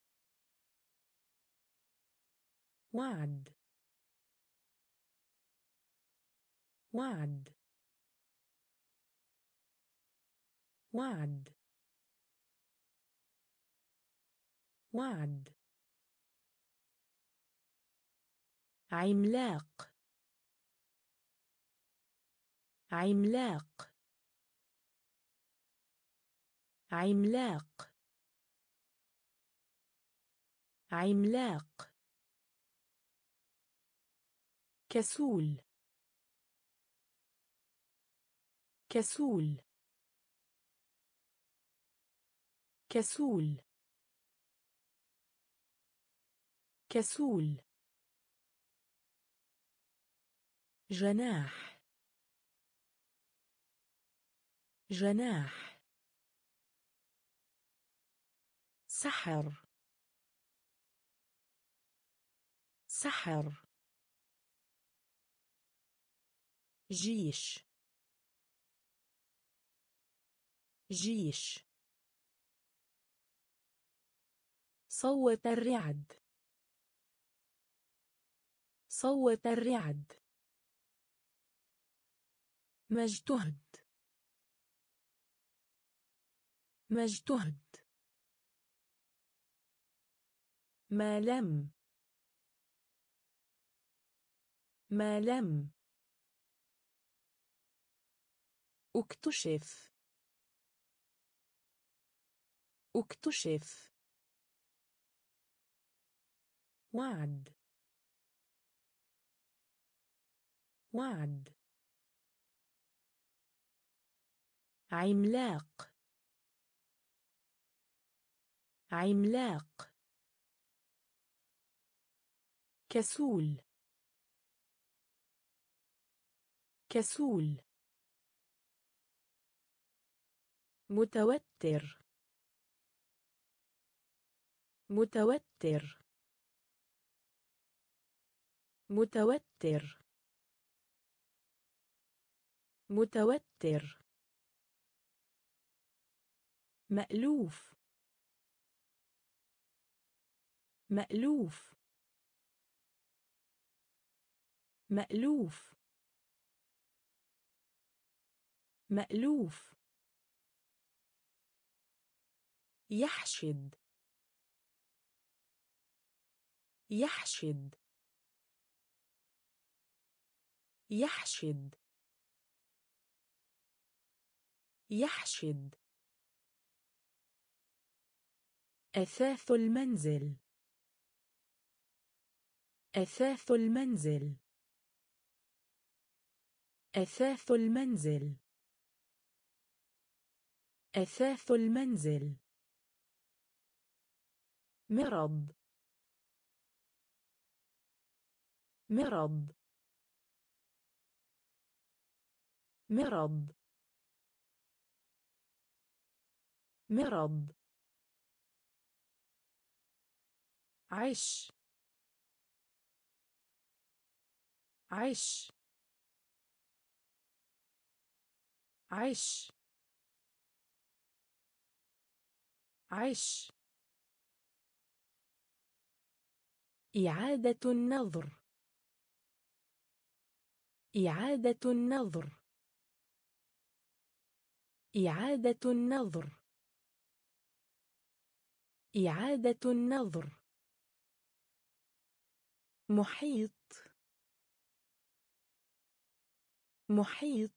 وعد وعد وعد وعد عملاق. عملاق. عملاق. عملاق. كسول. كسول. كسول. كسول. جناح. جناح. سحر. سحر. جيش. جيش. صوت الرعد. صوت الرعد. مجتهد. مجتهد. ما لم. ما لم. اكتشف. اكتشف. وعد. وعد. عملاق. عملاق. كسول. كسول. متوتر. متوتر. متوتر. متوتر. مألوف. مألوف. مألوف. مألوف. يحشد. يحشد. يحشد. يحشد. أثاث المنزل. أثاث المنزل. أثاث المنزل. أثاث المنزل. مرض. مرض. مرض. مرض. عش عش عش عش إعادة النظر. إعادة النظر. إعادة النظر. إعادة النظر. محيط. محيط.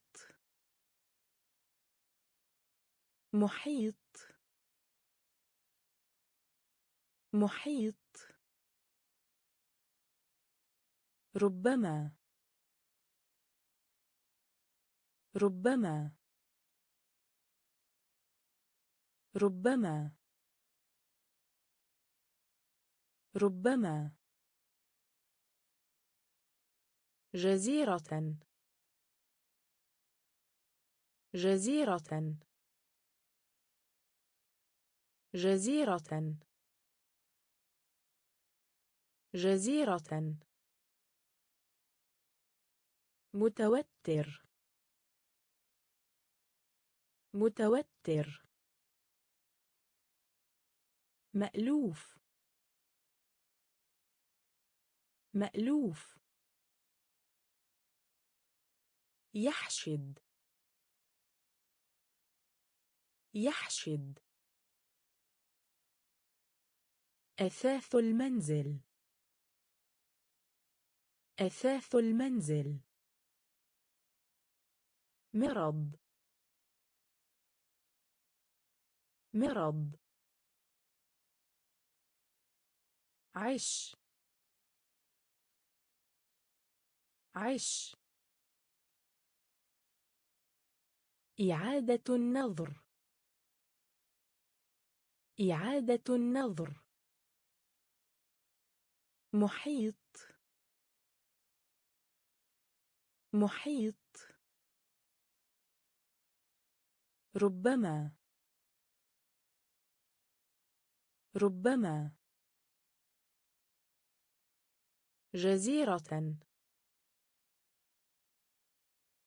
محيط. محيط. ربما. ربما. ربما. ربما. جزيرة. جزيرة. جزيرة. جزيرة. متوتر. متوتر. مألوف. مألوف. يحشد. يحشد. أثاث المنزل. أثاث المنزل. مرض. مرض. عش. عش. إعادة النظر. إعادة النظر. محيط. محيط. ربما. ربما. جزيرة.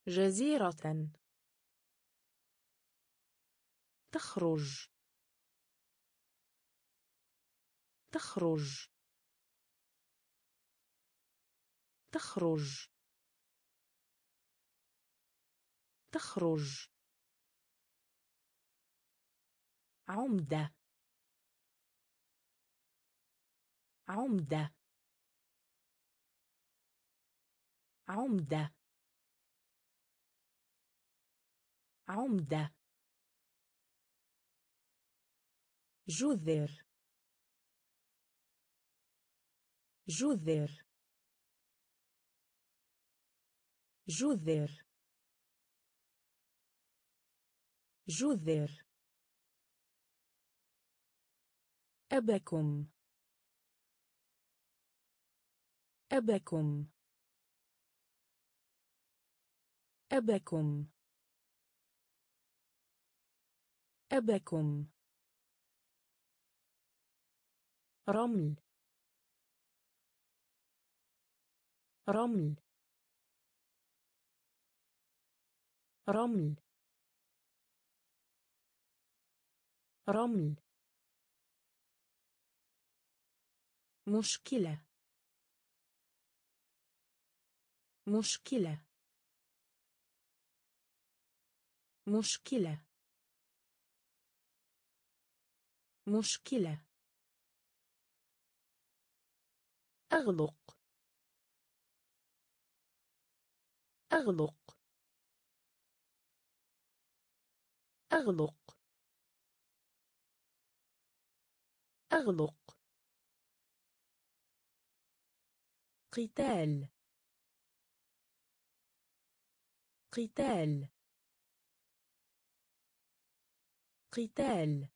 جزيرة. تخرج. تخرج. تخرج. تخرج. عمدة. عمدة. عمدة. عمدة. جذر. جذر. جذر. جذر. أبكم. أبكم. أبكم. أبكم. رمل رمل رمل رمل. مشكلة مشكلة. مشكلة مشكلة. أغلق. أغلق. أغلق. أغلق. قتال. قتال. قتال.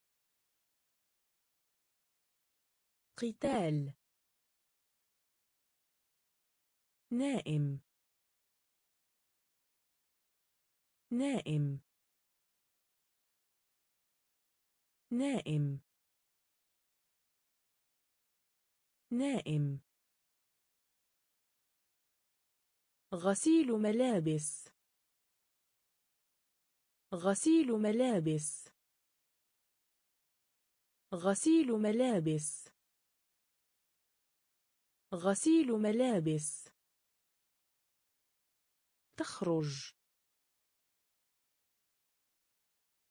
قتال. نائم. نائم. نائم. نائم. غسيل ملابس. غسيل ملابس. غسيل ملابس. غسيل ملابس. تخرج.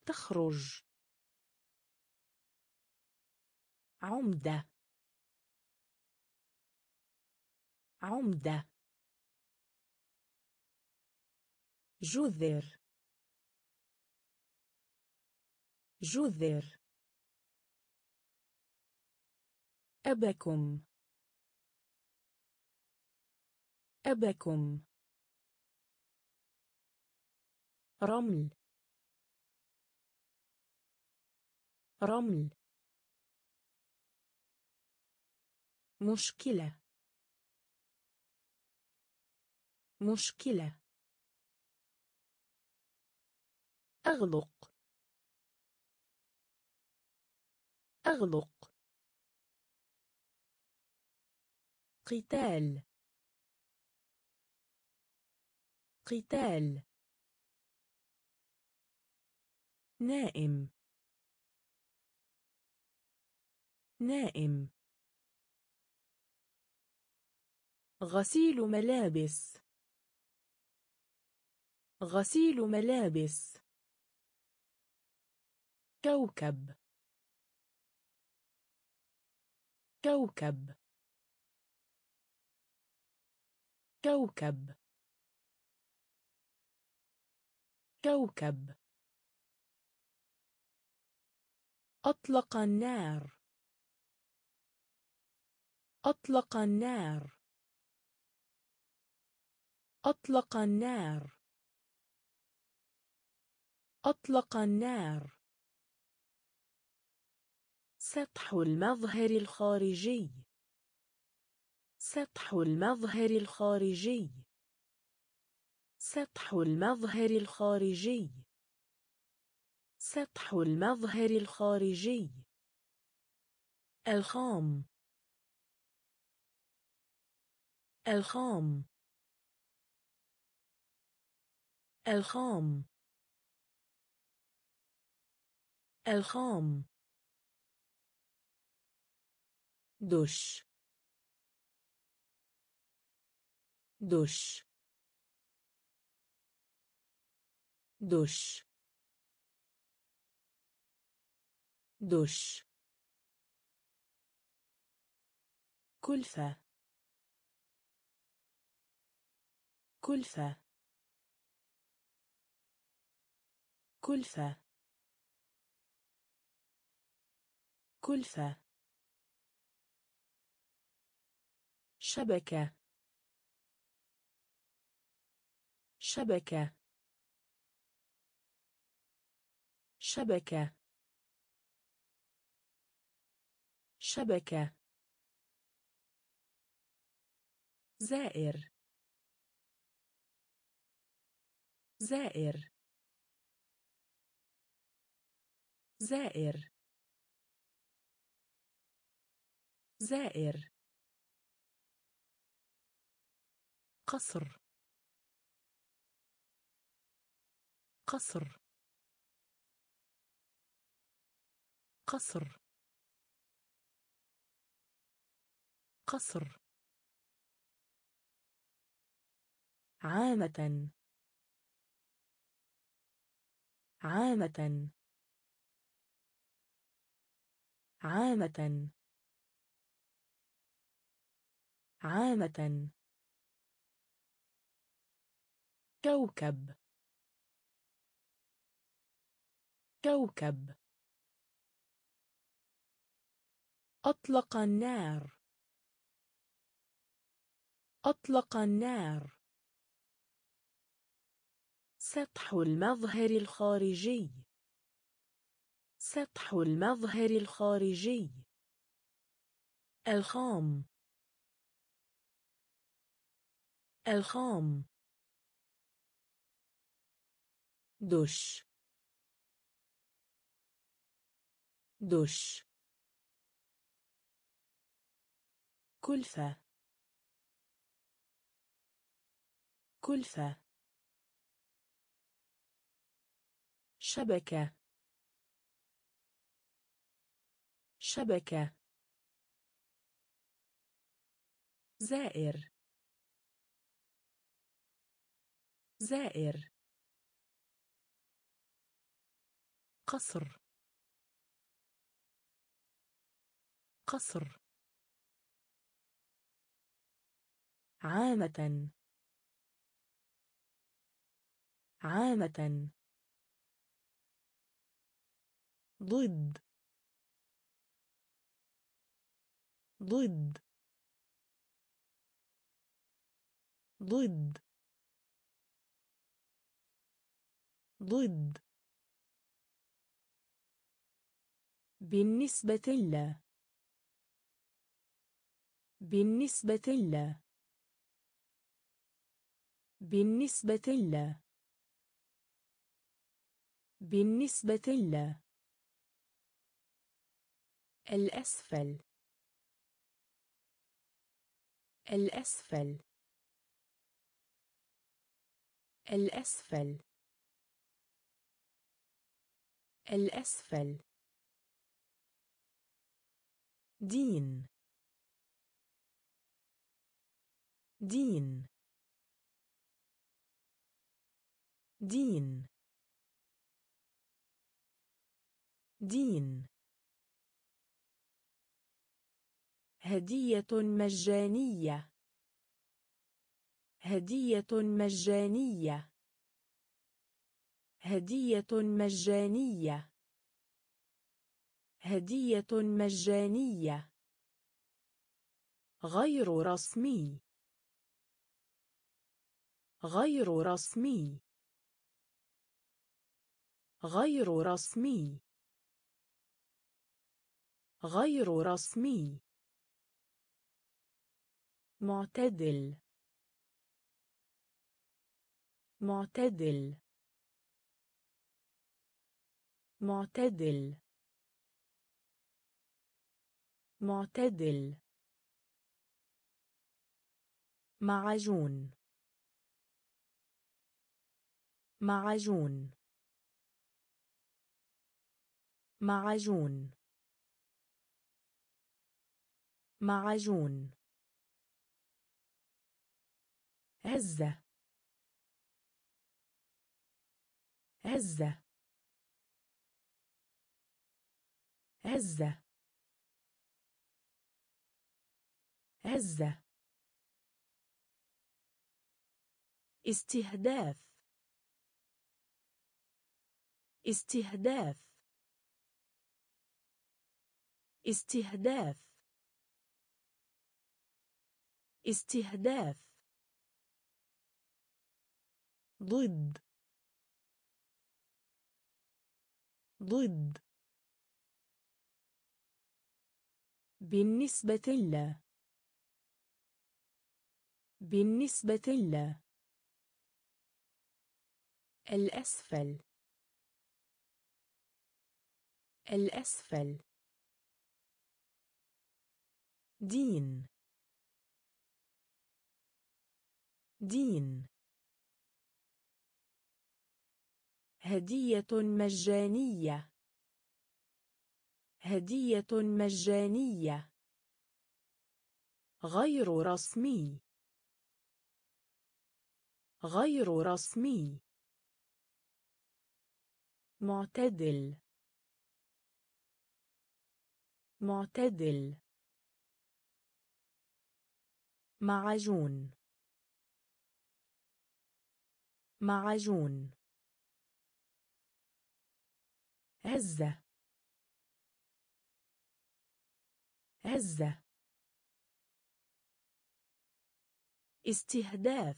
تخرج. عمدة. عمدة. جذر. جذر. أبكم. أبكم. رمل. رمل. مشكلة. مشكلة. أغلق. أغلق. قتال. قتال. نائم. نائم. غسيل ملابس. غسيل ملابس. كوكب. كوكب. كوكب. كوكب. أطلق النار. أطلق النار. أطلق النار. أطلق النار. سطح المظهر الخارجي. سطح المظهر الخارجي. سطح المظهر الخارجي. سطح المظهر الخارجي. الخام. الخام. الخام. الخام. دش. دش. دش. دش كلفة. كلفة. كلفة. كلفة. شبكة. شبكة. شبكة. شبكة. زائر. زائر. زائر. زائر. قصر. قصر. قصر. قصر. عامة. عامة. عامة. عامة. كوكب. كوكب. أطلق النار. أطلق النار. سطح المظهر الخارجي. سطح المظهر الخارجي. الخام. الخام. دش. دش. كلفة. كلفة. شبكة. شبكة. زائر. زائر. قصر. قصر. عامة. عامة. ضد. ضد. ضد. ضد. بالنسبة ل بالنسبة ل بالنسبة ل بالنسبة ل. الأسفل. الأسفل. الأسفل. الأسفل. دين. دين. دين. دين. هدية مجانية. هدية مجانية. هدية مجانية. هدية مجانية. غير رسمي. غير رسمي. غير رسمي. غير رسمي. معتدل. معتدل. معتدل. معتدل. معجون. معجون. معجون. معجون. هزة هزة هزة هزة استهداف. استهداف. استهداف. استهداف. ضد. ضد. بالنسبة ل بالنسبة ل الأسفل. الأسفل. دين. دين. هدية مجانية. هدية مجانية. غير رسمي. غير رسمي. معتدل. معتدل. معجون. معجون. هزة هزة استهداف.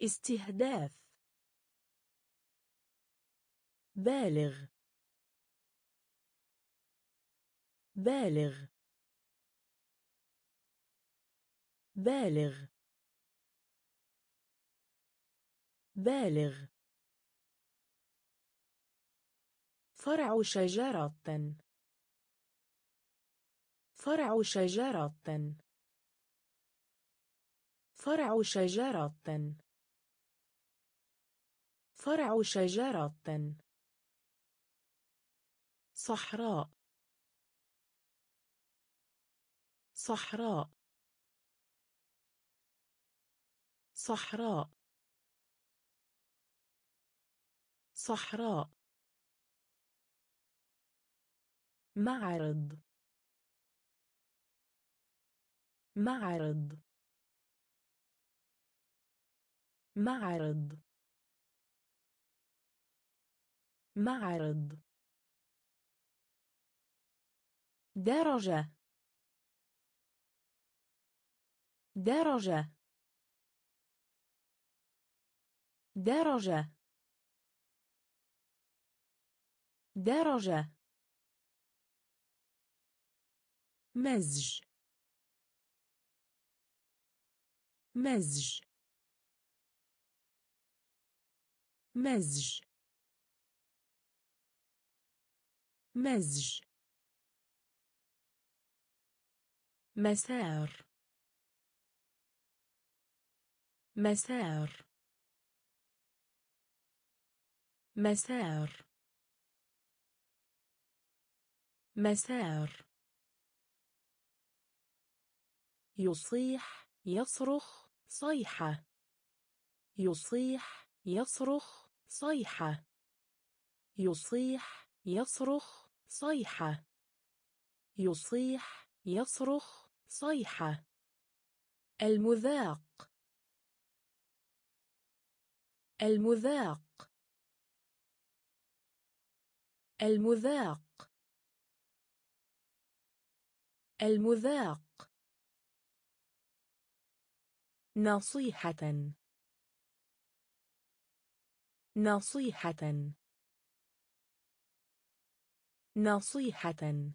استهداف. بالغ. بالغ. بالغ. بالغ. فرع شجرة. فرع شجرة. فرع شجرة. فرع شجرة. صحراء. صحراء. صحراء. صحراء. معرض. معرض. معرض. معرض. درجة. درجة. درجة. درجة. مزج. مزج. مزج. مزج. مسار. مسار. مسار. مسار. يصيح يصرخ صيحة. يصيح يصرخ صيحة. يصيح يصرخ صيحة. يصيح يصرخ صيحة. المذاق. المذاق. المذاق. المذاق. نصيحة. نصيحة. نصيحة.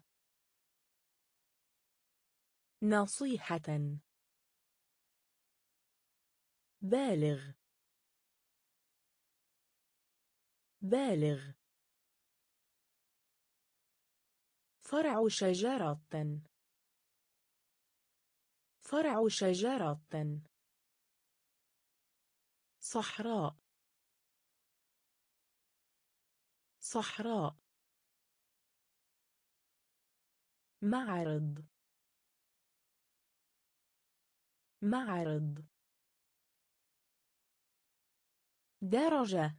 نصيحة. بالغ. بالغ. فرع شجرة. فرع شجرة. صحراء. صحراء. معرض. معرض. درجة.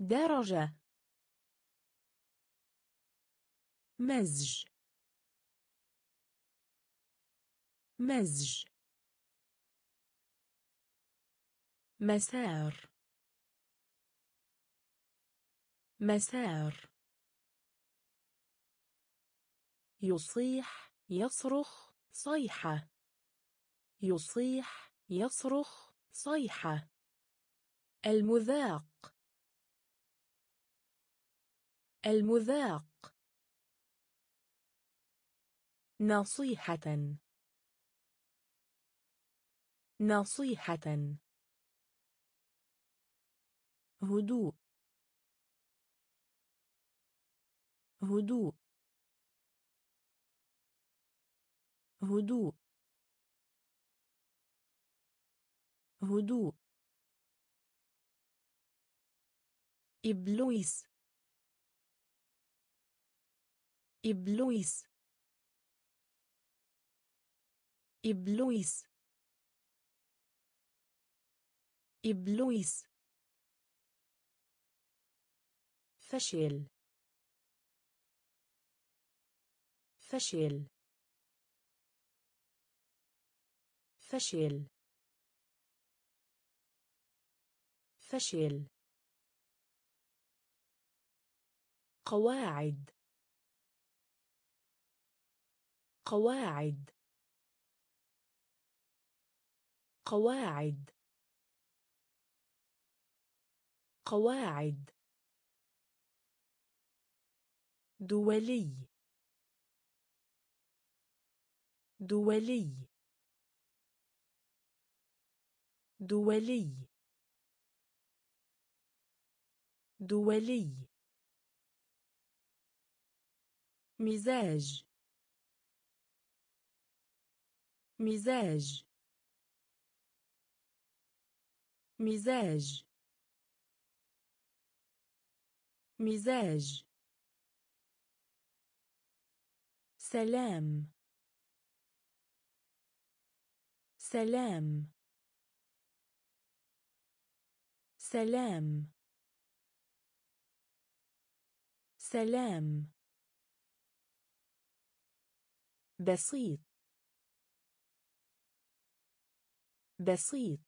درجة. مزج. مزج. مسار. مسار. يصيح يصرخ صيحة. يصيح يصرخ صيحة. المذاق. المذاق. نصيحة. نصيحة. هدوء. هدوء. هدوء. هدوء. إبلويس إبلويس إبلويس إبلويس فشل. فشل. فشل. فشل. قواعد. قواعد. قواعد. قواعد. دولي. دولي. دولي. دولي. مزاج. مزاج. مزاج. مزاج. سلام. سلام. سلام. سلام. بسيط. بسيط.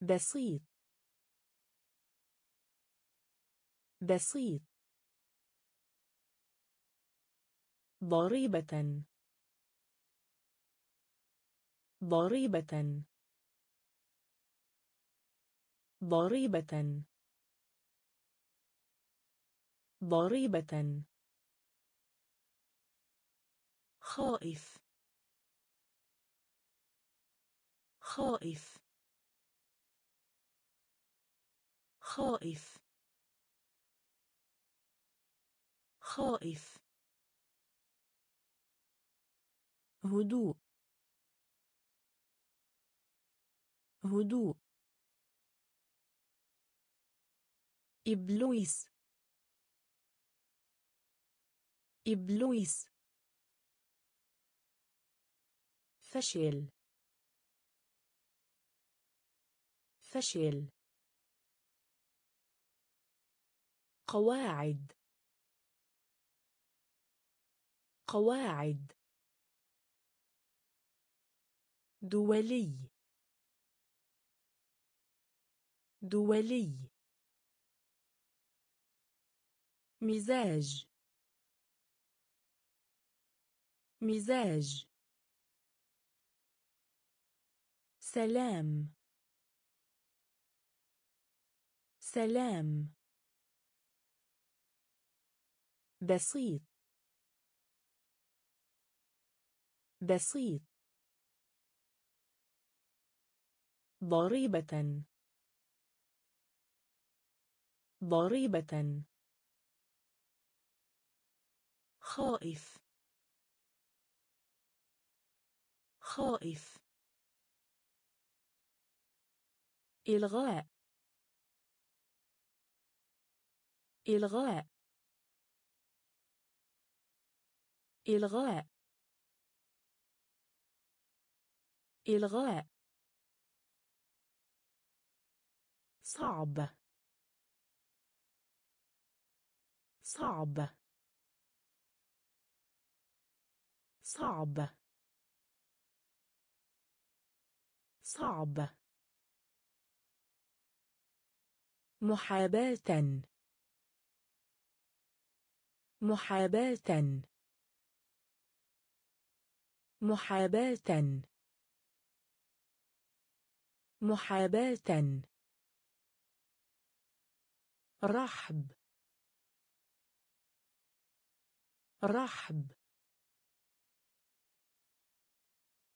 بسيط. بسيط. ضريبة. ضريبة. ضريبة. ضريبة. خائف. خائف. خائف. خائف. هدوء. هدوء. إبلويس إبلويس فشل. فشل. قواعد. قواعد. دولي. دولي. مزاج. مزاج. سلام. سلام. بسيط. بسيط. ضريبة. ضريبة. خائف. خائف. إلغاء. إلغاء. إلغاء. إلغاء. صعب. صعب. صعب. صعب. محاباة. محاباة. محاباة. محاباة. رحب. رحب.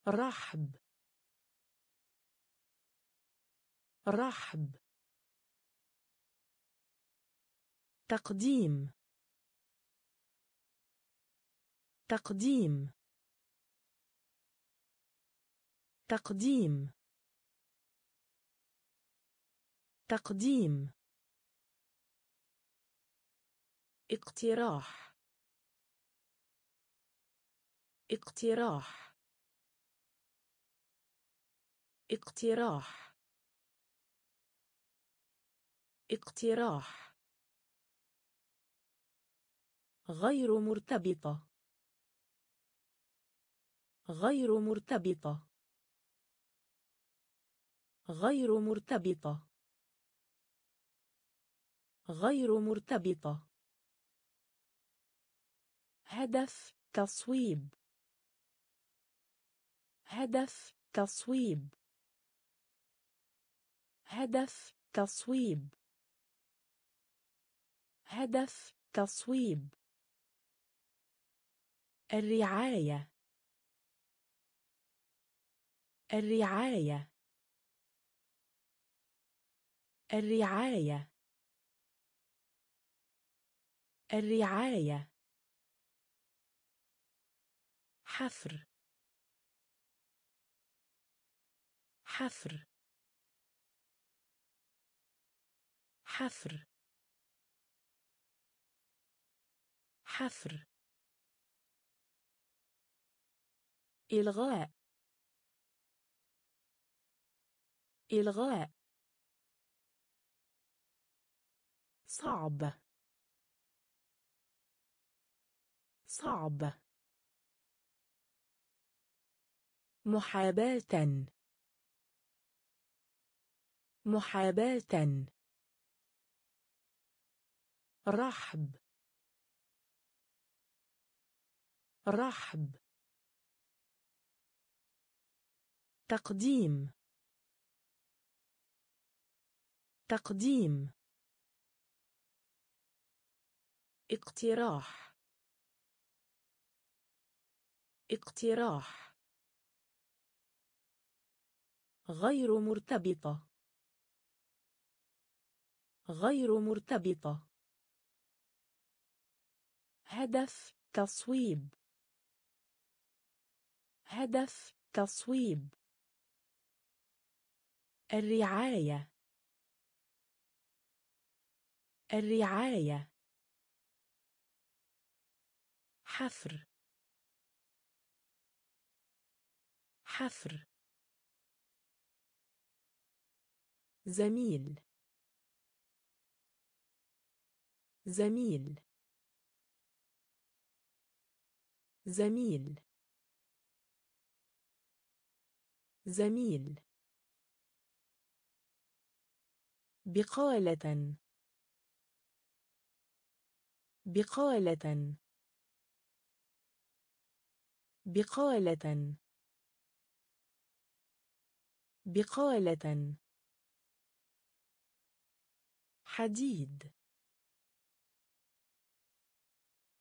رحب. رحب. تقديم. تقديم. تقديم. تقديم. اقتراح. اقتراح. اقتراح. اقتراح. غير مرتبطة. غير مرتبطة. غير مرتبطة. غير مرتبطة. هدف تصويب. هدف تصويب. هدف تصويب. هدف تصويب. الرعاية. الرعاية. الرعاية. الرعاية. حفر. حفر. حفر. حفر. إلغاء. إلغاء. صعب. صعب. محاباة. محاباة. رحب. رحب. تقديم. تقديم. اقتراح. اقتراح. غير مرتبطة. غير مرتبطة. هدف تصويب. هدف تصويب. الرعاية. الرعاية. حفر. حفر. زميل. زميل. زميل. زميل. بقالة. بقالة. بقالة. بقالة. حديد.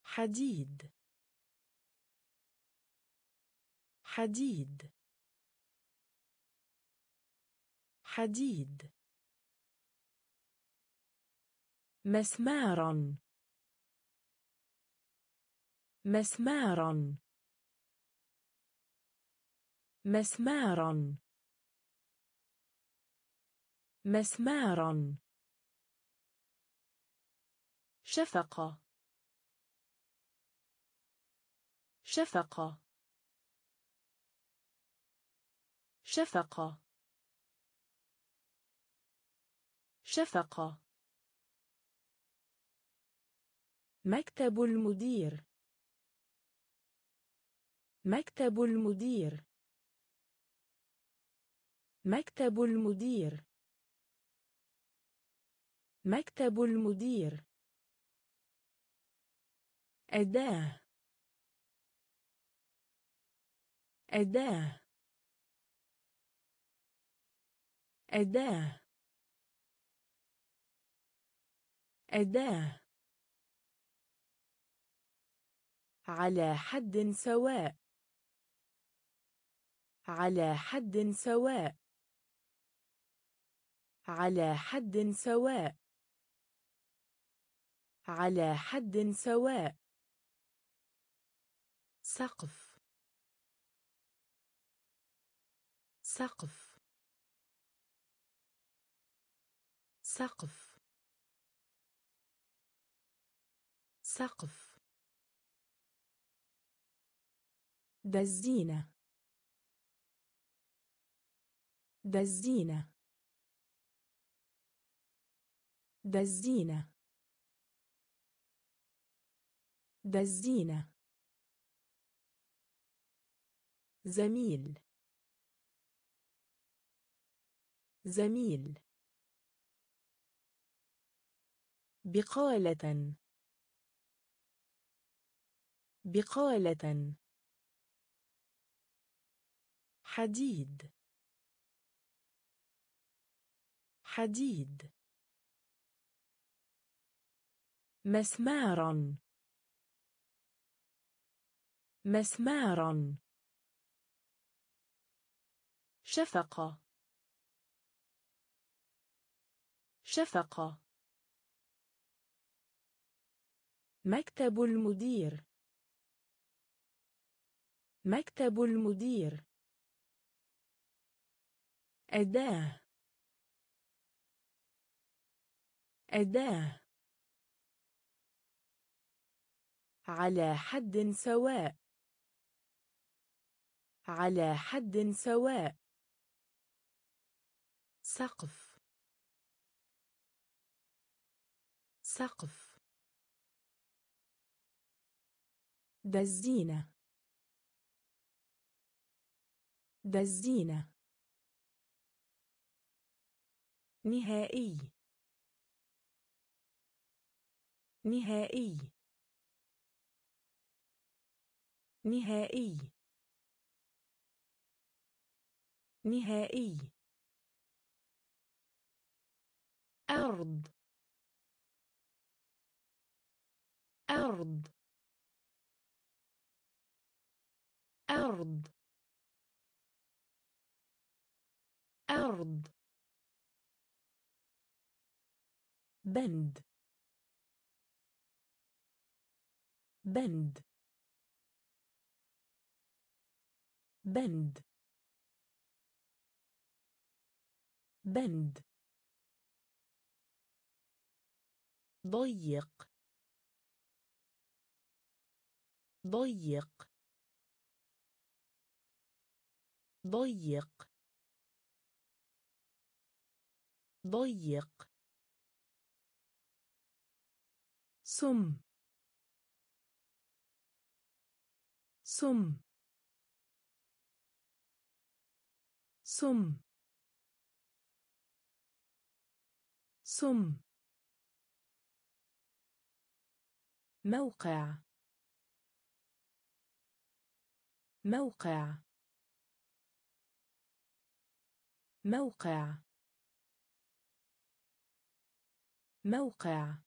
حديد. حديد. حديد. مسمارا. مسمارا. مسمارا. مسمارا. شفقة. شفقة. شفقة. شفقة. مكتب المدير. مكتب المدير. مكتب المدير. مكتب المدير. أداة. أداة. أداة. أداة. على حد سواء. على حد سواء. على حد سواء. على حد سواء. سقف. سقف. سقف. سقف. دزينة. دزينة. دزينة. دزينة زميل. زميل. بقالة. بقالة. حديد. حديد. مسمارا. مسمارا. شفقة. شفقة. مكتب المدير. مكتب المدير. أداة. أداة. على حد سواء. على حد سواء. سقف. سقف. دزينة. دزينة. نهائي. نهائي. نهائي. نهائي. أرض. أرض. أرض. أرض. بند. بند. بند. بند. ضيق. ضيق. ضيق. ضيق. سم. سم. سم. سم موقع. موقع. موقع. موقع.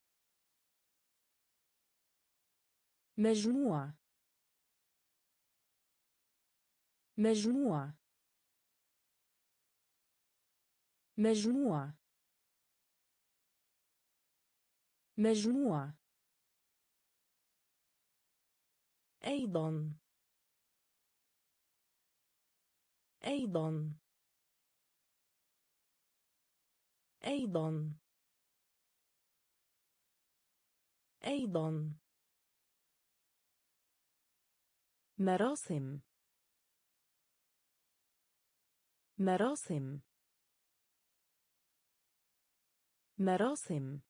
مجموع. مجموع. مجموع. مجموع أيضا. أيضا. أيضا. أيضا. مراسم. مراسم. مراسم.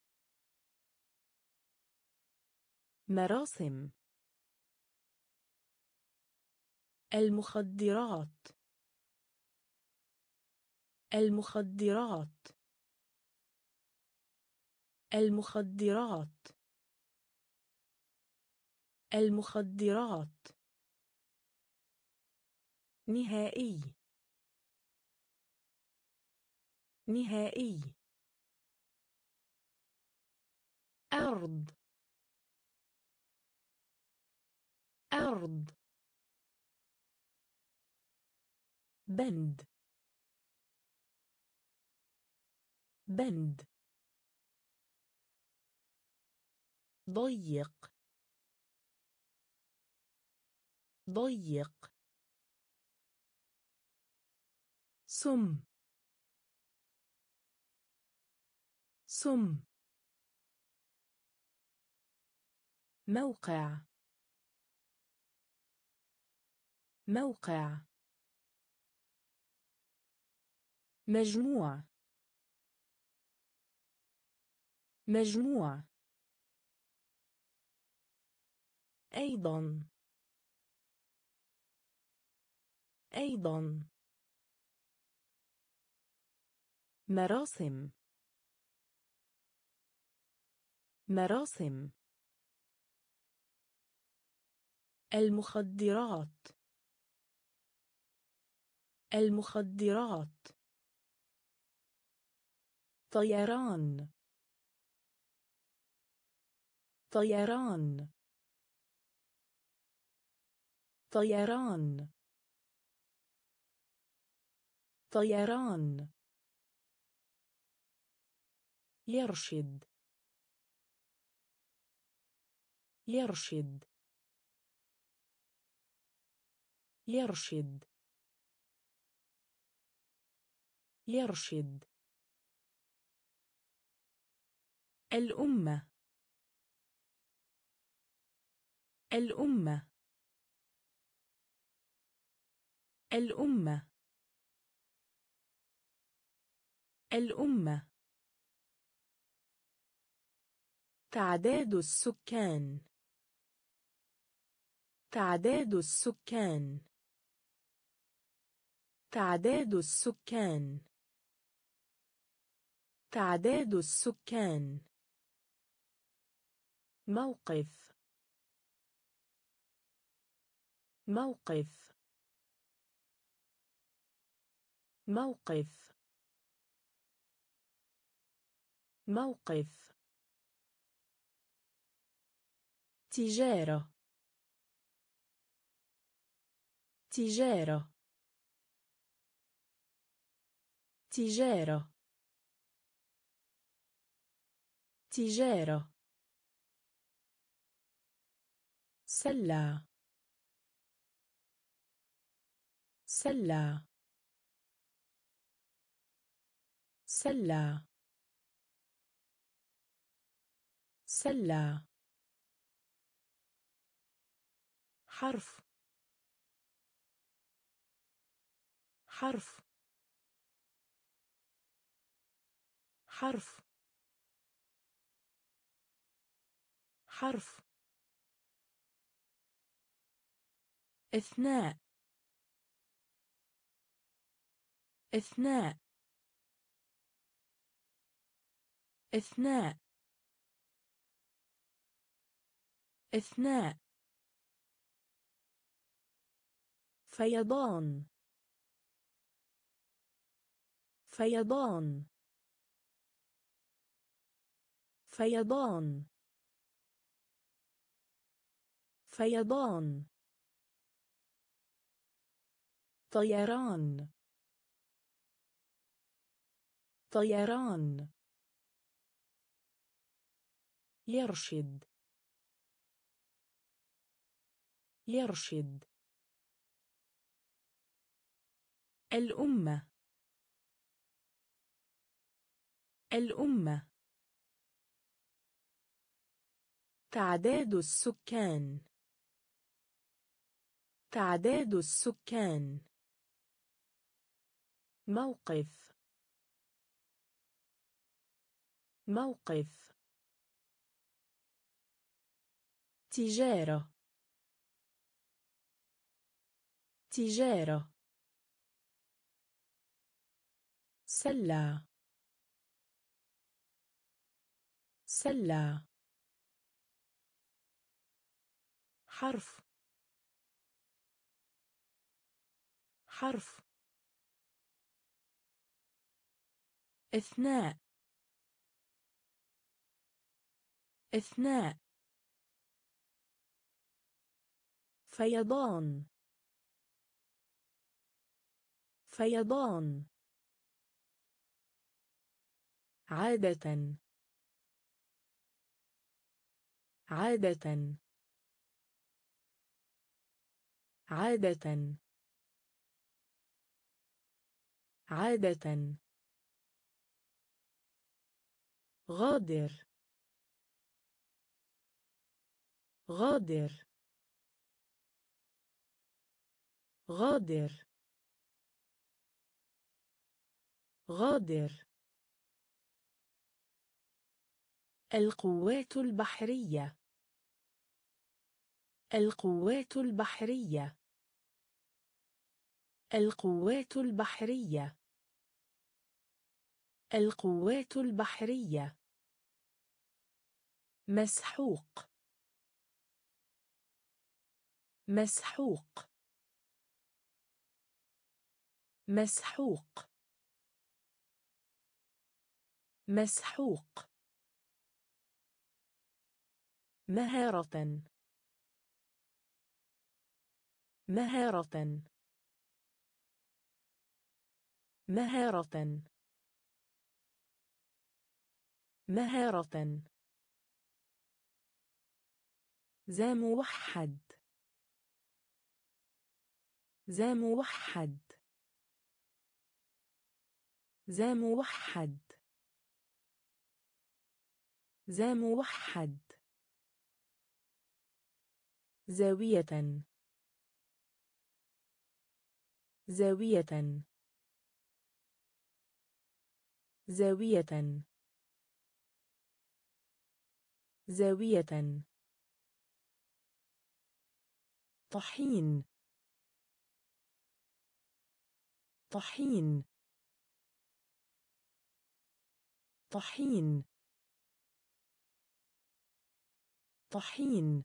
مراسم. المخدرات. المخدرات. المخدرات. المخدرات. نهائي. نهائي. أرض. أرض. بند. بند. ضيق. ضيق. سم. سم. موقع. موقع. مجموع. مجموع. أيضا. أيضا. مراسم. مراسم. المخدرات. المخدرات. طيران. طيران. طيران. طيران. يرشد. يرشد. يرشد. يرشد الأمة. الأمة. الأمة. الأمة. تعداد السكان. تعداد السكان. تعداد السكان. تعداد السكان. موقف. موقف. موقف. موقف. تجارة. تجارة. تجارة. تجارة سلة سلة سلة سلة حرف حرف حرف حرف. إثناء. إثناء. إثناء. إثناء. فيضان. فيضان. فيضان. فيضان. طيران. طيران. يرشد. يرشد. الأمة. الأمة. تعداد السكان. تعداد السكان. موقف. موقف. تجارة. تجارة. سلة. سلة. حرف. حرف. إثناء. إثناء. فيضان. فيضان. عادة. عادة. عادة. عادة. غادر. غادر. غادر. غادر. القوات البحرية. القوات البحرية. القوات البحرية. القوات البحرية. مسحوق. مسحوق. مسحوق. مسحوق. مهارة. مهارة. مهارة. مهارة. ذا موحد. ذا موحد. ذا موحد. ذا موحد. زاوية. زاوية. زاوية. زاوية. طحين. طحين. طحين. طحين.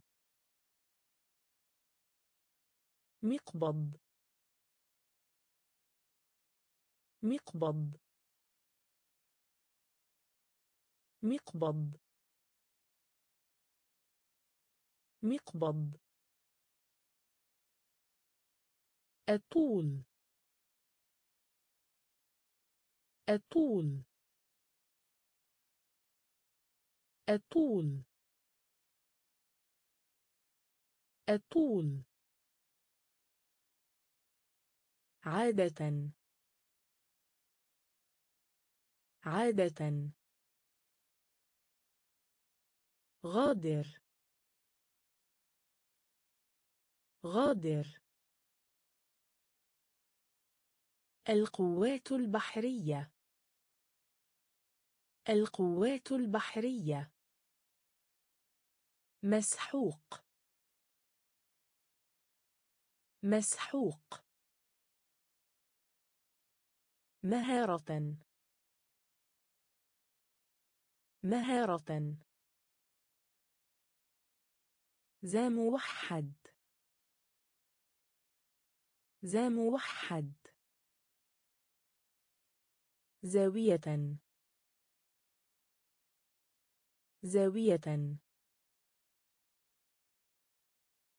مقبض. مقبض. مقبض. مقبض. الطول الطول الطول الطول عادة. عادة. غادر. غادر. القوات البحرية. القوات البحرية. مسحوق. مسحوق. مهارة. مهارة. ذا موحد ذا موحد. زاوية. زاوية.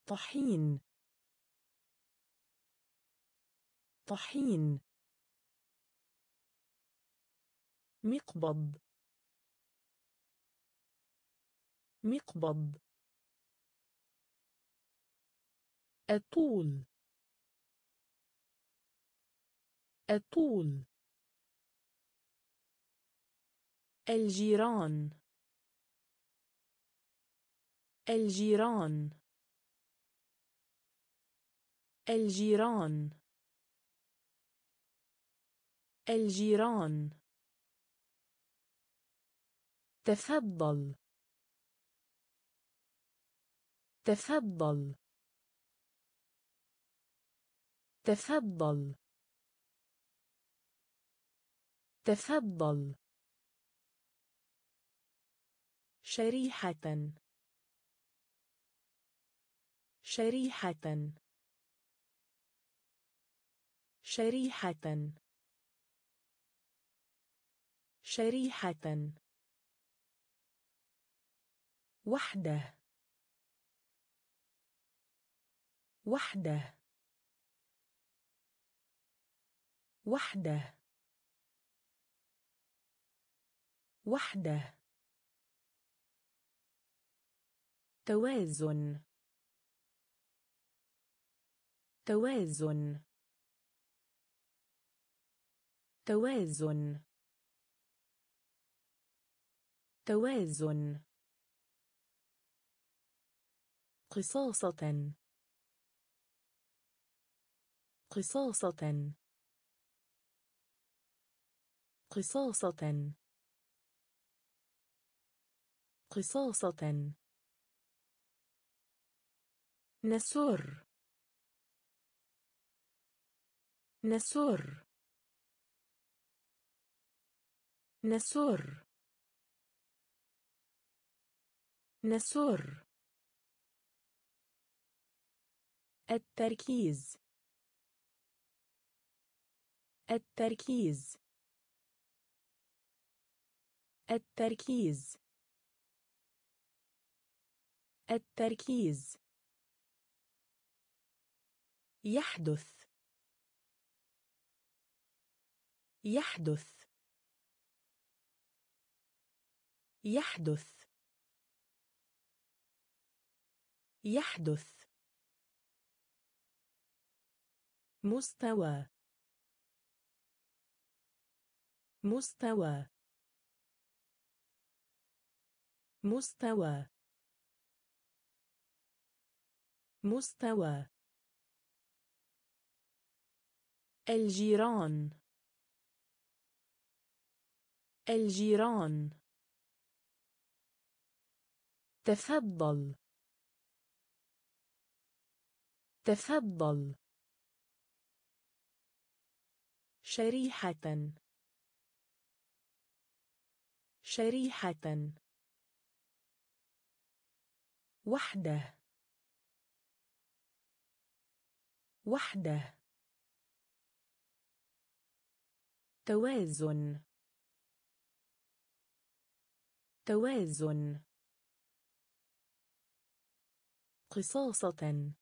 طحين. طحين. مقبض. مقبض. الطول الطول. الجيران. الجيران. الجيران. الجيران. تفضل. تفضل. تفضل. تفضل. شريحة. شريحة. شريحة. شريحة. وحدة. وحدة. وحدة. وحده. توازن. توازن. توازن. توازن. قصاصة. قصاصة. قصاصة. قصاصة. نسر. نسر. نسر. نسر. التركيز. التركيز. التركيز. التركيز. يحدث. يحدث. يحدث. يحدث. مستوى. مستوى. مستوى. مستوى. الجيران. الجيران. تفضل. تفضل. شريحة. شريحة. وحده. وحده. توازن. توازن. قصاصة.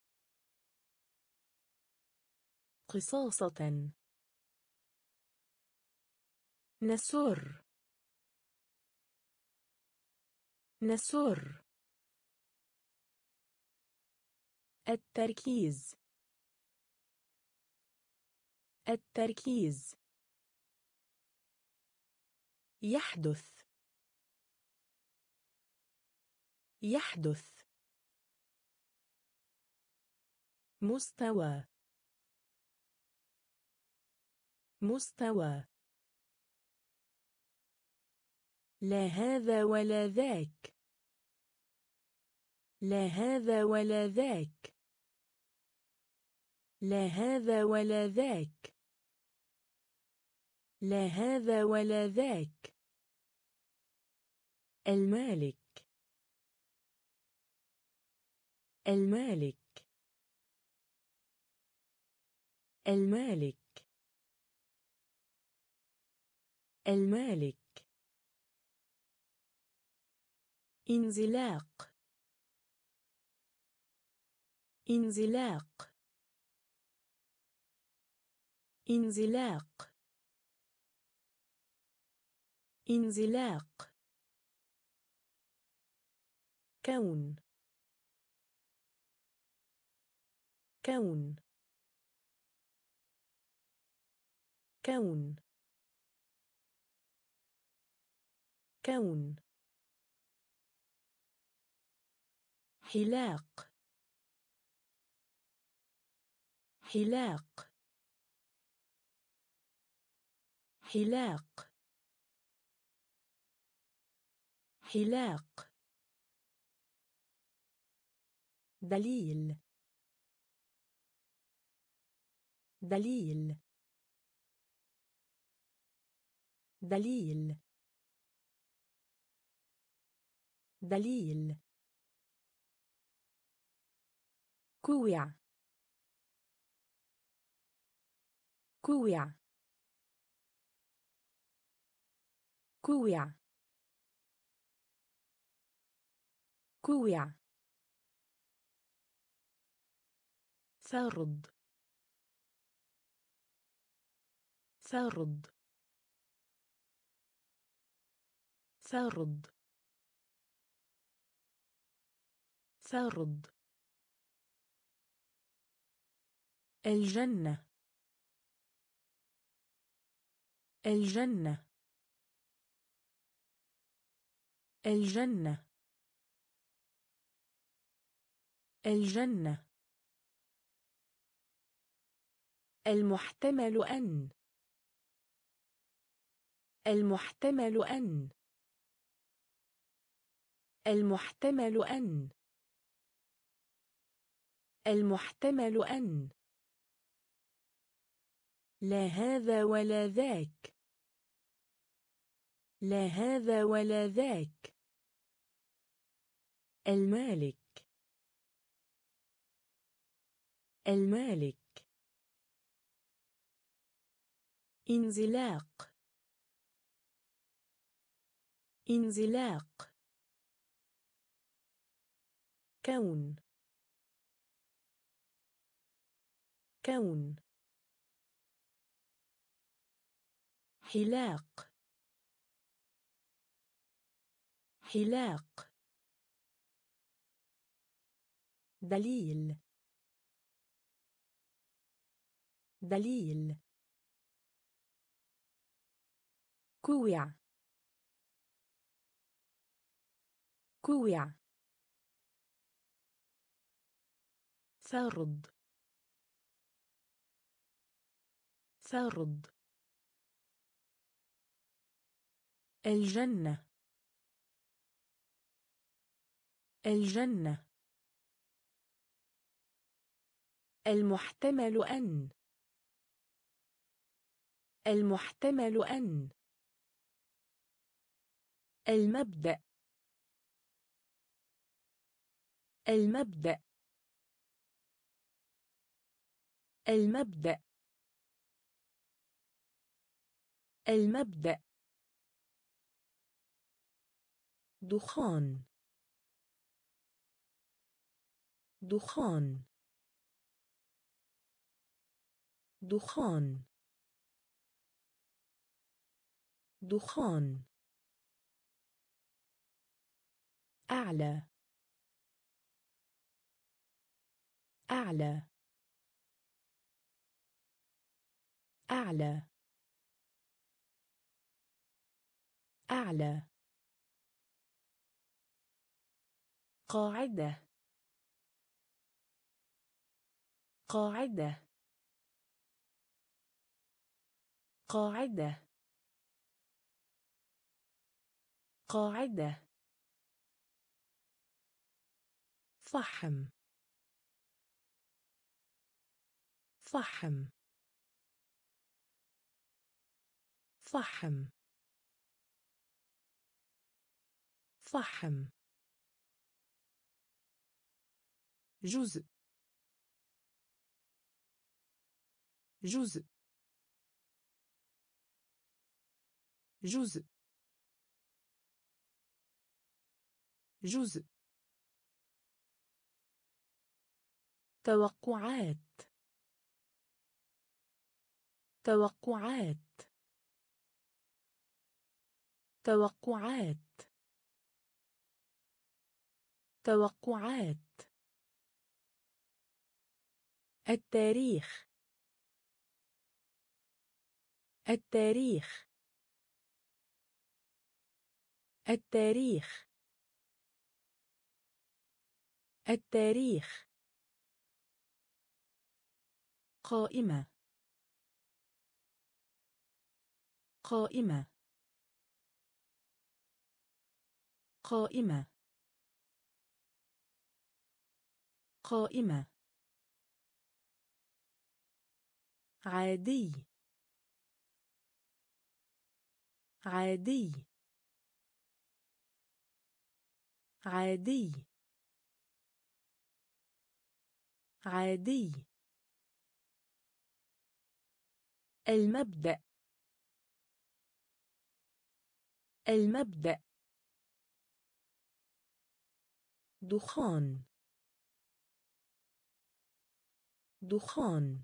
قصاصة. نسر. نسر. التركيز. التركيز. يحدث. يحدث. مستوى. مستوى. لا هذا ولا ذاك. لا هذا ولا ذاك. لا هذا ولا ذاك. لا هذا ولا ذاك. المالك. المالك. المالك. المالك. انزلاق. انزلاق. انزلاق. انزلاق. كون. كون. كون. كون. حلاق. حلاق. حلاق. حلاق. دليل. دليل. دليل. دليل. كوع. كوع. كوع. كوع فرض فرض فرض فرض الجنة. الجنة. الجنة. الجنة. المحتمل أن. المحتمل أن. المحتمل أن. المحتمل أن. لا هذا ولا ذاك. لا هذا ولا ذاك. المالك. المالك. انزلاق. انزلاق. كون. كون. حلاق. حلاق. دليل. دليل. كوع. كوع. فرض فرض الجنة. الجنة. المحتمل أن. المحتمل أن. المبدأ. المبدأ. المبدأ. المبدأ. دخان. دخان. دخان. دخان. أعلى. أعلى. أعلى. أعلى. قاعدة. قاعدة. قاعدة. قاعدة. فحم. فحم. فحم. فحم. جزء. جزء. جزء. جزء. توقعات. توقعات. توقعات. توقعات. التاريخ. التاريخ. التاريخ. التاريخ. قائمة. قائمة. قائمة. قائمة. عادي. عادي. عادي. عادي. المبدأ. المبدأ. دخان. دخان.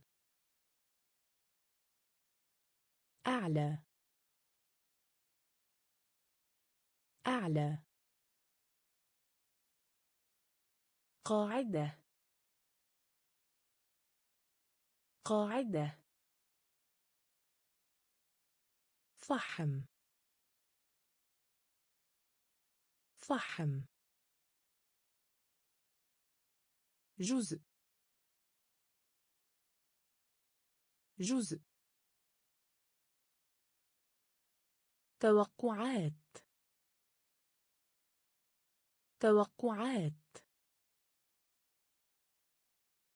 أعلى. أعلى. قاعدة. قاعدة. فحم. فحم. جزء. جزء. توقعات. توقعات.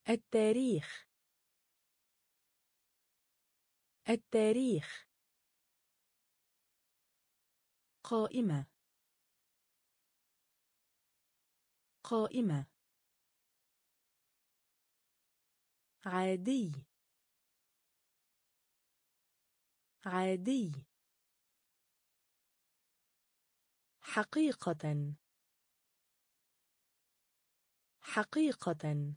التاريخ. التاريخ. قائمة. قائمة. عادي. عادي. حقيقة. حقيقة.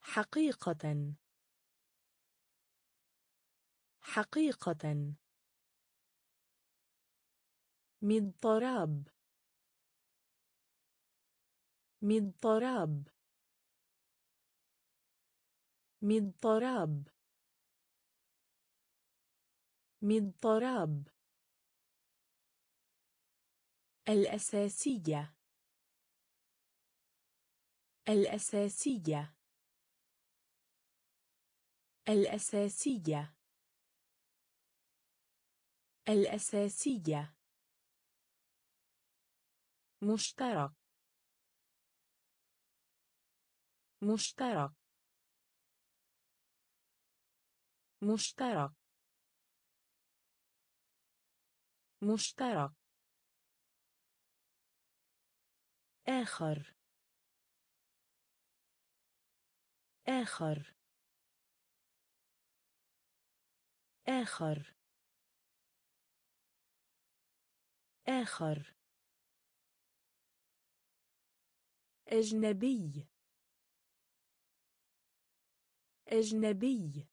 حقيقة. حقيقة. مضطراب مضطراب مضطراب مضطراب الأساسية. الأساسية. الأساسية. الأساسية. مشترك. مشترك. مشترك. مشترك. آخر. آخر. آخر. آخر. أجنبي. أجنبي.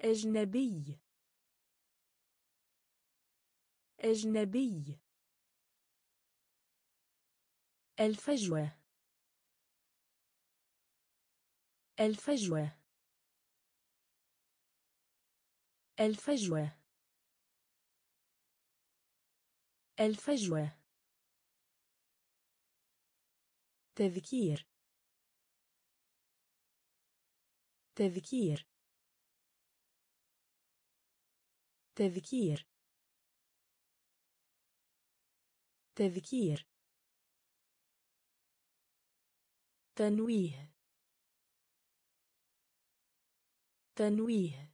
أجنبي. أجنبي. الفجوة. الفجوة. الفجوة. الفجوة. تذكير. تذكير. تذكير. تذكير. تنويه. تنويه.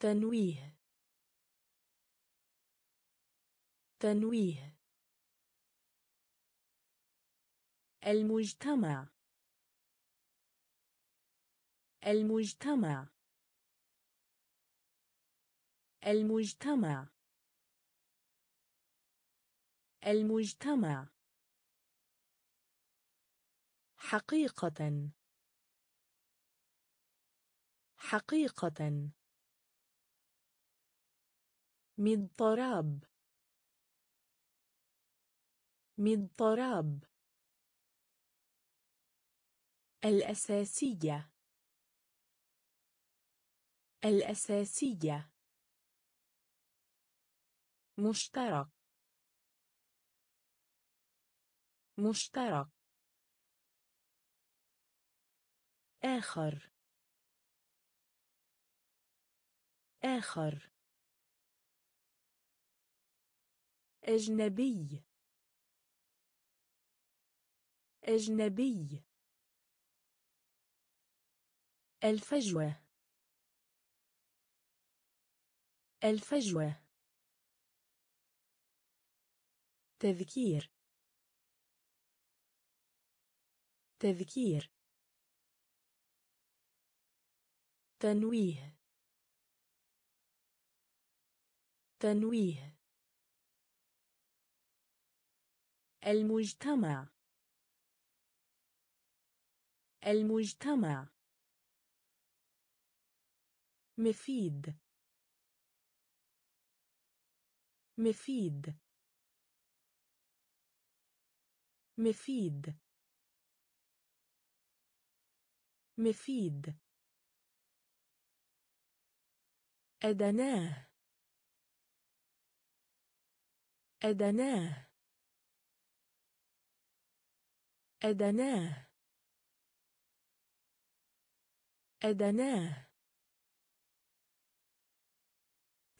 تنويه. تنويه المجتمع. المجتمع. المجتمع. المجتمع. حقيقة. حقيقة. مضطراب مضطراب الأساسية. الأساسية. مشترك. مشترك. آخر. آخر. أجنبي. أجنبي. الفجوة. الفجوة. تذكير. تذكير. تنويه. تنويه. المجتمع. المجتمع. مفيد. مفيد. مفيد. مفيد. أدناه. أدناه. أدناه. أدناه.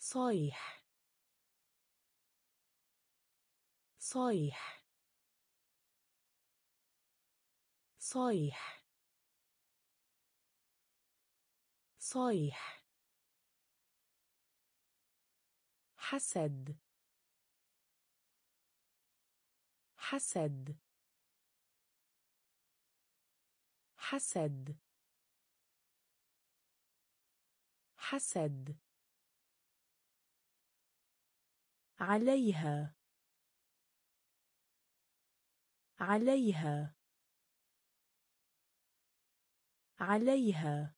صيح. صيح. صيح. صيح. حسد. حسد. حسد. حسد. عليها. عليها. عليها.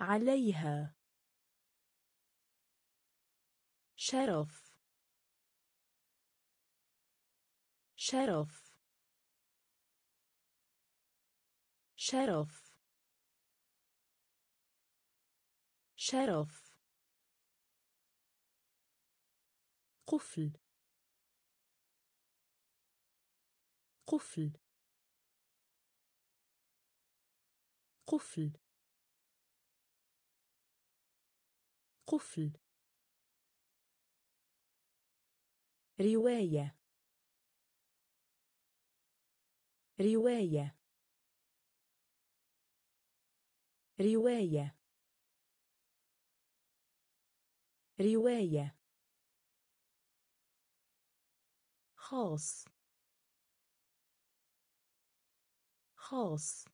عليها. شرف. شرف. شرف. شرف. قفل. قفل. قفل. قفل. رواية. رواية. رواية. رواية. خاص. خاص.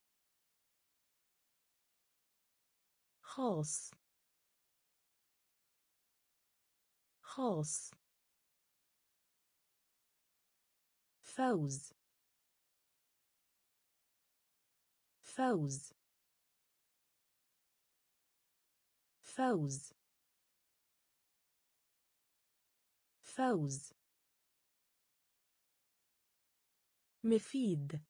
خاص. خاص. فوز. فوز. فوز. فوز. مفيد.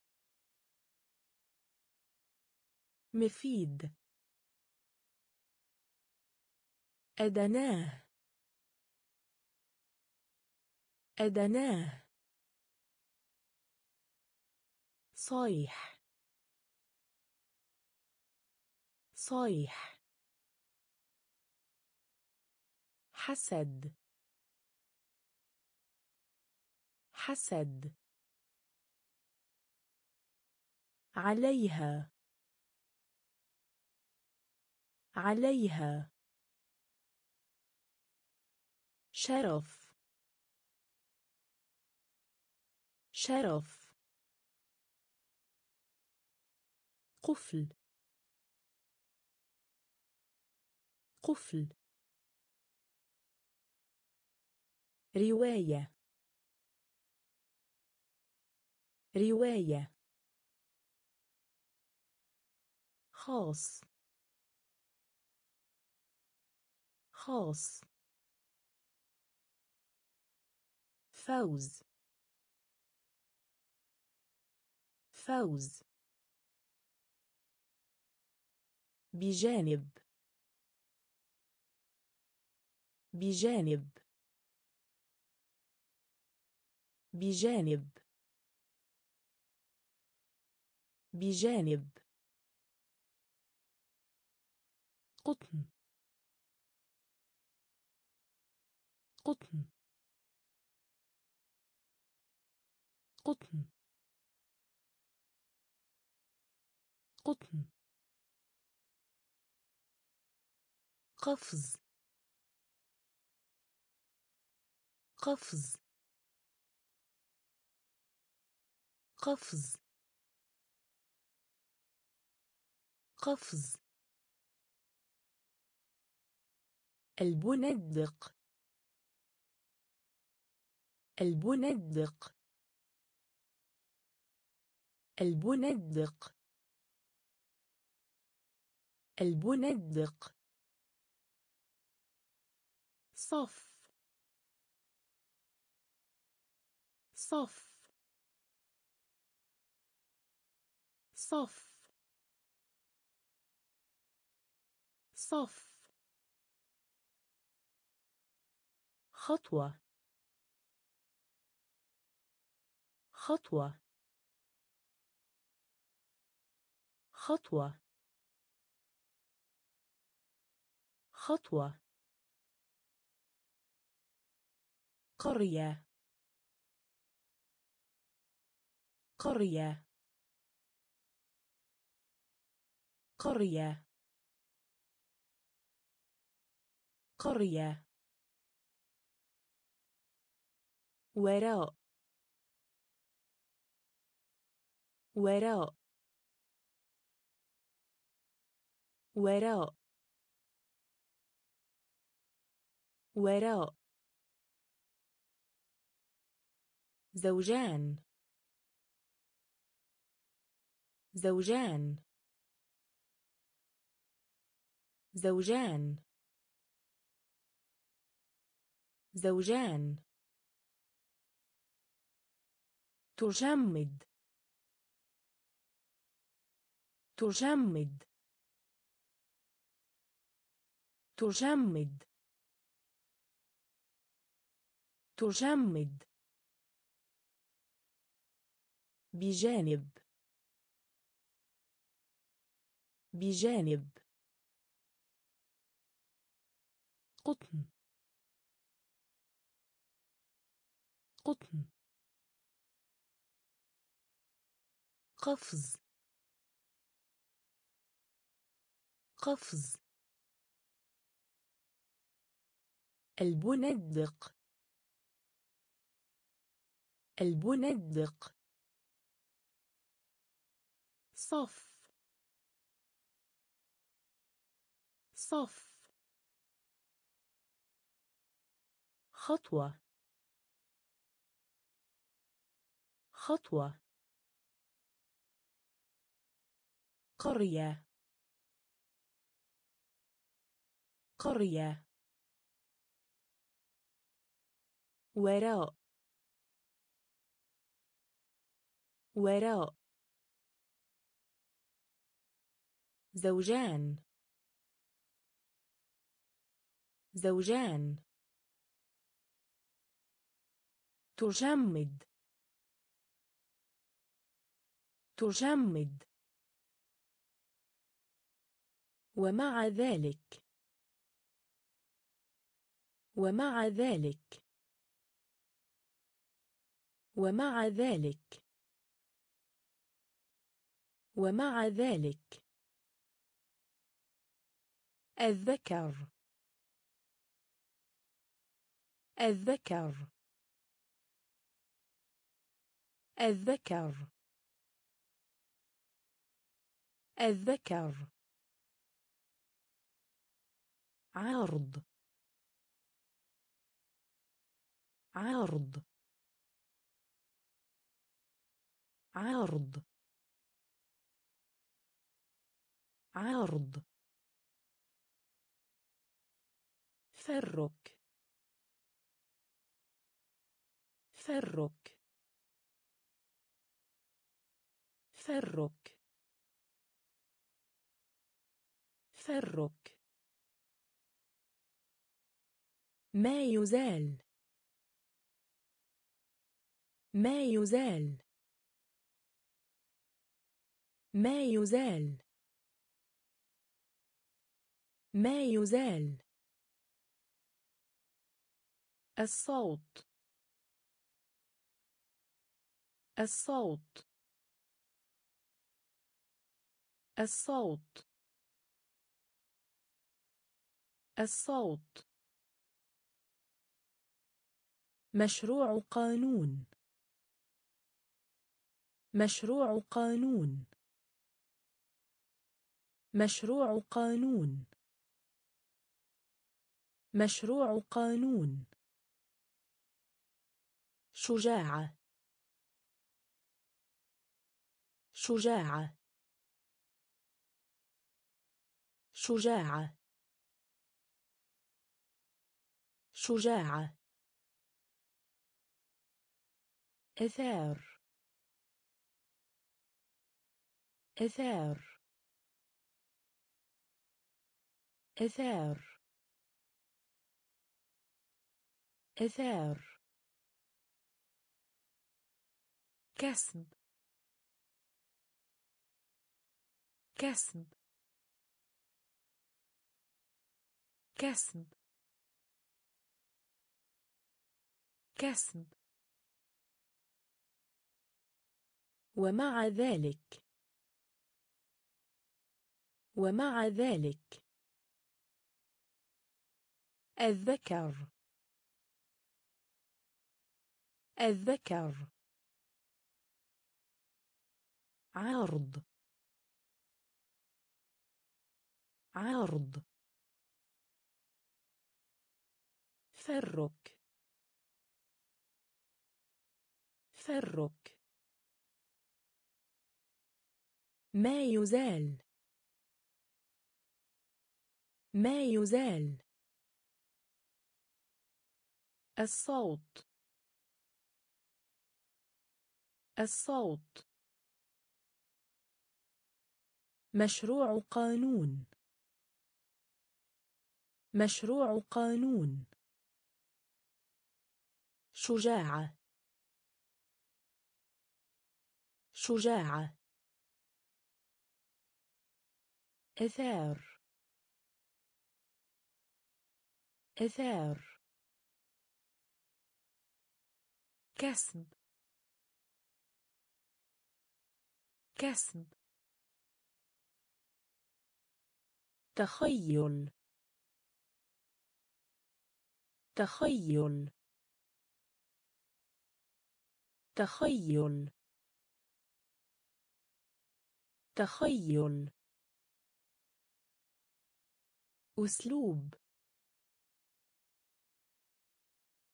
مفيد. أدناه. أدناه. صيح. صيح. حسد. حسد. عليها. عليها. شرف. شرف. قفل. قفل. رواية. رواية. خاص. خاص. فوز. فوز. بجانب. بجانب. بجانب. بجانب. قطن. قطن. قطن. قطن. قفز. قفز. قفز. قفز. البندق. البندق. البندق. البندق. صف. صف. صف. صف. خطوة. خطوة. خطوة. خطوة. قرية. قرية. قرية. قرية. وراء. وراء. وراء. وراء. زوجان. زوجان. زوجان. زوجان. تجمد. تجمد. تجمد. تجمد. بجانب. بجانب. قطن. قطن. قفز. قفز. البندق. البندق. صف. صف. خطوة. خطوة. قرية. قرية. وراء. وراء. زوجان. زوجان. تجمد. تجمد. ومع ذلك. ومع ذلك. ومع ذلك. ومع ذلك. الذكر. الذكر. الذكر. الذكر. عرض. عرض. عرض. عرض. فرك. فرك. فرك. فرك ما يزال. ما يزال. ما يزال. ما يزال. الصوت. الصوت. الصوت. الصوت. مشروع قانون. مشروع قانون. مشروع قانون. مشروع قانون. شجاعة. شجاعة. شجاعة. شجاعة. إثار. إثار. إثار. إثار. كسب. كسب. كسب. كسب. ومع ذلك. ومع ذلك. الذكر. الذكر. عرض. عرض. فرك. فرك ما يزال. ما يزال. الصوت. الصوت. مشروع قانون. مشروع قانون. شجاعة. شجاعة. إثار. إثار. كسب. كسب. تخيل. تخيل. تخيل. تخيل. أسلوب.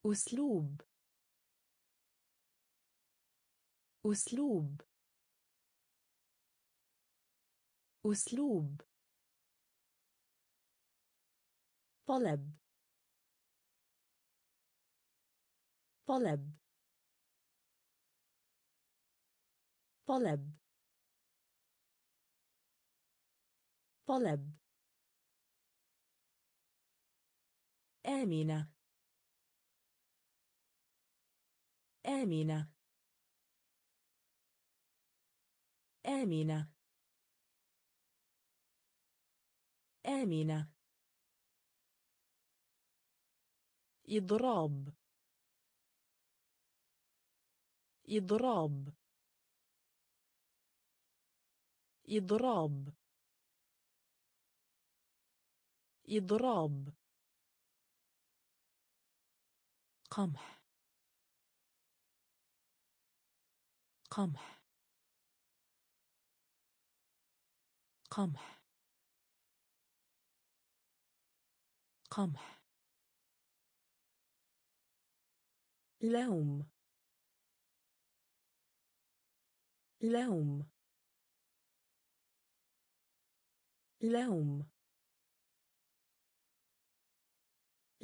أسلوب. أسلوب. أسلوب. طلب. طلب. طلب. طلب. آمنة. آمنة. آمنة. آمنة. إضراب. إضراب. إضراب. إضراب. قمح. قمح. قمح. قمح. لوم. لوم. لوم.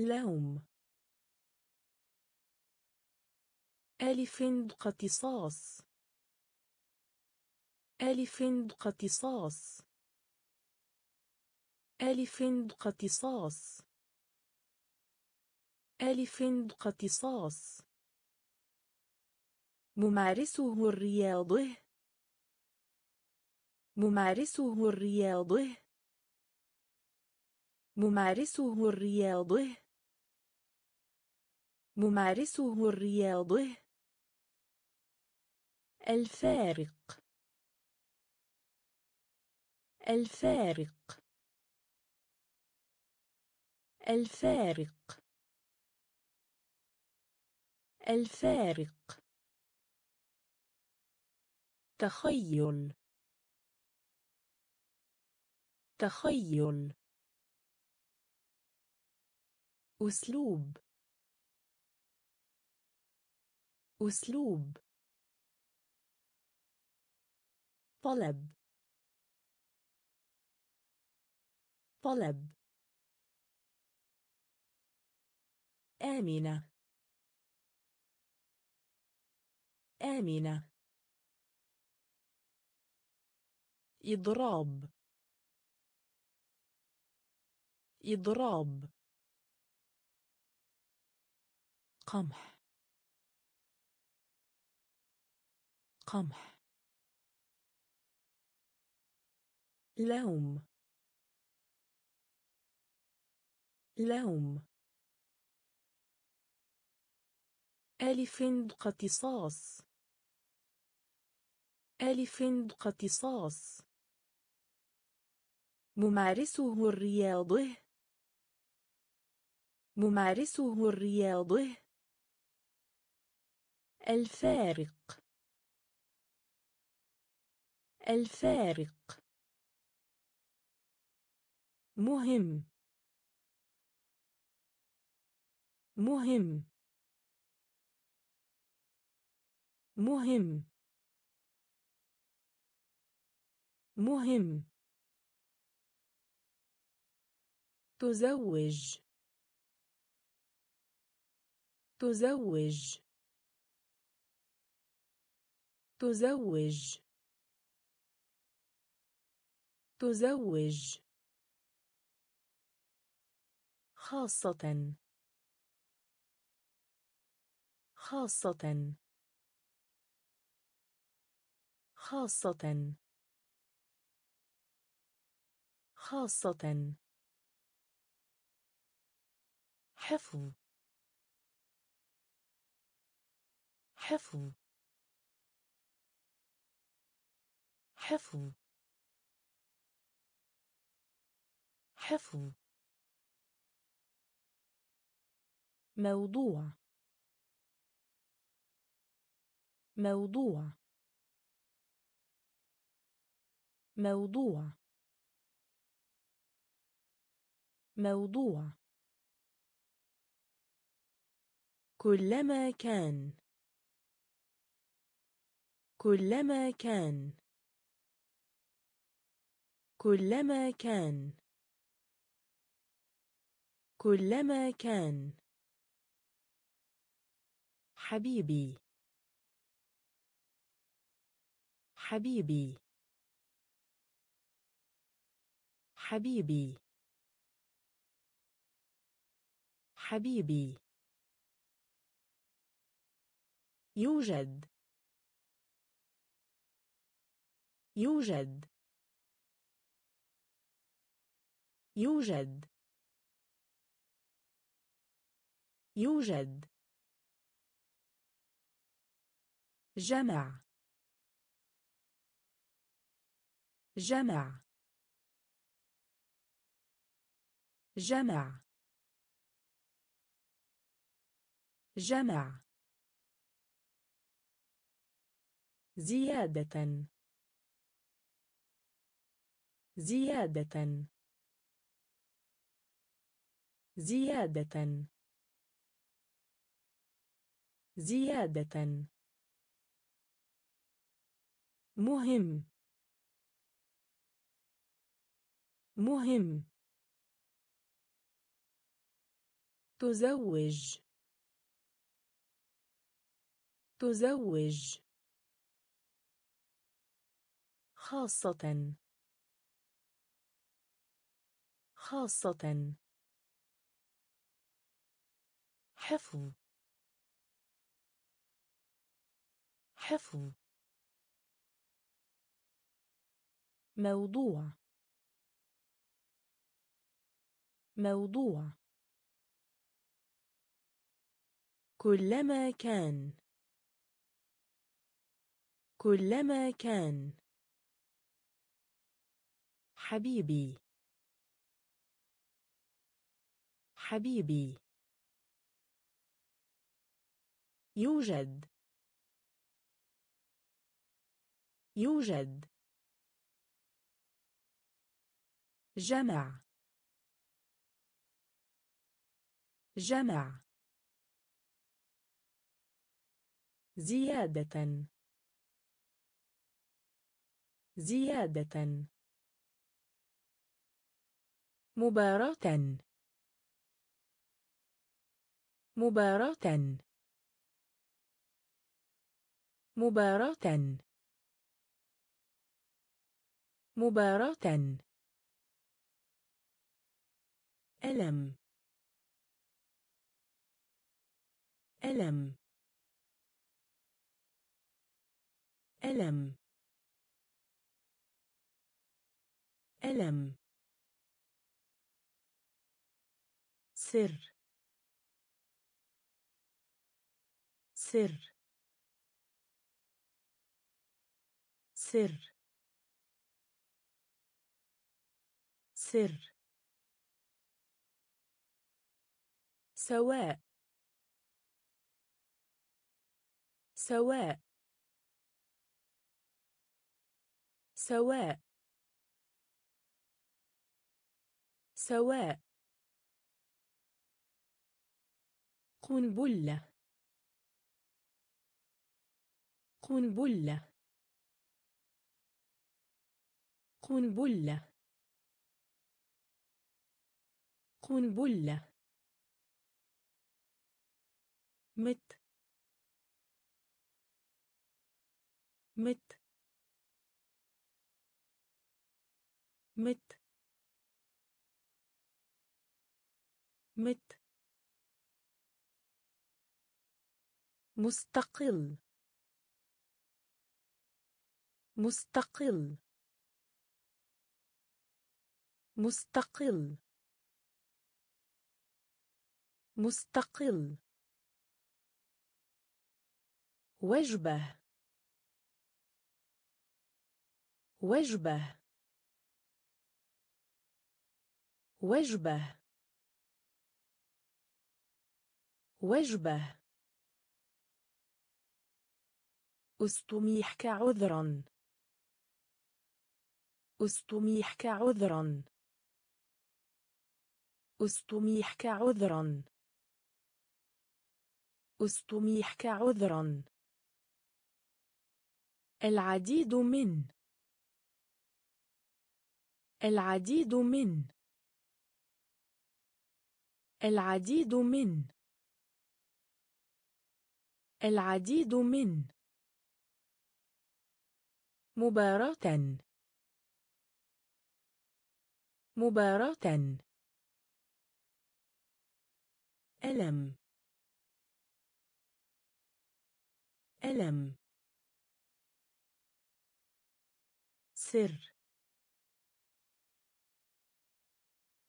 لوم ألف اقتصاص ألف اقتصاص ألف اقتصاص ألف اقتصاص ممارسه الرياضه. ممارسه الرياضه. ممارسه الرياضه. ممارسه الرياضه. الفارق. الفارق. الفارق. الفارق. تخيل. تخيل. أسلوب. أسلوب. طلب. طلب. آمنة. آمنة. إضراب. إضراب. قمح. قمح. لوم. لوم. ألف اقتصاص ألف اقتصاص ممارسه الرياضه. ممارسه الرياضه. الفارق. الفارق. مهم. مهم. مهم. مهم. تزوج. تزوج. تزوج. تزوج. خاصة. خاصة. خاصة. خاصة. حفظ. حفظ. حفظ. حفظ. موضوع. موضوع. موضوع. موضوع. كلما كان. كلما كان. كلما كان. كلما كان. حبيبي. حبيبي. حبيبي. حبيبي. يوجد. يوجد. يوجد. يوجد. جمع. جمع. جمع. جمع. زيادة. زيادة. زيادة. زيادة. مهم. مهم. تزوج. تزوج. خاصة. خاصة. حفظ. حفظ. موضوع. موضوع. كلما كان. كلما كان. حبيبي. حبيبي. يوجد. يوجد. جمع. جمع. زيادة. زيادة. مباراة. مباراة. مباراة. مباراة. ألم. ألم. ألم. ألم. سر. سر. سر. سر سواء. سواء. سواء. سواء. قنبلة. قنبلة. قنبلة. قنبلة مت. مت. مت. مت. مستقل. مستقل. مستقل. مستقل. وجبة. وجبة. وجبة. وجبة. أستميحك عذرا أستميحك عذرا أستميحك عذرا أستميحك عذرا العديد من. العديد من. العديد من. العديد من. مباراة. مباراة. ألم. ألم. سر.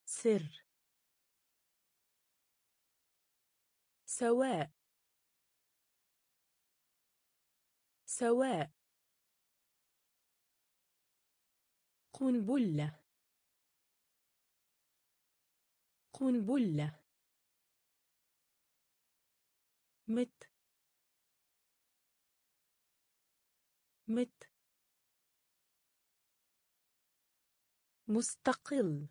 سر. سواء. سواء. قنبلة. قنبلة. مت. مت. مستقل.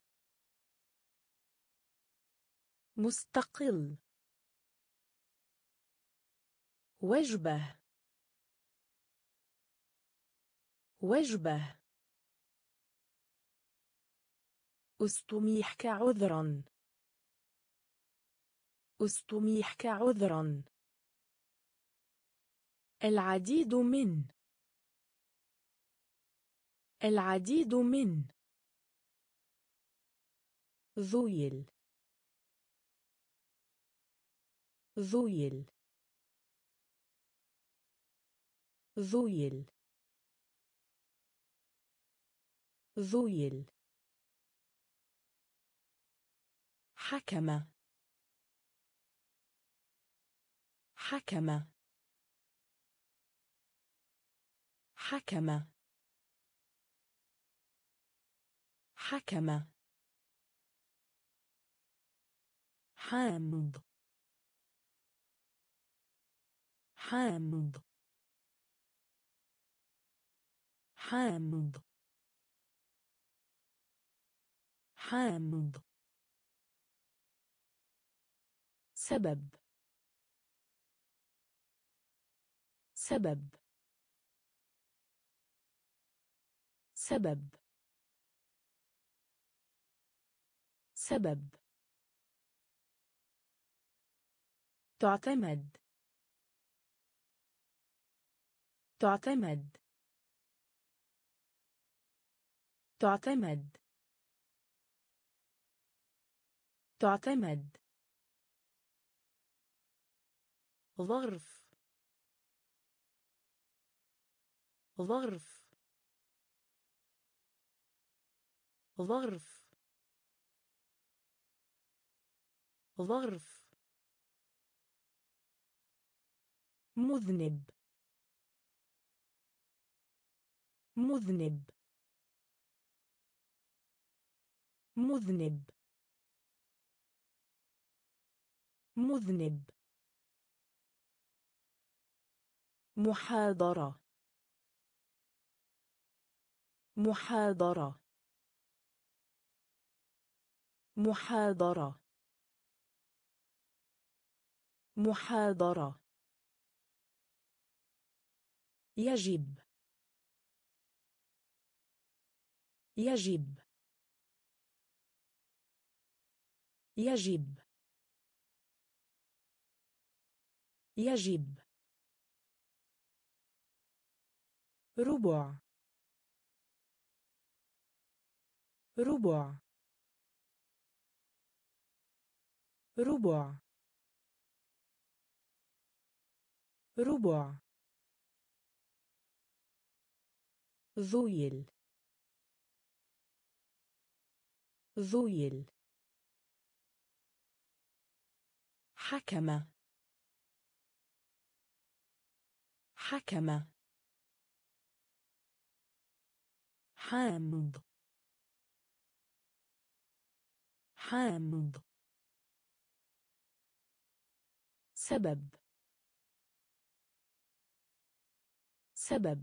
مستقل. وجبة. وجبة. أستميحك عذرا أستميحك عذرا العديد من. العديد من. ذويل. ذويل. ذويل. ذويل. حكم حكم حكم حكم. حامض. حامض. حامض. حامض. سبب. سبب. سبب. سبب. تعتمد. تعتمد. تعتمد. تعتمد. ظرف. ظرف. ظرف. ظرف. مذنب. مذنب. مذنب. مذنب. محاضرة. محاضرة. محاضرة. محاضرة. يجب. يجب. يجب. يجب. ربع. ربع. ربع. ربع. ذويل. ذويل. حكم حكم حامض. حامض. سبب. سبب.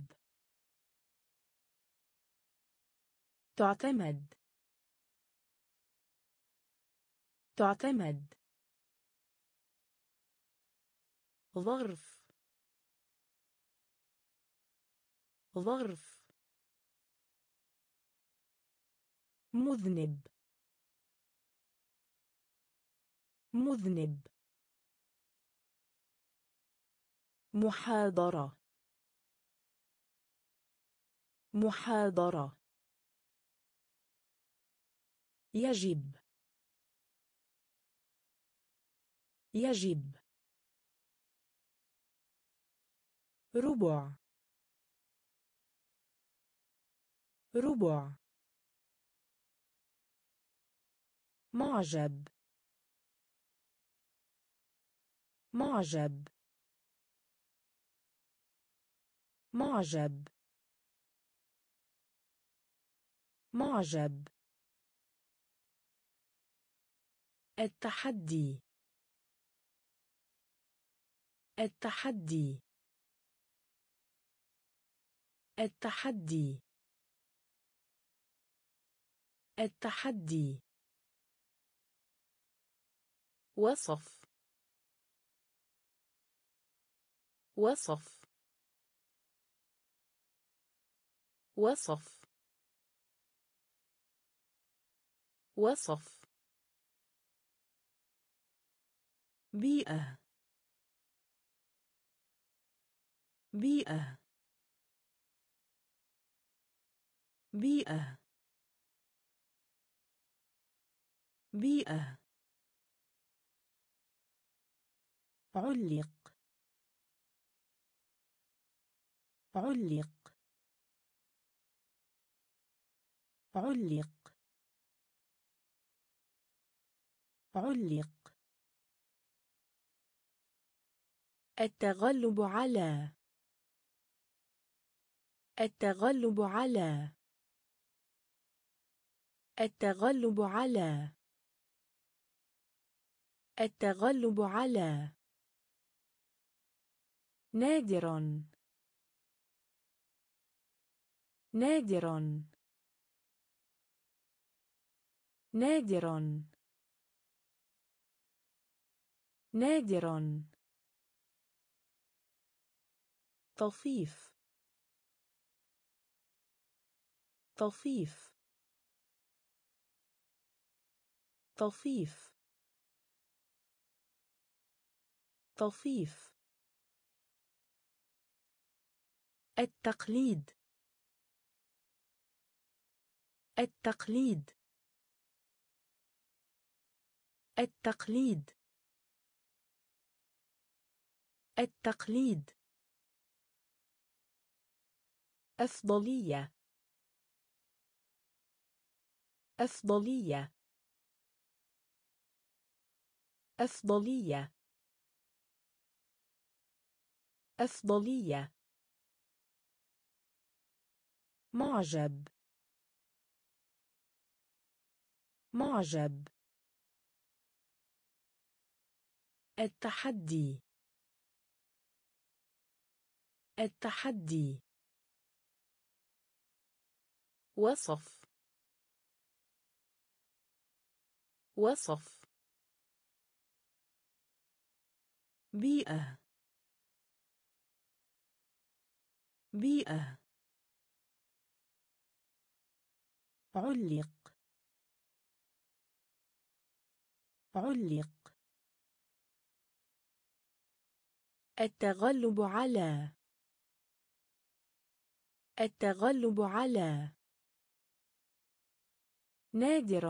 تعتمد. تعتمد. ظرف. ظرف. مذنب. مذنب. محاضرة. محاضرة. يجب. يجب. ربع. ربع. معجب. معجب. معجب. معجب. التحدي. التحدي. التحدي. التحدي. وصف. وصف. وصف. وصف. بيئة. بيئة. بيئة. بيئة. علق. علق. علق. علق. التغلب على. التغلب على. التغلب على. التغلب على. نادر. نادر. نادر. نادر طفيف طفيف طفيف طفيف التقليد. التقليد. التقليد. التقليد. أفضلية. أفضلية. أفضلية. أفضلية. معجب. معجب. التحدي. التحدي. وصف. وصف. بيئة. بيئة. علق. علق. التغلب على. التغلب على. نادر.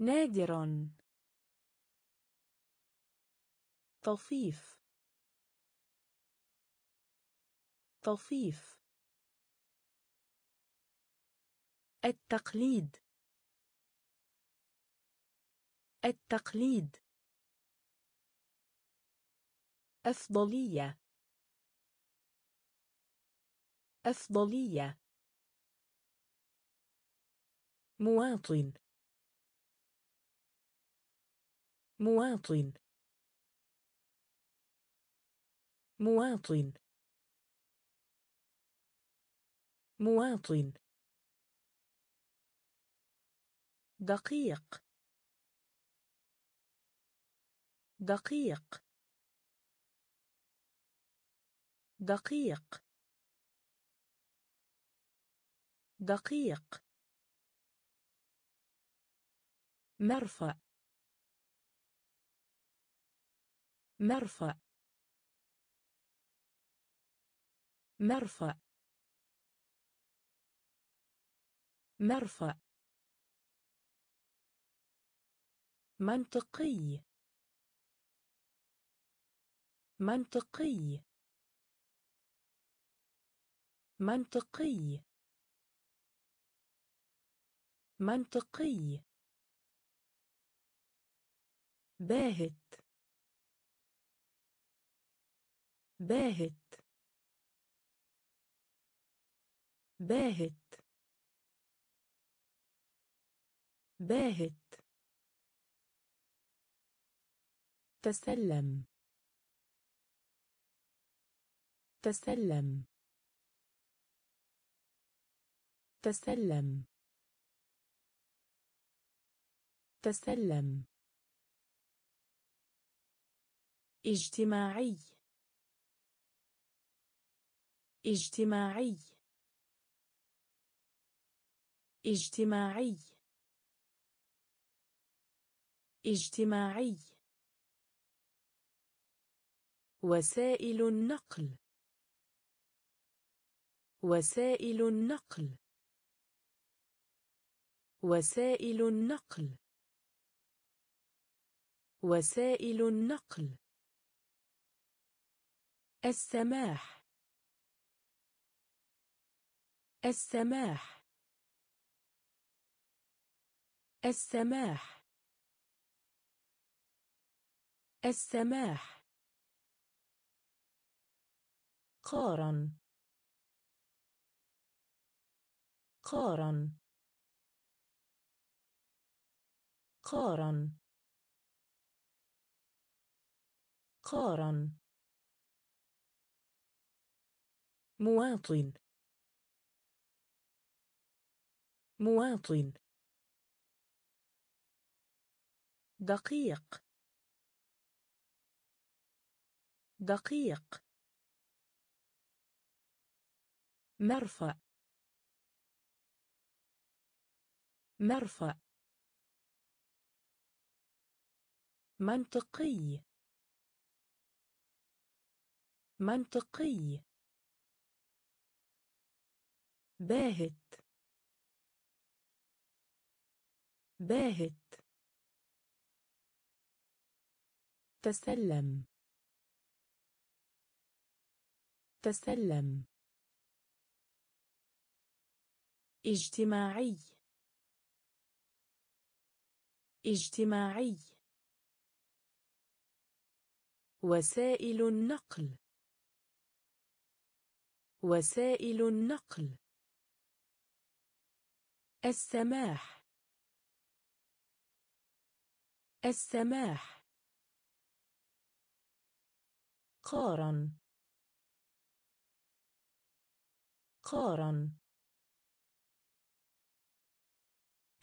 نادر. طفيف طفيف التقليد. التقليد. أفضلية. أفضلية. مواطن. مواطن. مواطن. مواطن. دقيق. دقيق. دقيق. دقيق. مرفأ. مرفأ. مرفأ. مرفأ. منطقي. منطقي. منطقي. منطقي. باهت. باهت. باهت. باهت. تسلم. تسلم. تسلم. تسلم. اجتماعي. اجتماعي. اجتماعي. اجتماعي. وسائل النقل. وسائل النقل. وسائل النقل. وسائل النقل. السماح. السماح. السماح. السماح. قارن. قارن. قارن. قارن مواطن. مواطن. دقيق. دقيق. مرفأ. مرفأ. منطقي. منطقي. باهت. باهت. تسلم. تسلم. اجتماعي. اجتماعي. وسائل النقل. وسائل النقل. السماح. السماح. قارن. قارن.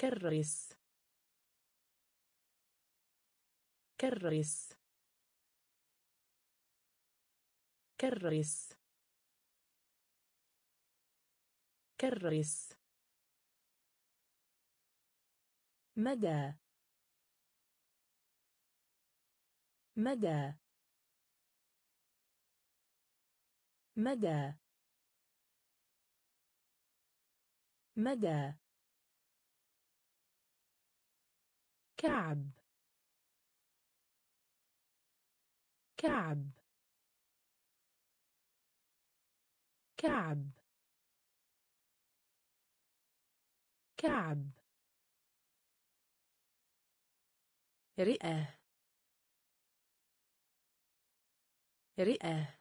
كرس. كرس. كرس. كرس مدى. مدى. مدى. مدى. كعب. كعب. كعب. كعب. رئة. رئة.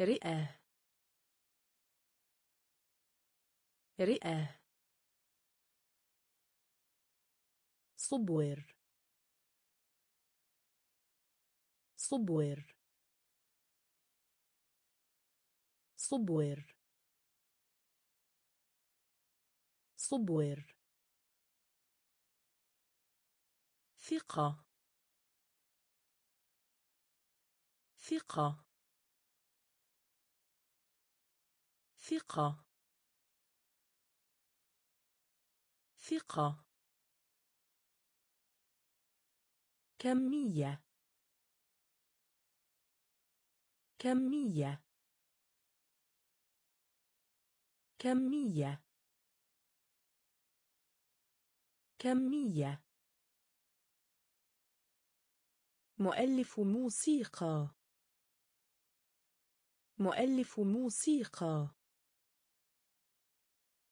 رئة. رئة. صبور. صبور. صبور. صبور. ثقة. ثقة. ثقة. ثقة. كمية. كمية. كمية. كمية. مؤلف موسيقى. مؤلف موسيقى.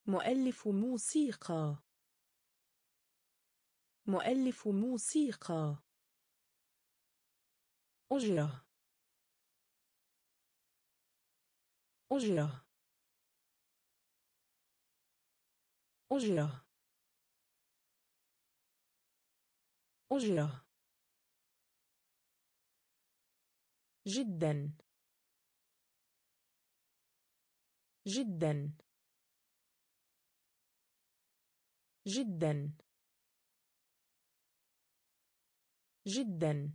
مؤلف موسيقى. مؤلف موسيقى. أجرة. أجرة. أجرة. أجرة. جدا. جدا. جدا. جدا.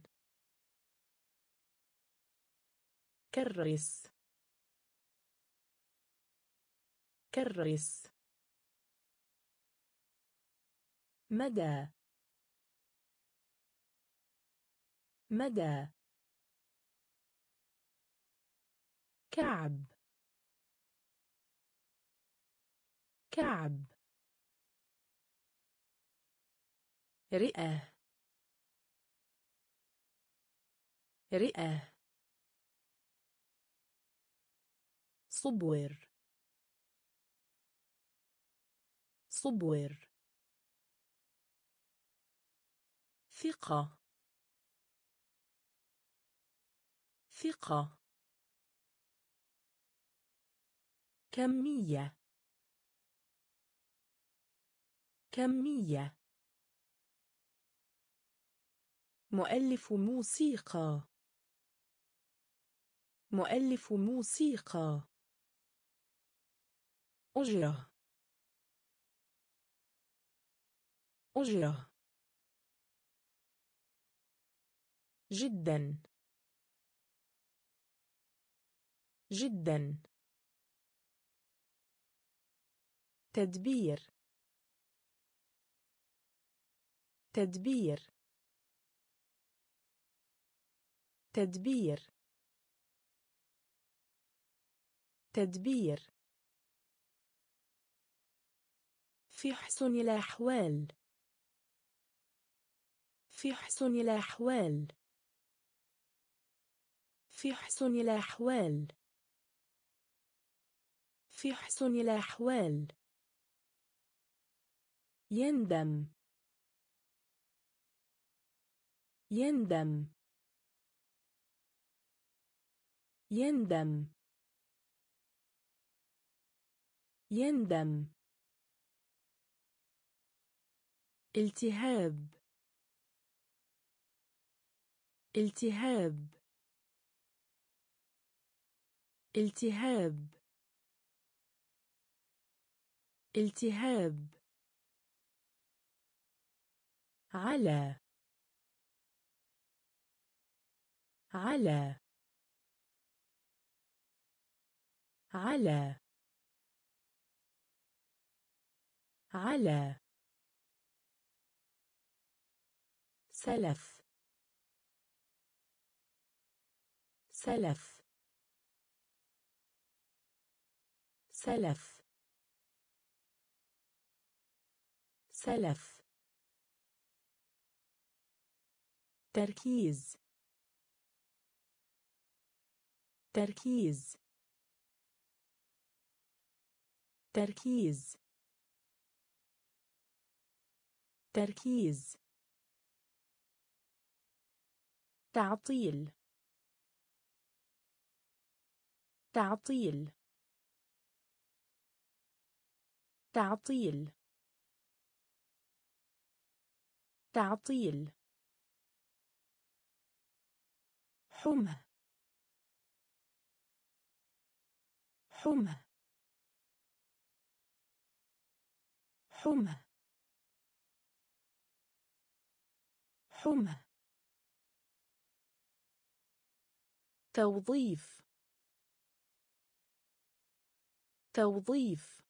كرس. كرس. مدى. مدى كعب كعب رئة رئة صبور صبور ثقة ثقة. كمية. كمية. مؤلف موسيقى. مؤلف موسيقى. أجرة. أجرة. جدا. جدا. تدبير. تدبير. تدبير. تدبير. في حسن الأحوال. في حسن الأحوال. في حسن الأحوال. في حسن الأحوال. يندم. يندم. يندم. يندم. التهاب. التهاب. التهاب. التهاب على على على على سلف سلف سلف سلف. تركيز. تركيز. تركيز. تركيز. تعطيل. تعطيل. تعطيل. تعطيل حمى. حمى. حمى. حمى. توظيف. توظيف.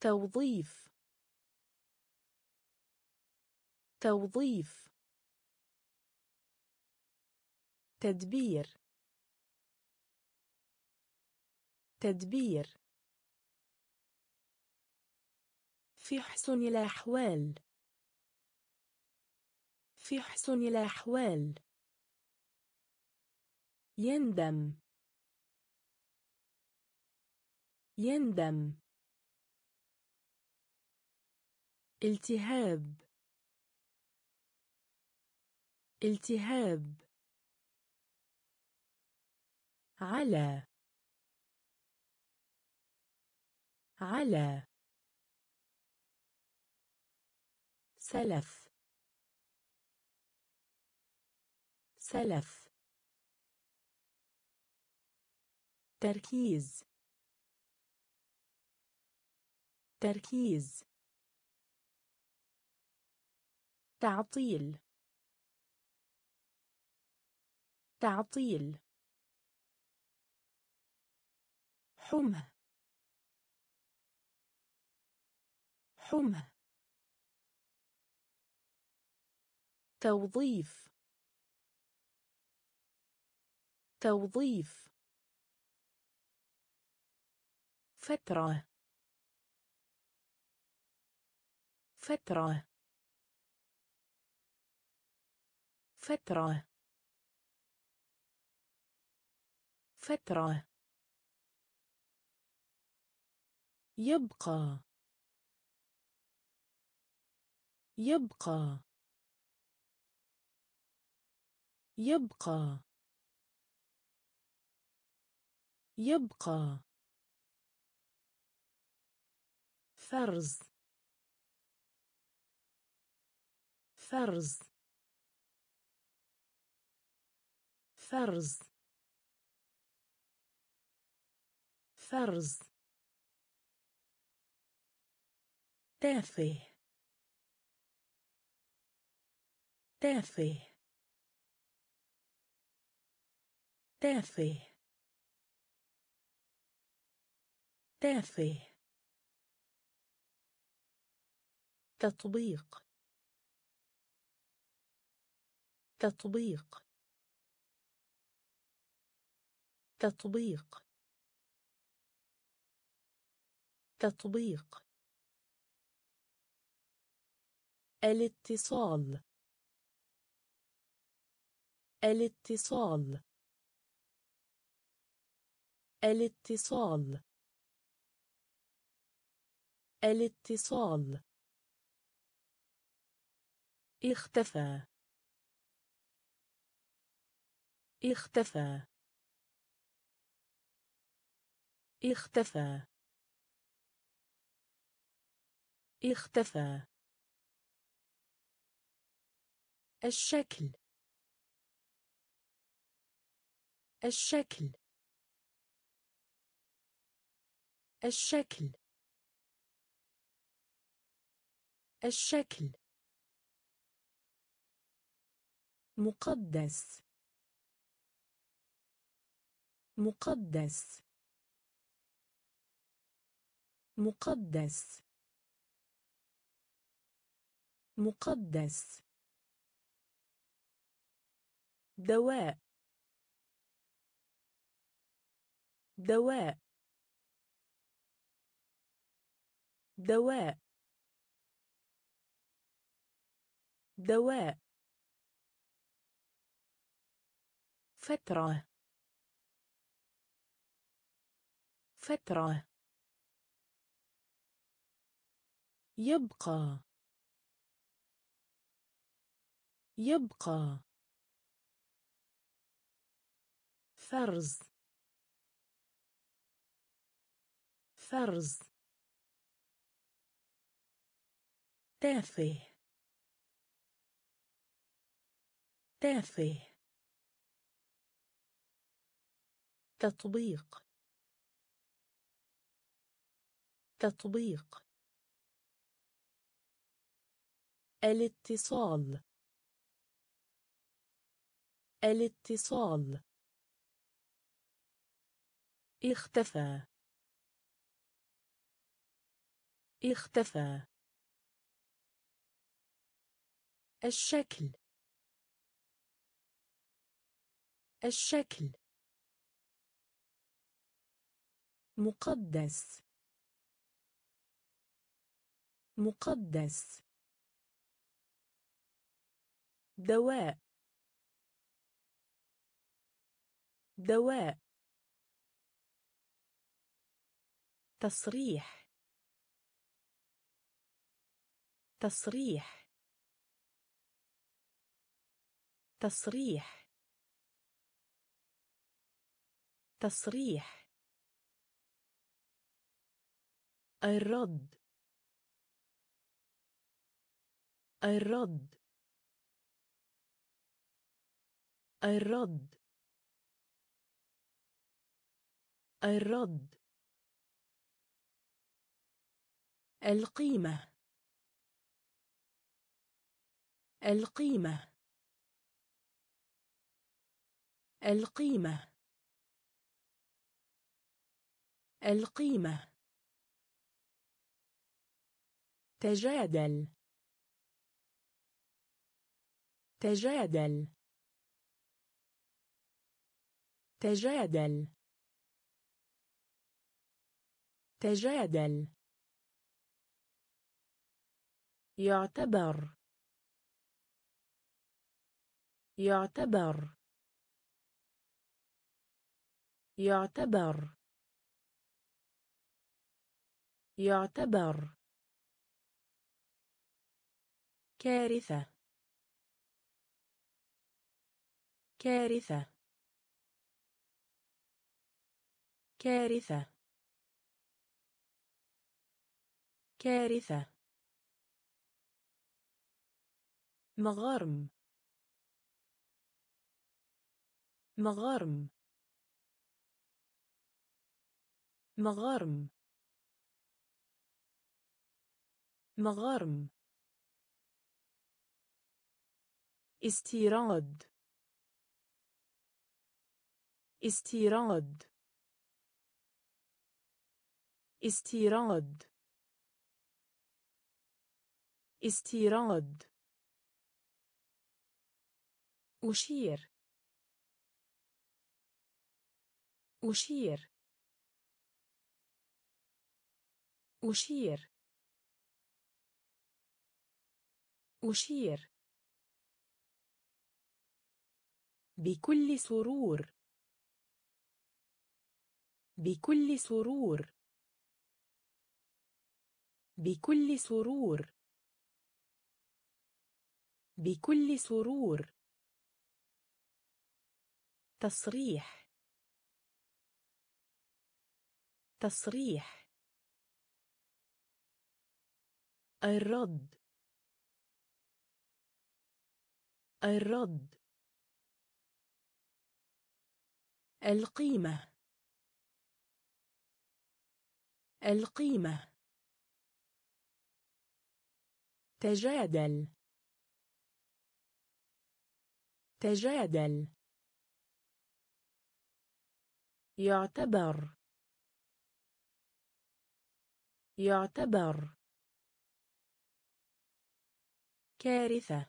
توظيف. توظيف. تدبير. تدبير. في حسن الأحوال. في حسن الأحوال. يندم. يندم. التهاب. التهاب. على. على. سلف. سلف. تركيز. تركيز. تعطيل. تعطيل حمى. حمى. توظيف. توظيف. فترة. فترة. فترة. فترة. يبقى. يبقى. يبقى. يبقى. فرز. فرز. فرز. فرز تافه. تافه. تافه. تافه. تطبيق. تطبيق. تطبيق. تطبيق الاتصال. الاتصال. الاتصال. الاتصال. اختفى. اختفى. اختفى. اختفى. الشكل. الشكل. الشكل. الشكل. مقدس. مقدس. مقدس. مقدس. دواء. دواء. دواء. دواء. فترة. فترة. يبقى. يبقى. فرز. فرز. تافه. تافه. تطبيق. تطبيق. الاتصال. الاتصال. اختفى. اختفى. الشكل. الشكل. مقدس. مقدس. دواء. دواء. تصريح. تصريح. تصريح. تصريح. الرد. الرد. الرد. الرد. القيمة. القيمة. القيمة. القيمة. تجادل. تجادل. تجادل. تجادل. يعتبر. يعتبر. يعتبر. يعتبر. كارثة. كارثة. كارثة. كارثة. مغارم. مغارم. مغارم. مغارم. استيراد. استيراد. استيراد. استيراد. أشير. أشير. أشير. أشير. بكل سرور. بكل سرور. بكل سرور. بكل سرور. تصريح. تصريح. الرد. الرد. القيمة. القيمة. تجادل. تجادل. يعتبر. يعتبر. كارثة.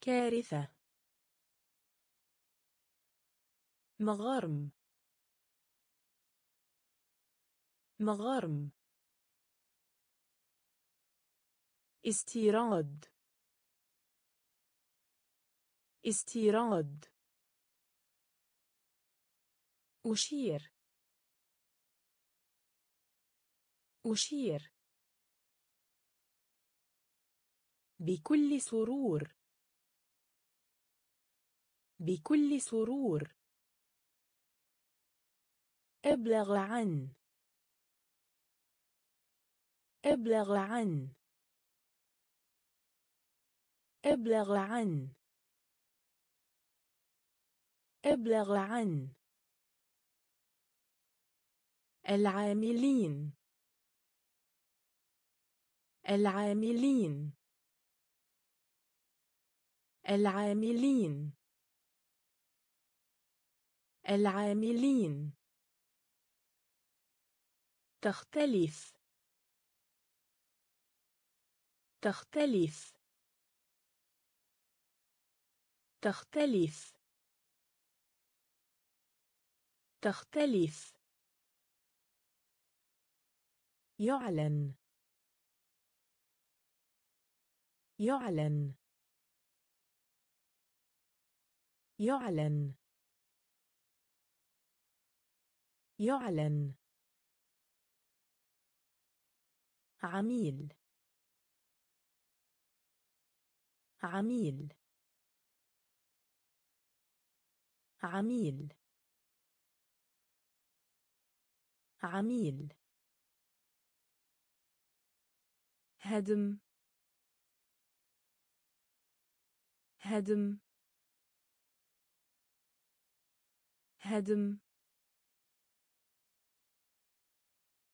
كارثة. مغارم. مغارم. استيراد. استيراد. أشير. أشير. بكل سرور. بكل سرور. أبلغ عن. أبلغ عن. أبلغ عن. أبلغ عن العاملين. العاملين. العاملين. العاملين. تختلف. تختلف. تختلف. تختلف. يعلن. يعلن. يعلن. يعلن. عميل. عميل. عميل. عميل. هدم. هدم. هدم.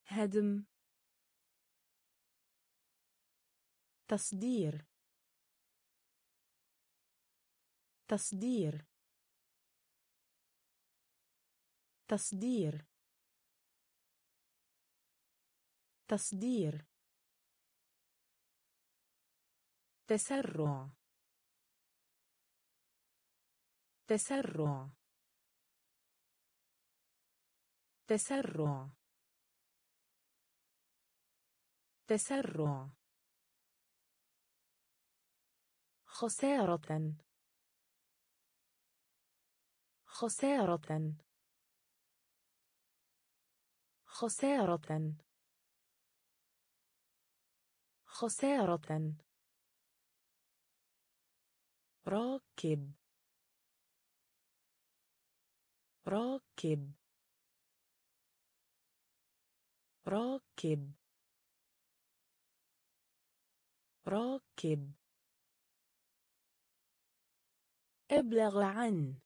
هدم. تصدير. تصدير. تصدير. تصدير تسرع. تسرع. تسرع. تسرع. خسارة. خسارة. خسارة. خسارة. راكب. راكب. راكب. راكب. ابلغ عن.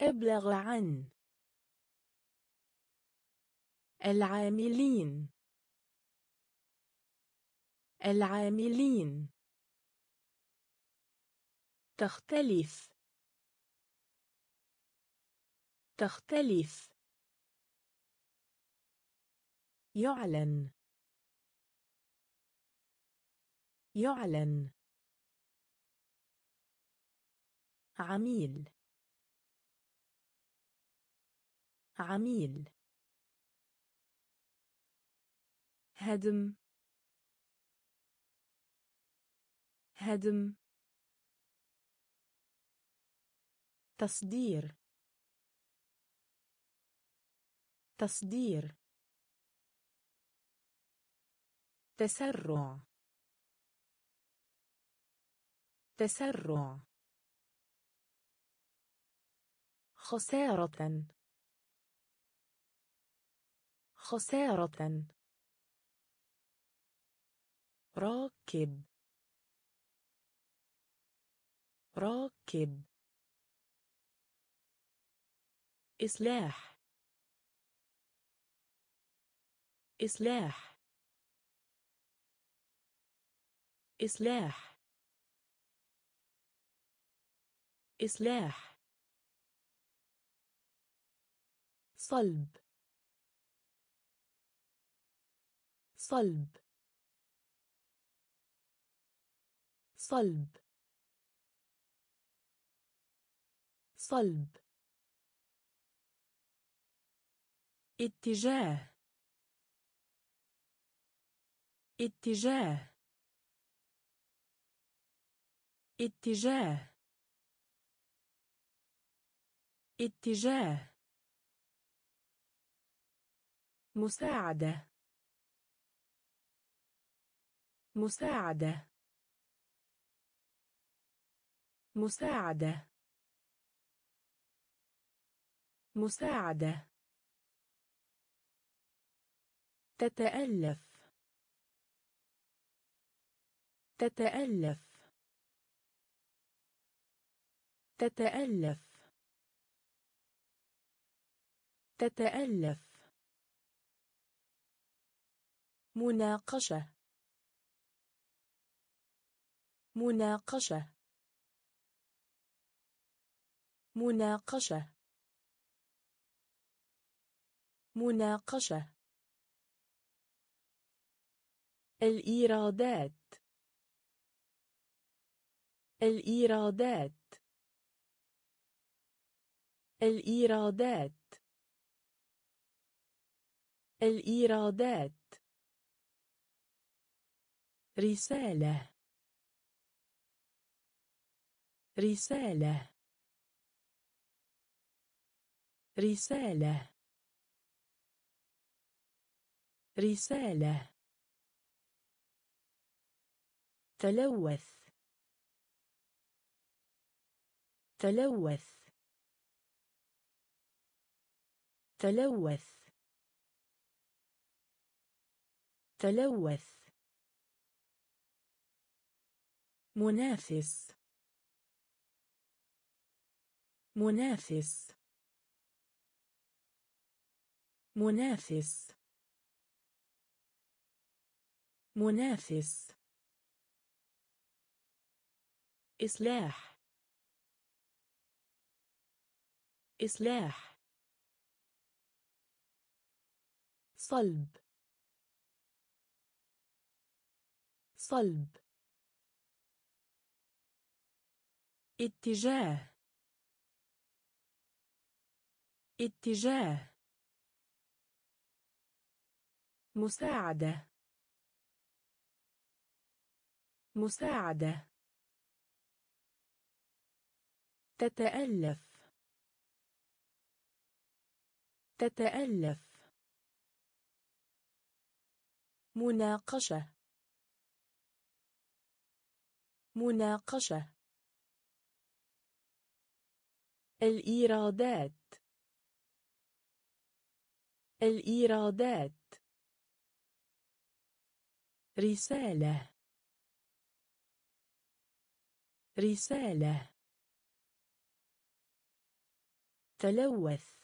ابلغ عن. العاملين. العاملين. تختلف. تختلف. يعلن. يعلن. عميل. عميل. هدم. هدم. تصدير. تصدير. تسرع. تسرع. خسارة. خسارة. راكب. راكب. إصلاح. إصلاح. إصلاح. إصلاح. صلب. صلب. صلب. صلب. اتجاه. اتجاه. اتجاه. اتجاه. مساعدة. مساعدة. مساعدة. مساعدة. تتألف. تتألف. تتألف. تتألف. مناقشة. مناقشة. مناقشة. مناقشة. الإيرادات. الإيرادات. الإيرادات. الإيرادات. رسالة. رسالة. رسالة. رسالة. تلوث. تلوث. تلوث. تلوث. منافس. منافس. منافس. منافس. إصلاح. إصلاح. صلب. صلب. اتجاه. اتجاه. مساعدة. مساعدة. تتألف. تتألف. مناقشة. مناقشة. الإيرادات. الإيرادات. رسالة. رسالة. تلوث.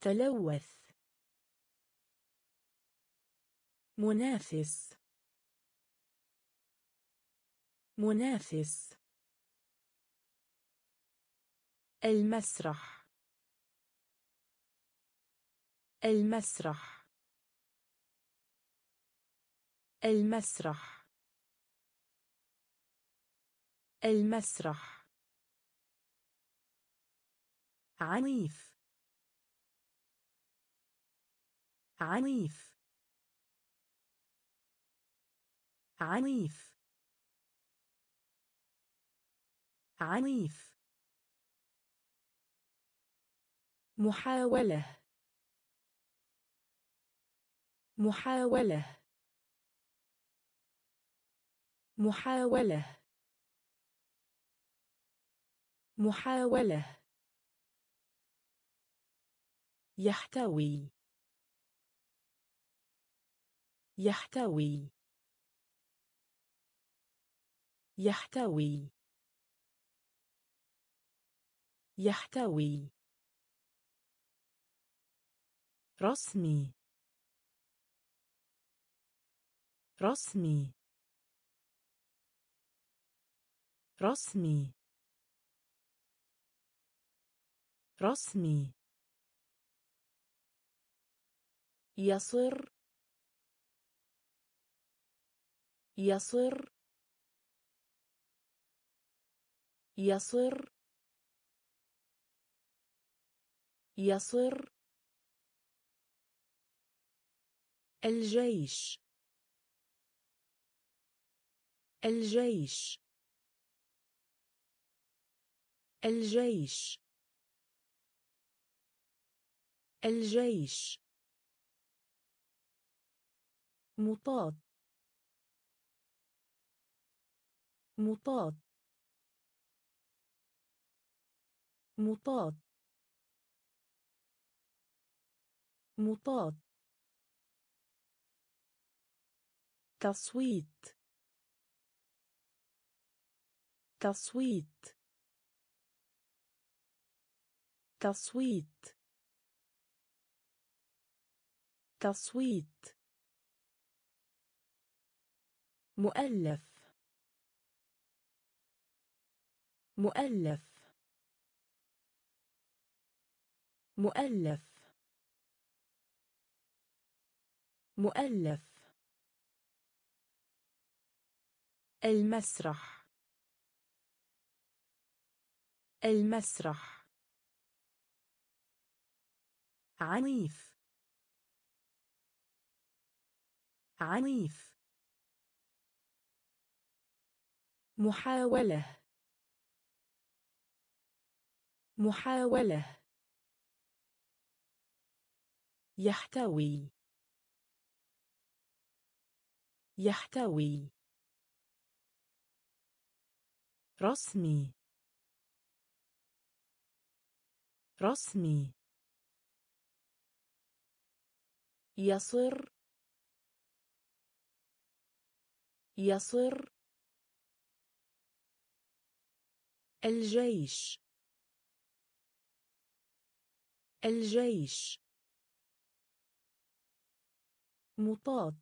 تلوث. منافس. منافس. المسرح. المسرح. المسرح. المسرح. عنيف. عنيف. عنيف. عنيف. محاولة. محاولة. محاولة. محاولة. يحتوي. يحتوي. يحتوي. يحتوي. رسمي. رسمي. رسمي. رسمي. يصر. يصر. يصر. يصر. الجيش. الجيش. الجيش. الجيش. مطاط. مطاط. مطاط. مطاط. تصويت. تصويت. تصويت. تصويت مؤلف. مؤلف. مؤلف. مؤلف. المسرح. المسرح. عنيف. عنيف. محاولة. محاولة. يحتوي. يحتوي. رسمي. رسمي. يصر. يصر الجيش. الجيش. مطاط.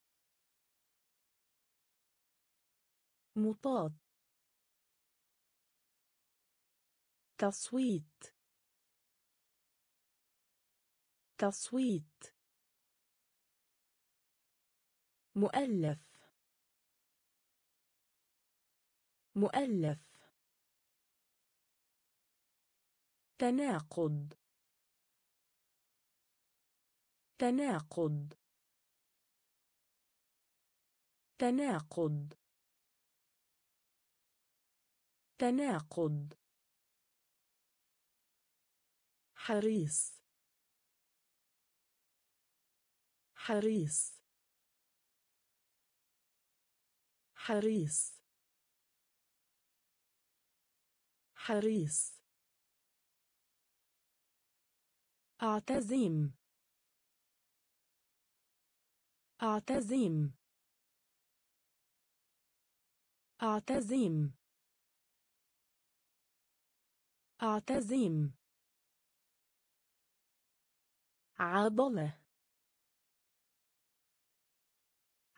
مطاط. تصويت. تصويت. مؤلف. مؤلف. تناقض. تناقض. تناقض. تناقض. حريص. حريص. حريص. حريص. أعتزم. أعتزم. أعتزم. أعتزم. عضلة.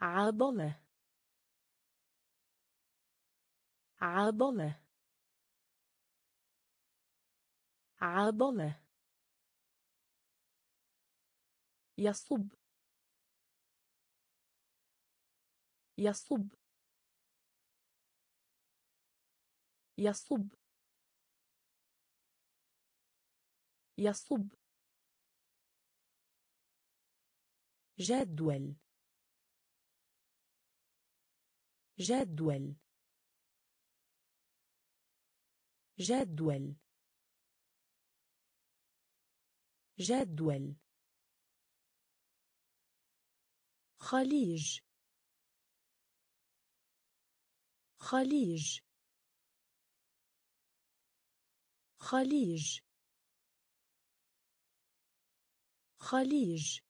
عضلة. عضلة. عضلة. يصب. يصب. يصب. يصب. جدول. جدول. جدول. جدول. خليج. خليج. خليج. خليج.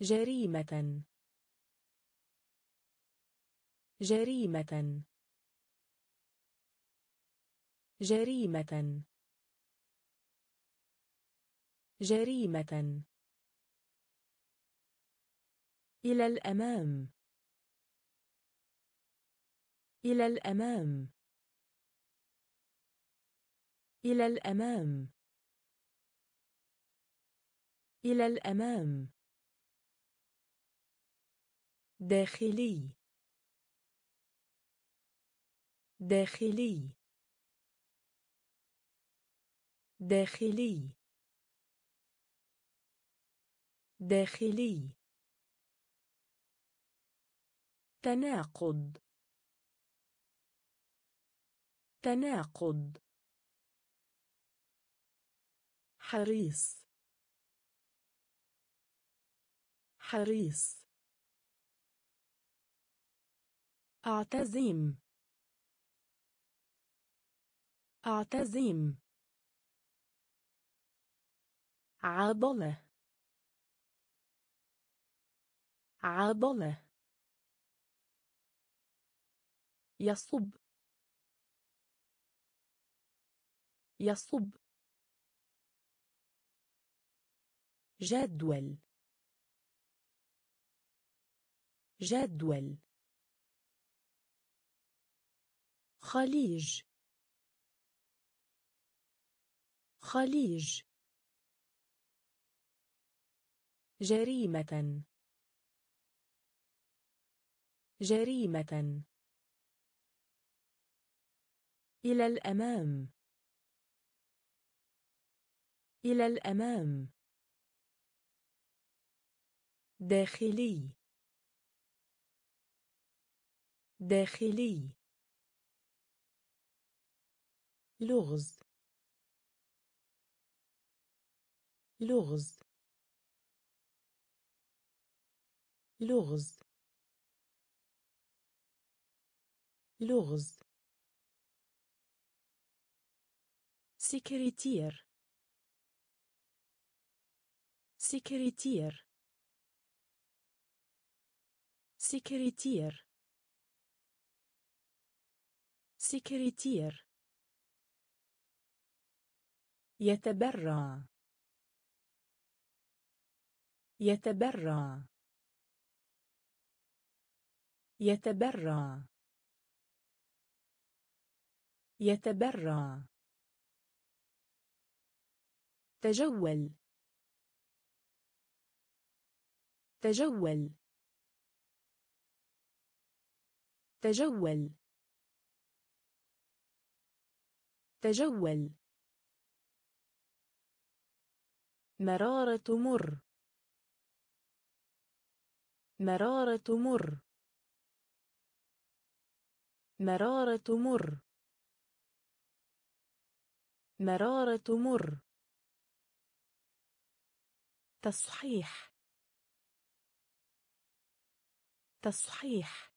جريمة. جريمة. جريمة. جريمة. إلى الأمام. إلى الأمام. إلى الأمام. إلى الأمام. داخلي. داخلي. داخلي. داخلي. تناقض. تناقض. حريص. حريص. أعتزم. أعتزم. عضلة. عضلة. يصب. يصب. جدول. جدول. خليج. خليج. جريمة. جريمة. إلى الأمام. إلى الأمام. داخلي. داخلي. لغز. لغز. لغز. لغز. سكرتير سكرتير سكرتير سكرتير يتبرع. يتبرع. يتبرع. يتبرع. تجول. تجول. تجول. تجول. مرارة مر مرارة مر مرارة مر مرارة مر تصحيح. تصحيح.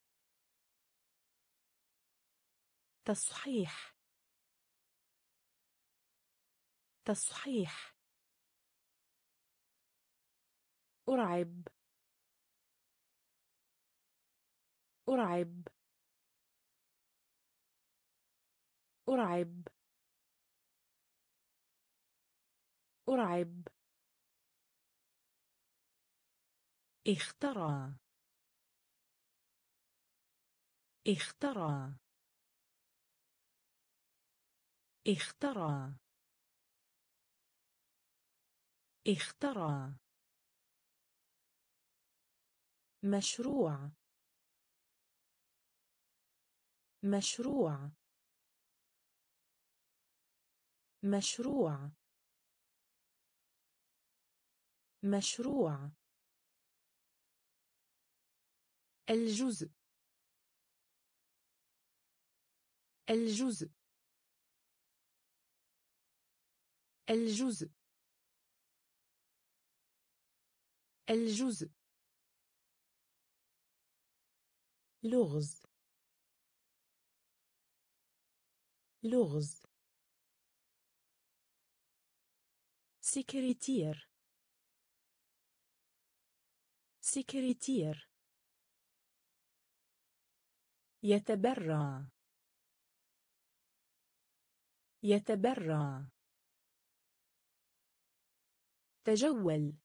تصحيح. تصحيح. أرعب. أرعب. أرعب. أرعب. اخترع. اخترع. اخترع. اخترع. مشروع. مشروع. مشروع. مشروع. الجزء. الجزء. الجزء. الجزء. لغز. لغز. سكرتير. سكرتير يتبرع. يتبرع. تجول.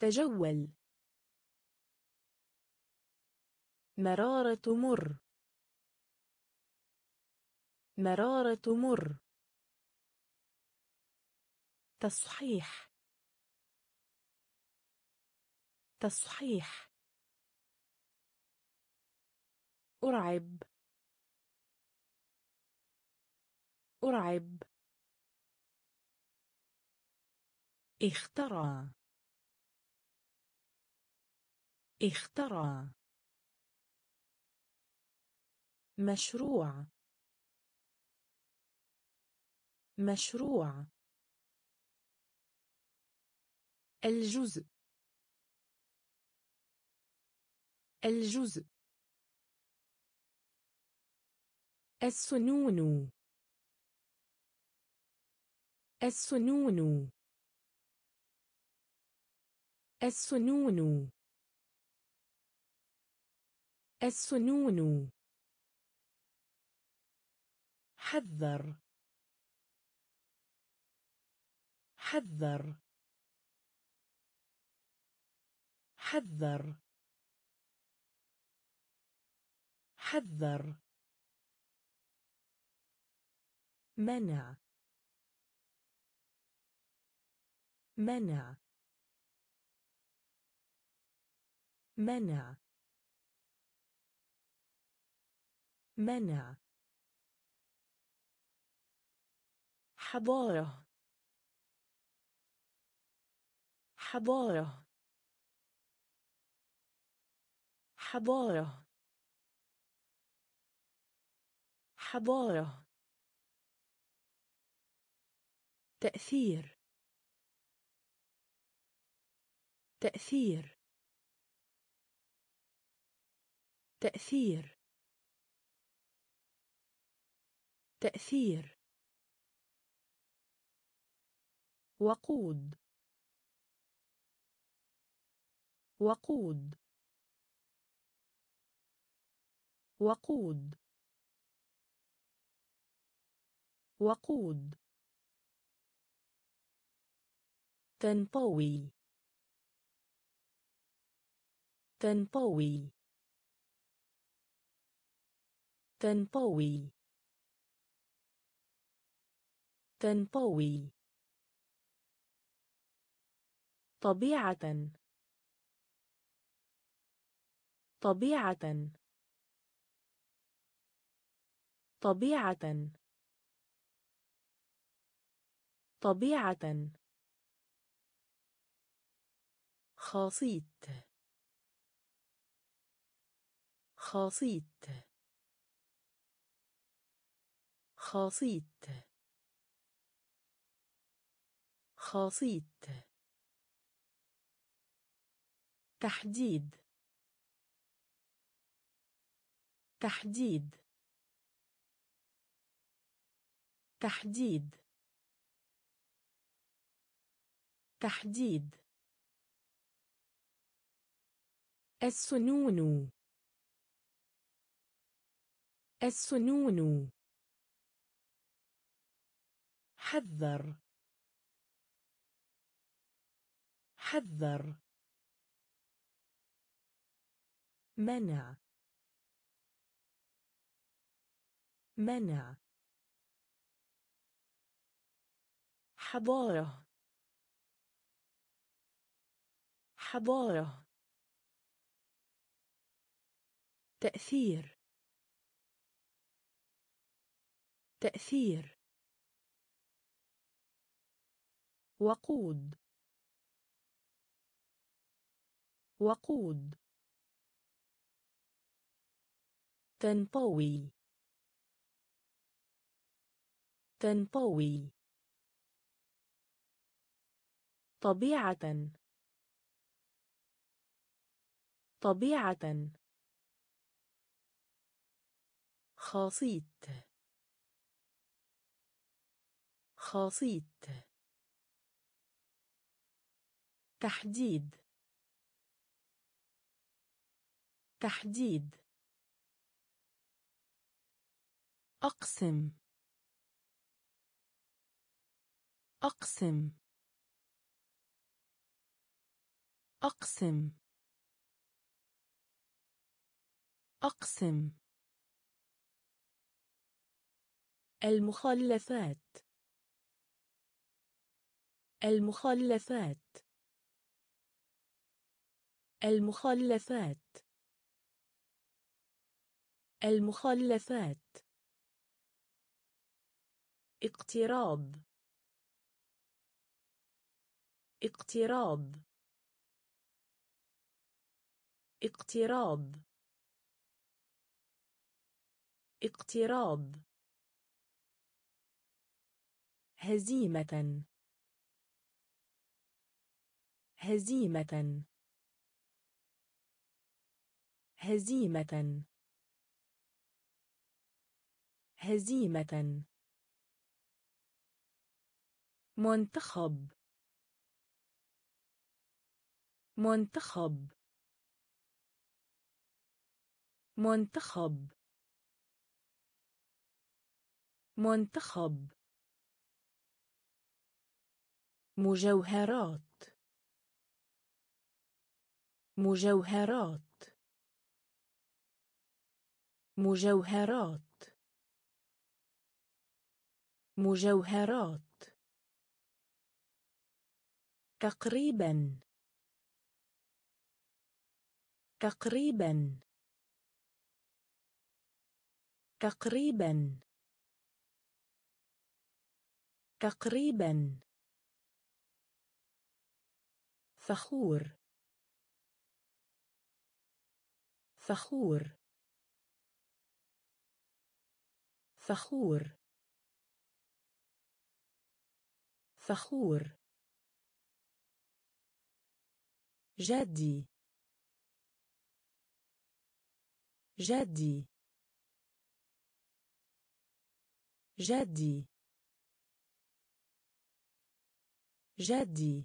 تجول. مرارة مر مرارة مر تصحيح. تصحيح أرعب. أرعب. اخترع. اخترع. مشروع. مشروع. الجزء. الجزء. السنون. السنون. السنون. السنون. حذر. حذر. حذر. حذر. منع. منع. منع. منع. حضارة. حضارة. حضارة. حضارة. تأثير. تأثير. تأثير. تأثير. وقود. وقود. وقود. وقود. تنطوي. تنطوي. تنطوي. تنطوي. طبيعة. طبيعة. طبيعة. طبيعة. خاصيت. خاصيت. خاصيت. خاصيت. تحديد. تحديد. تحديد. تحديد السنون. السنون. حذر. حذر. منع. منع. حضارة. حضارة. تأثير. تأثير. وقود. وقود. تنطوي. تنطوي. طبيعة. طبيعة. خاصيت. خاصيت. تحديد. تحديد. أقسم. أقسم. أقسم. أقسم. المخلفات. المخلفات. المخلفات. المخلفات. اقتراب. اقتراب. اقتراب. اقتراب هزيمة. هزيمة. هزيمة. هزيمة. منتخب. منتخب. منتخب. منتخب. مجوهرات. مجوهرات. مجوهرات. مجوهرات. تقريبا. تقريبا. تقريبا. تقريبا. فخور. فخور. فخور. فخور. جدي. جدي. جدي. جدي.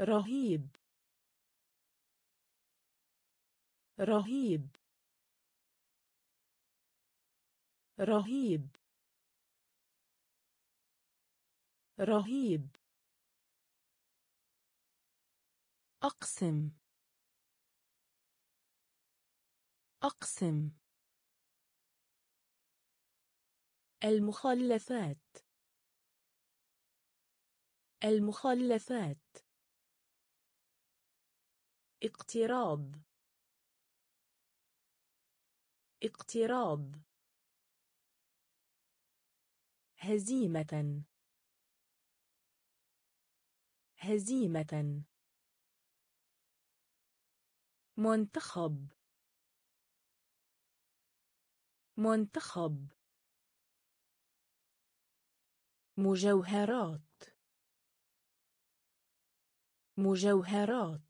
رهيب. رهيب. رهيب. رهيب. أقسم. أقسم. المخلفات. المخلفات. اقتراب. اقتراب. هزيمة. هزيمة. منتخب. منتخب. مجوهرات. مجوهرات.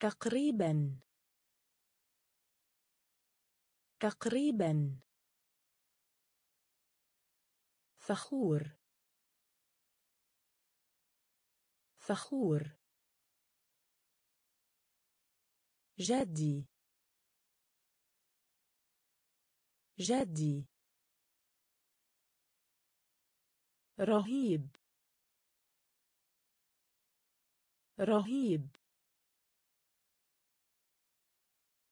تقريبا. تقريبا. فخور. فخور. جدي. جدي. رهيب. رهيب.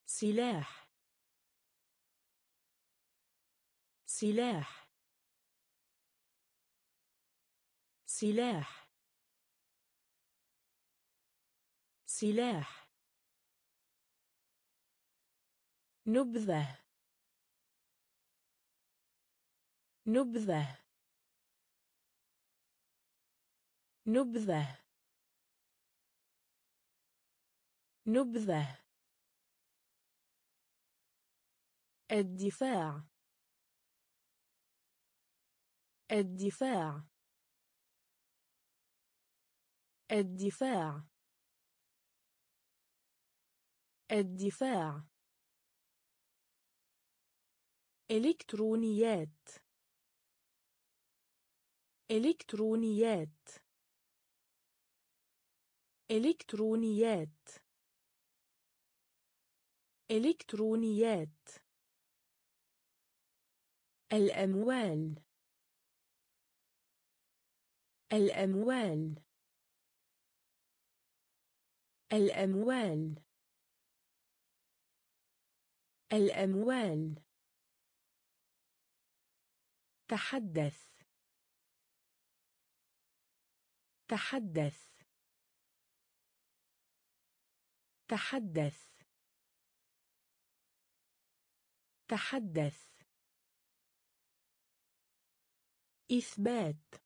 سلاح. سلاح. سلاح. سلاح. نبذة. نبذة. نبذة. نبذة. الدفاع. الدفاع. الدفاع. الدفاع. إلكترونيات. إلكترونيات. إلكترونيات. إلكترونيات الأموال. الأموال. الأموال. الأموال. تحدث. تحدث. تحدث. تحدث إثبات.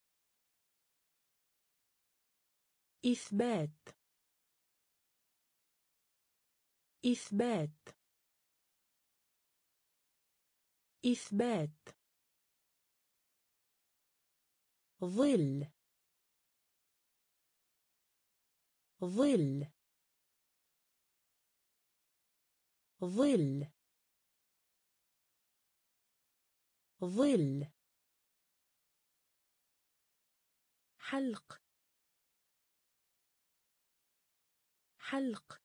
إثبات. إثبات. إثبات. ظل. ظل. ظل. ظل. حلق. حلق.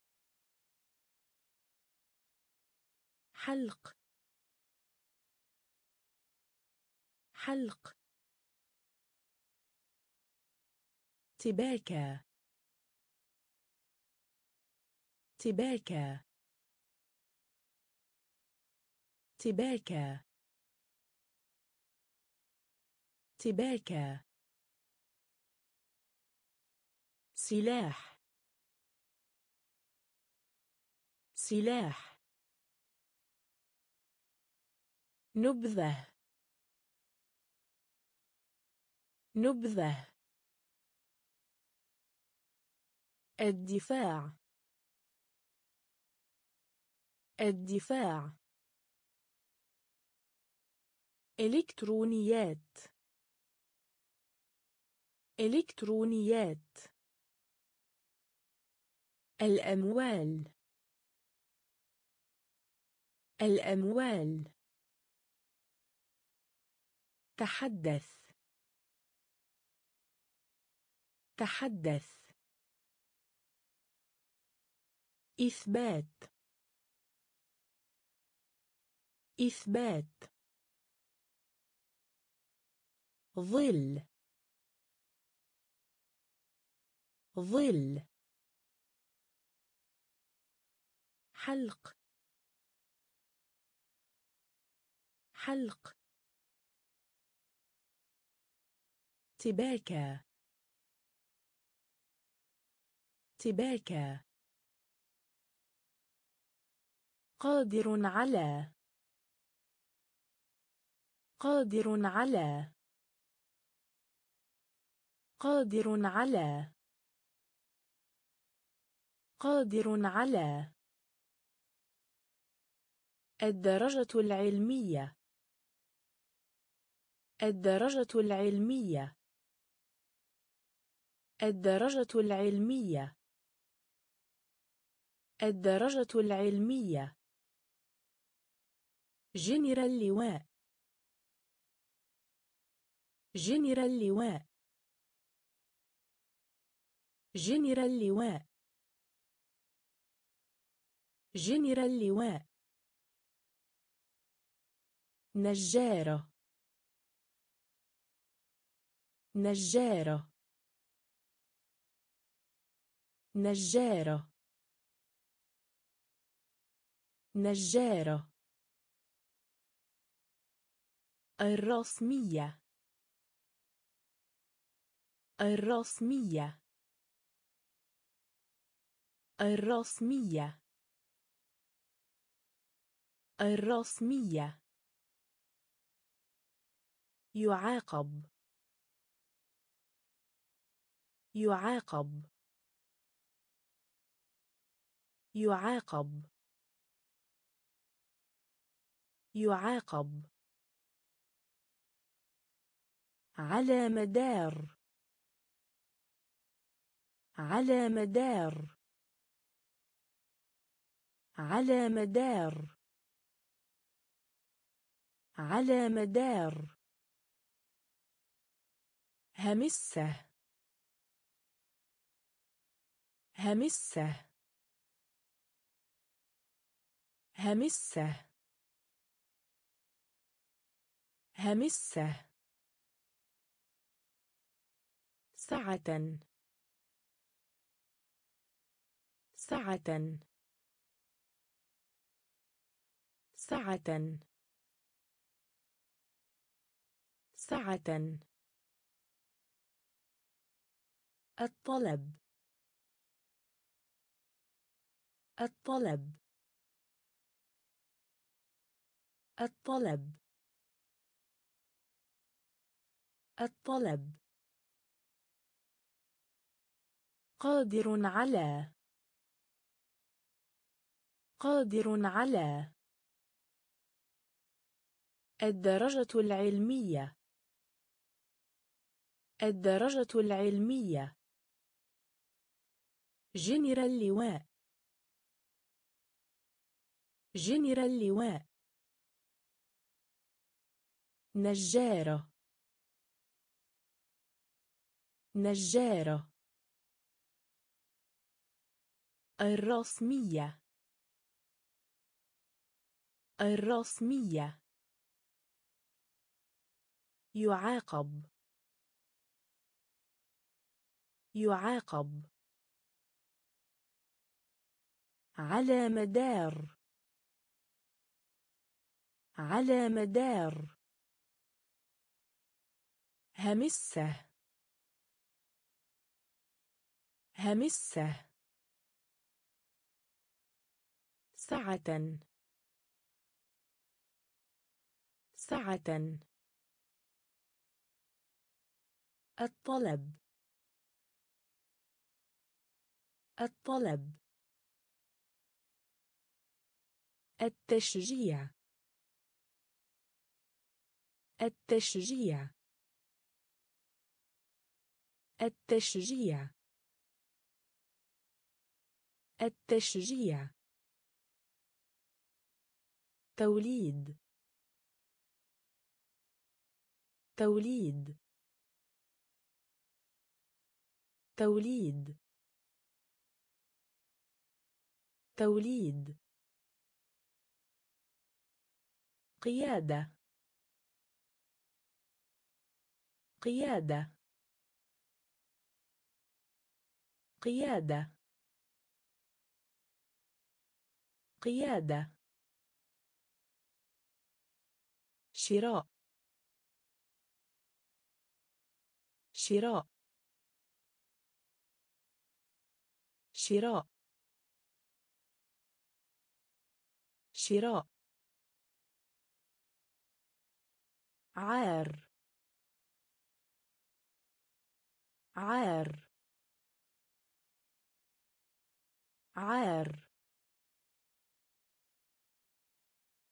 حلق. حلق. تباكى. تباكى. تباكى. تباكى سلاح. سلاح. نبذة. نبذة. الدفاع. الدفاع. إلكترونيات. إلكترونيات الأموال. الأموال. تحدث. تحدث. إثبات. إثبات. ظل. ظل. حلق. حلق. تباكى. تباكى. قادر على. قادر على. قادر على. قادر على. الدرجة العلمية. الدرجة العلمية. الدرجة العلمية. الدرجة العلمية. جنرال لواء جنرال لواء جنرال لواء جنرال لواء. نجارة. نجارة. نجارة. نجارة. الرسمية. الرسمية. الرسمية. الرسمية. يعاقب. يعاقب. يعاقب. يعاقب. على مدار. على مدار. على مدار. على مدار. همسة. همسة. همسة. همسة. سعة. سعة. سعة. سعة الطلب. الطلب. الطلب. الطلب. قادر على. قادر على. الدرجة العلمية. الدرجة العلمية. جنرال اللواء جنرال اللواء نجارة نجارة الرسمية. الرسمية. يعاقب. يعاقب. على مدار. على مدار. همسة. همسة. سعة. سعة. الطلب. الطلب. التشجيع. التشجيع. التشجيع. التشجيع. توليد. توليد. توليد. توليد قيادة. قيادة. قيادة. قيادة. شراء. شراء. شراء. شراء. عار. عار. عار.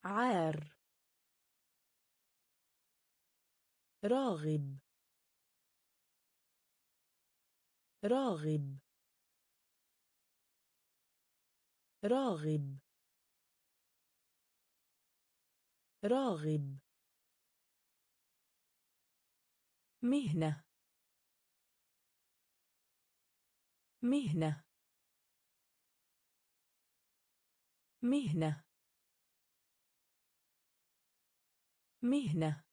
عار. راغب. راغب. راغب. راغب. مهنة. مهنة. مهنة. مهنة.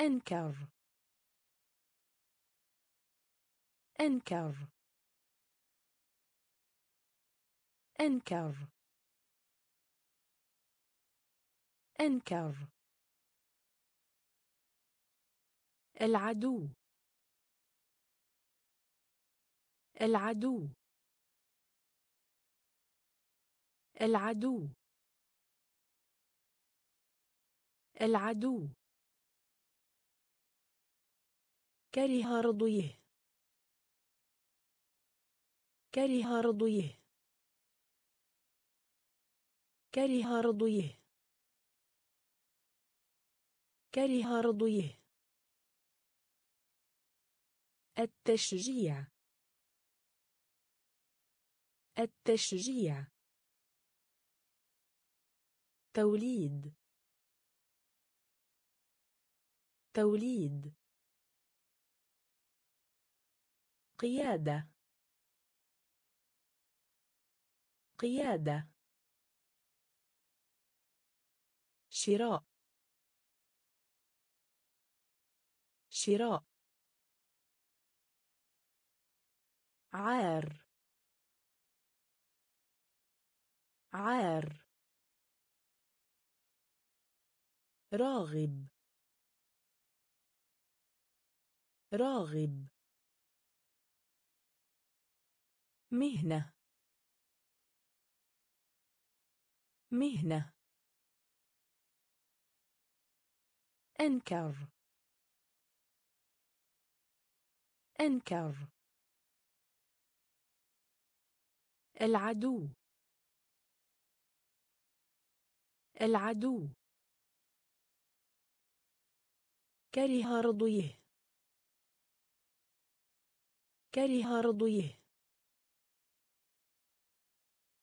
أنكر. أنكر. أنكر. أنكر. العدو. العدو. العدو. العدو. كره رضيه. كره رضيه. كره رضيه. كره رضيه. التشجيع. التشجيع. توليد. توليد. قيادة. قيادة. شراء. شراء. عار. عار. راغب. راغب. مهنة. مهنة. أنكر. أنكر. العدو. العدو. كره رضيه. كره رضيه.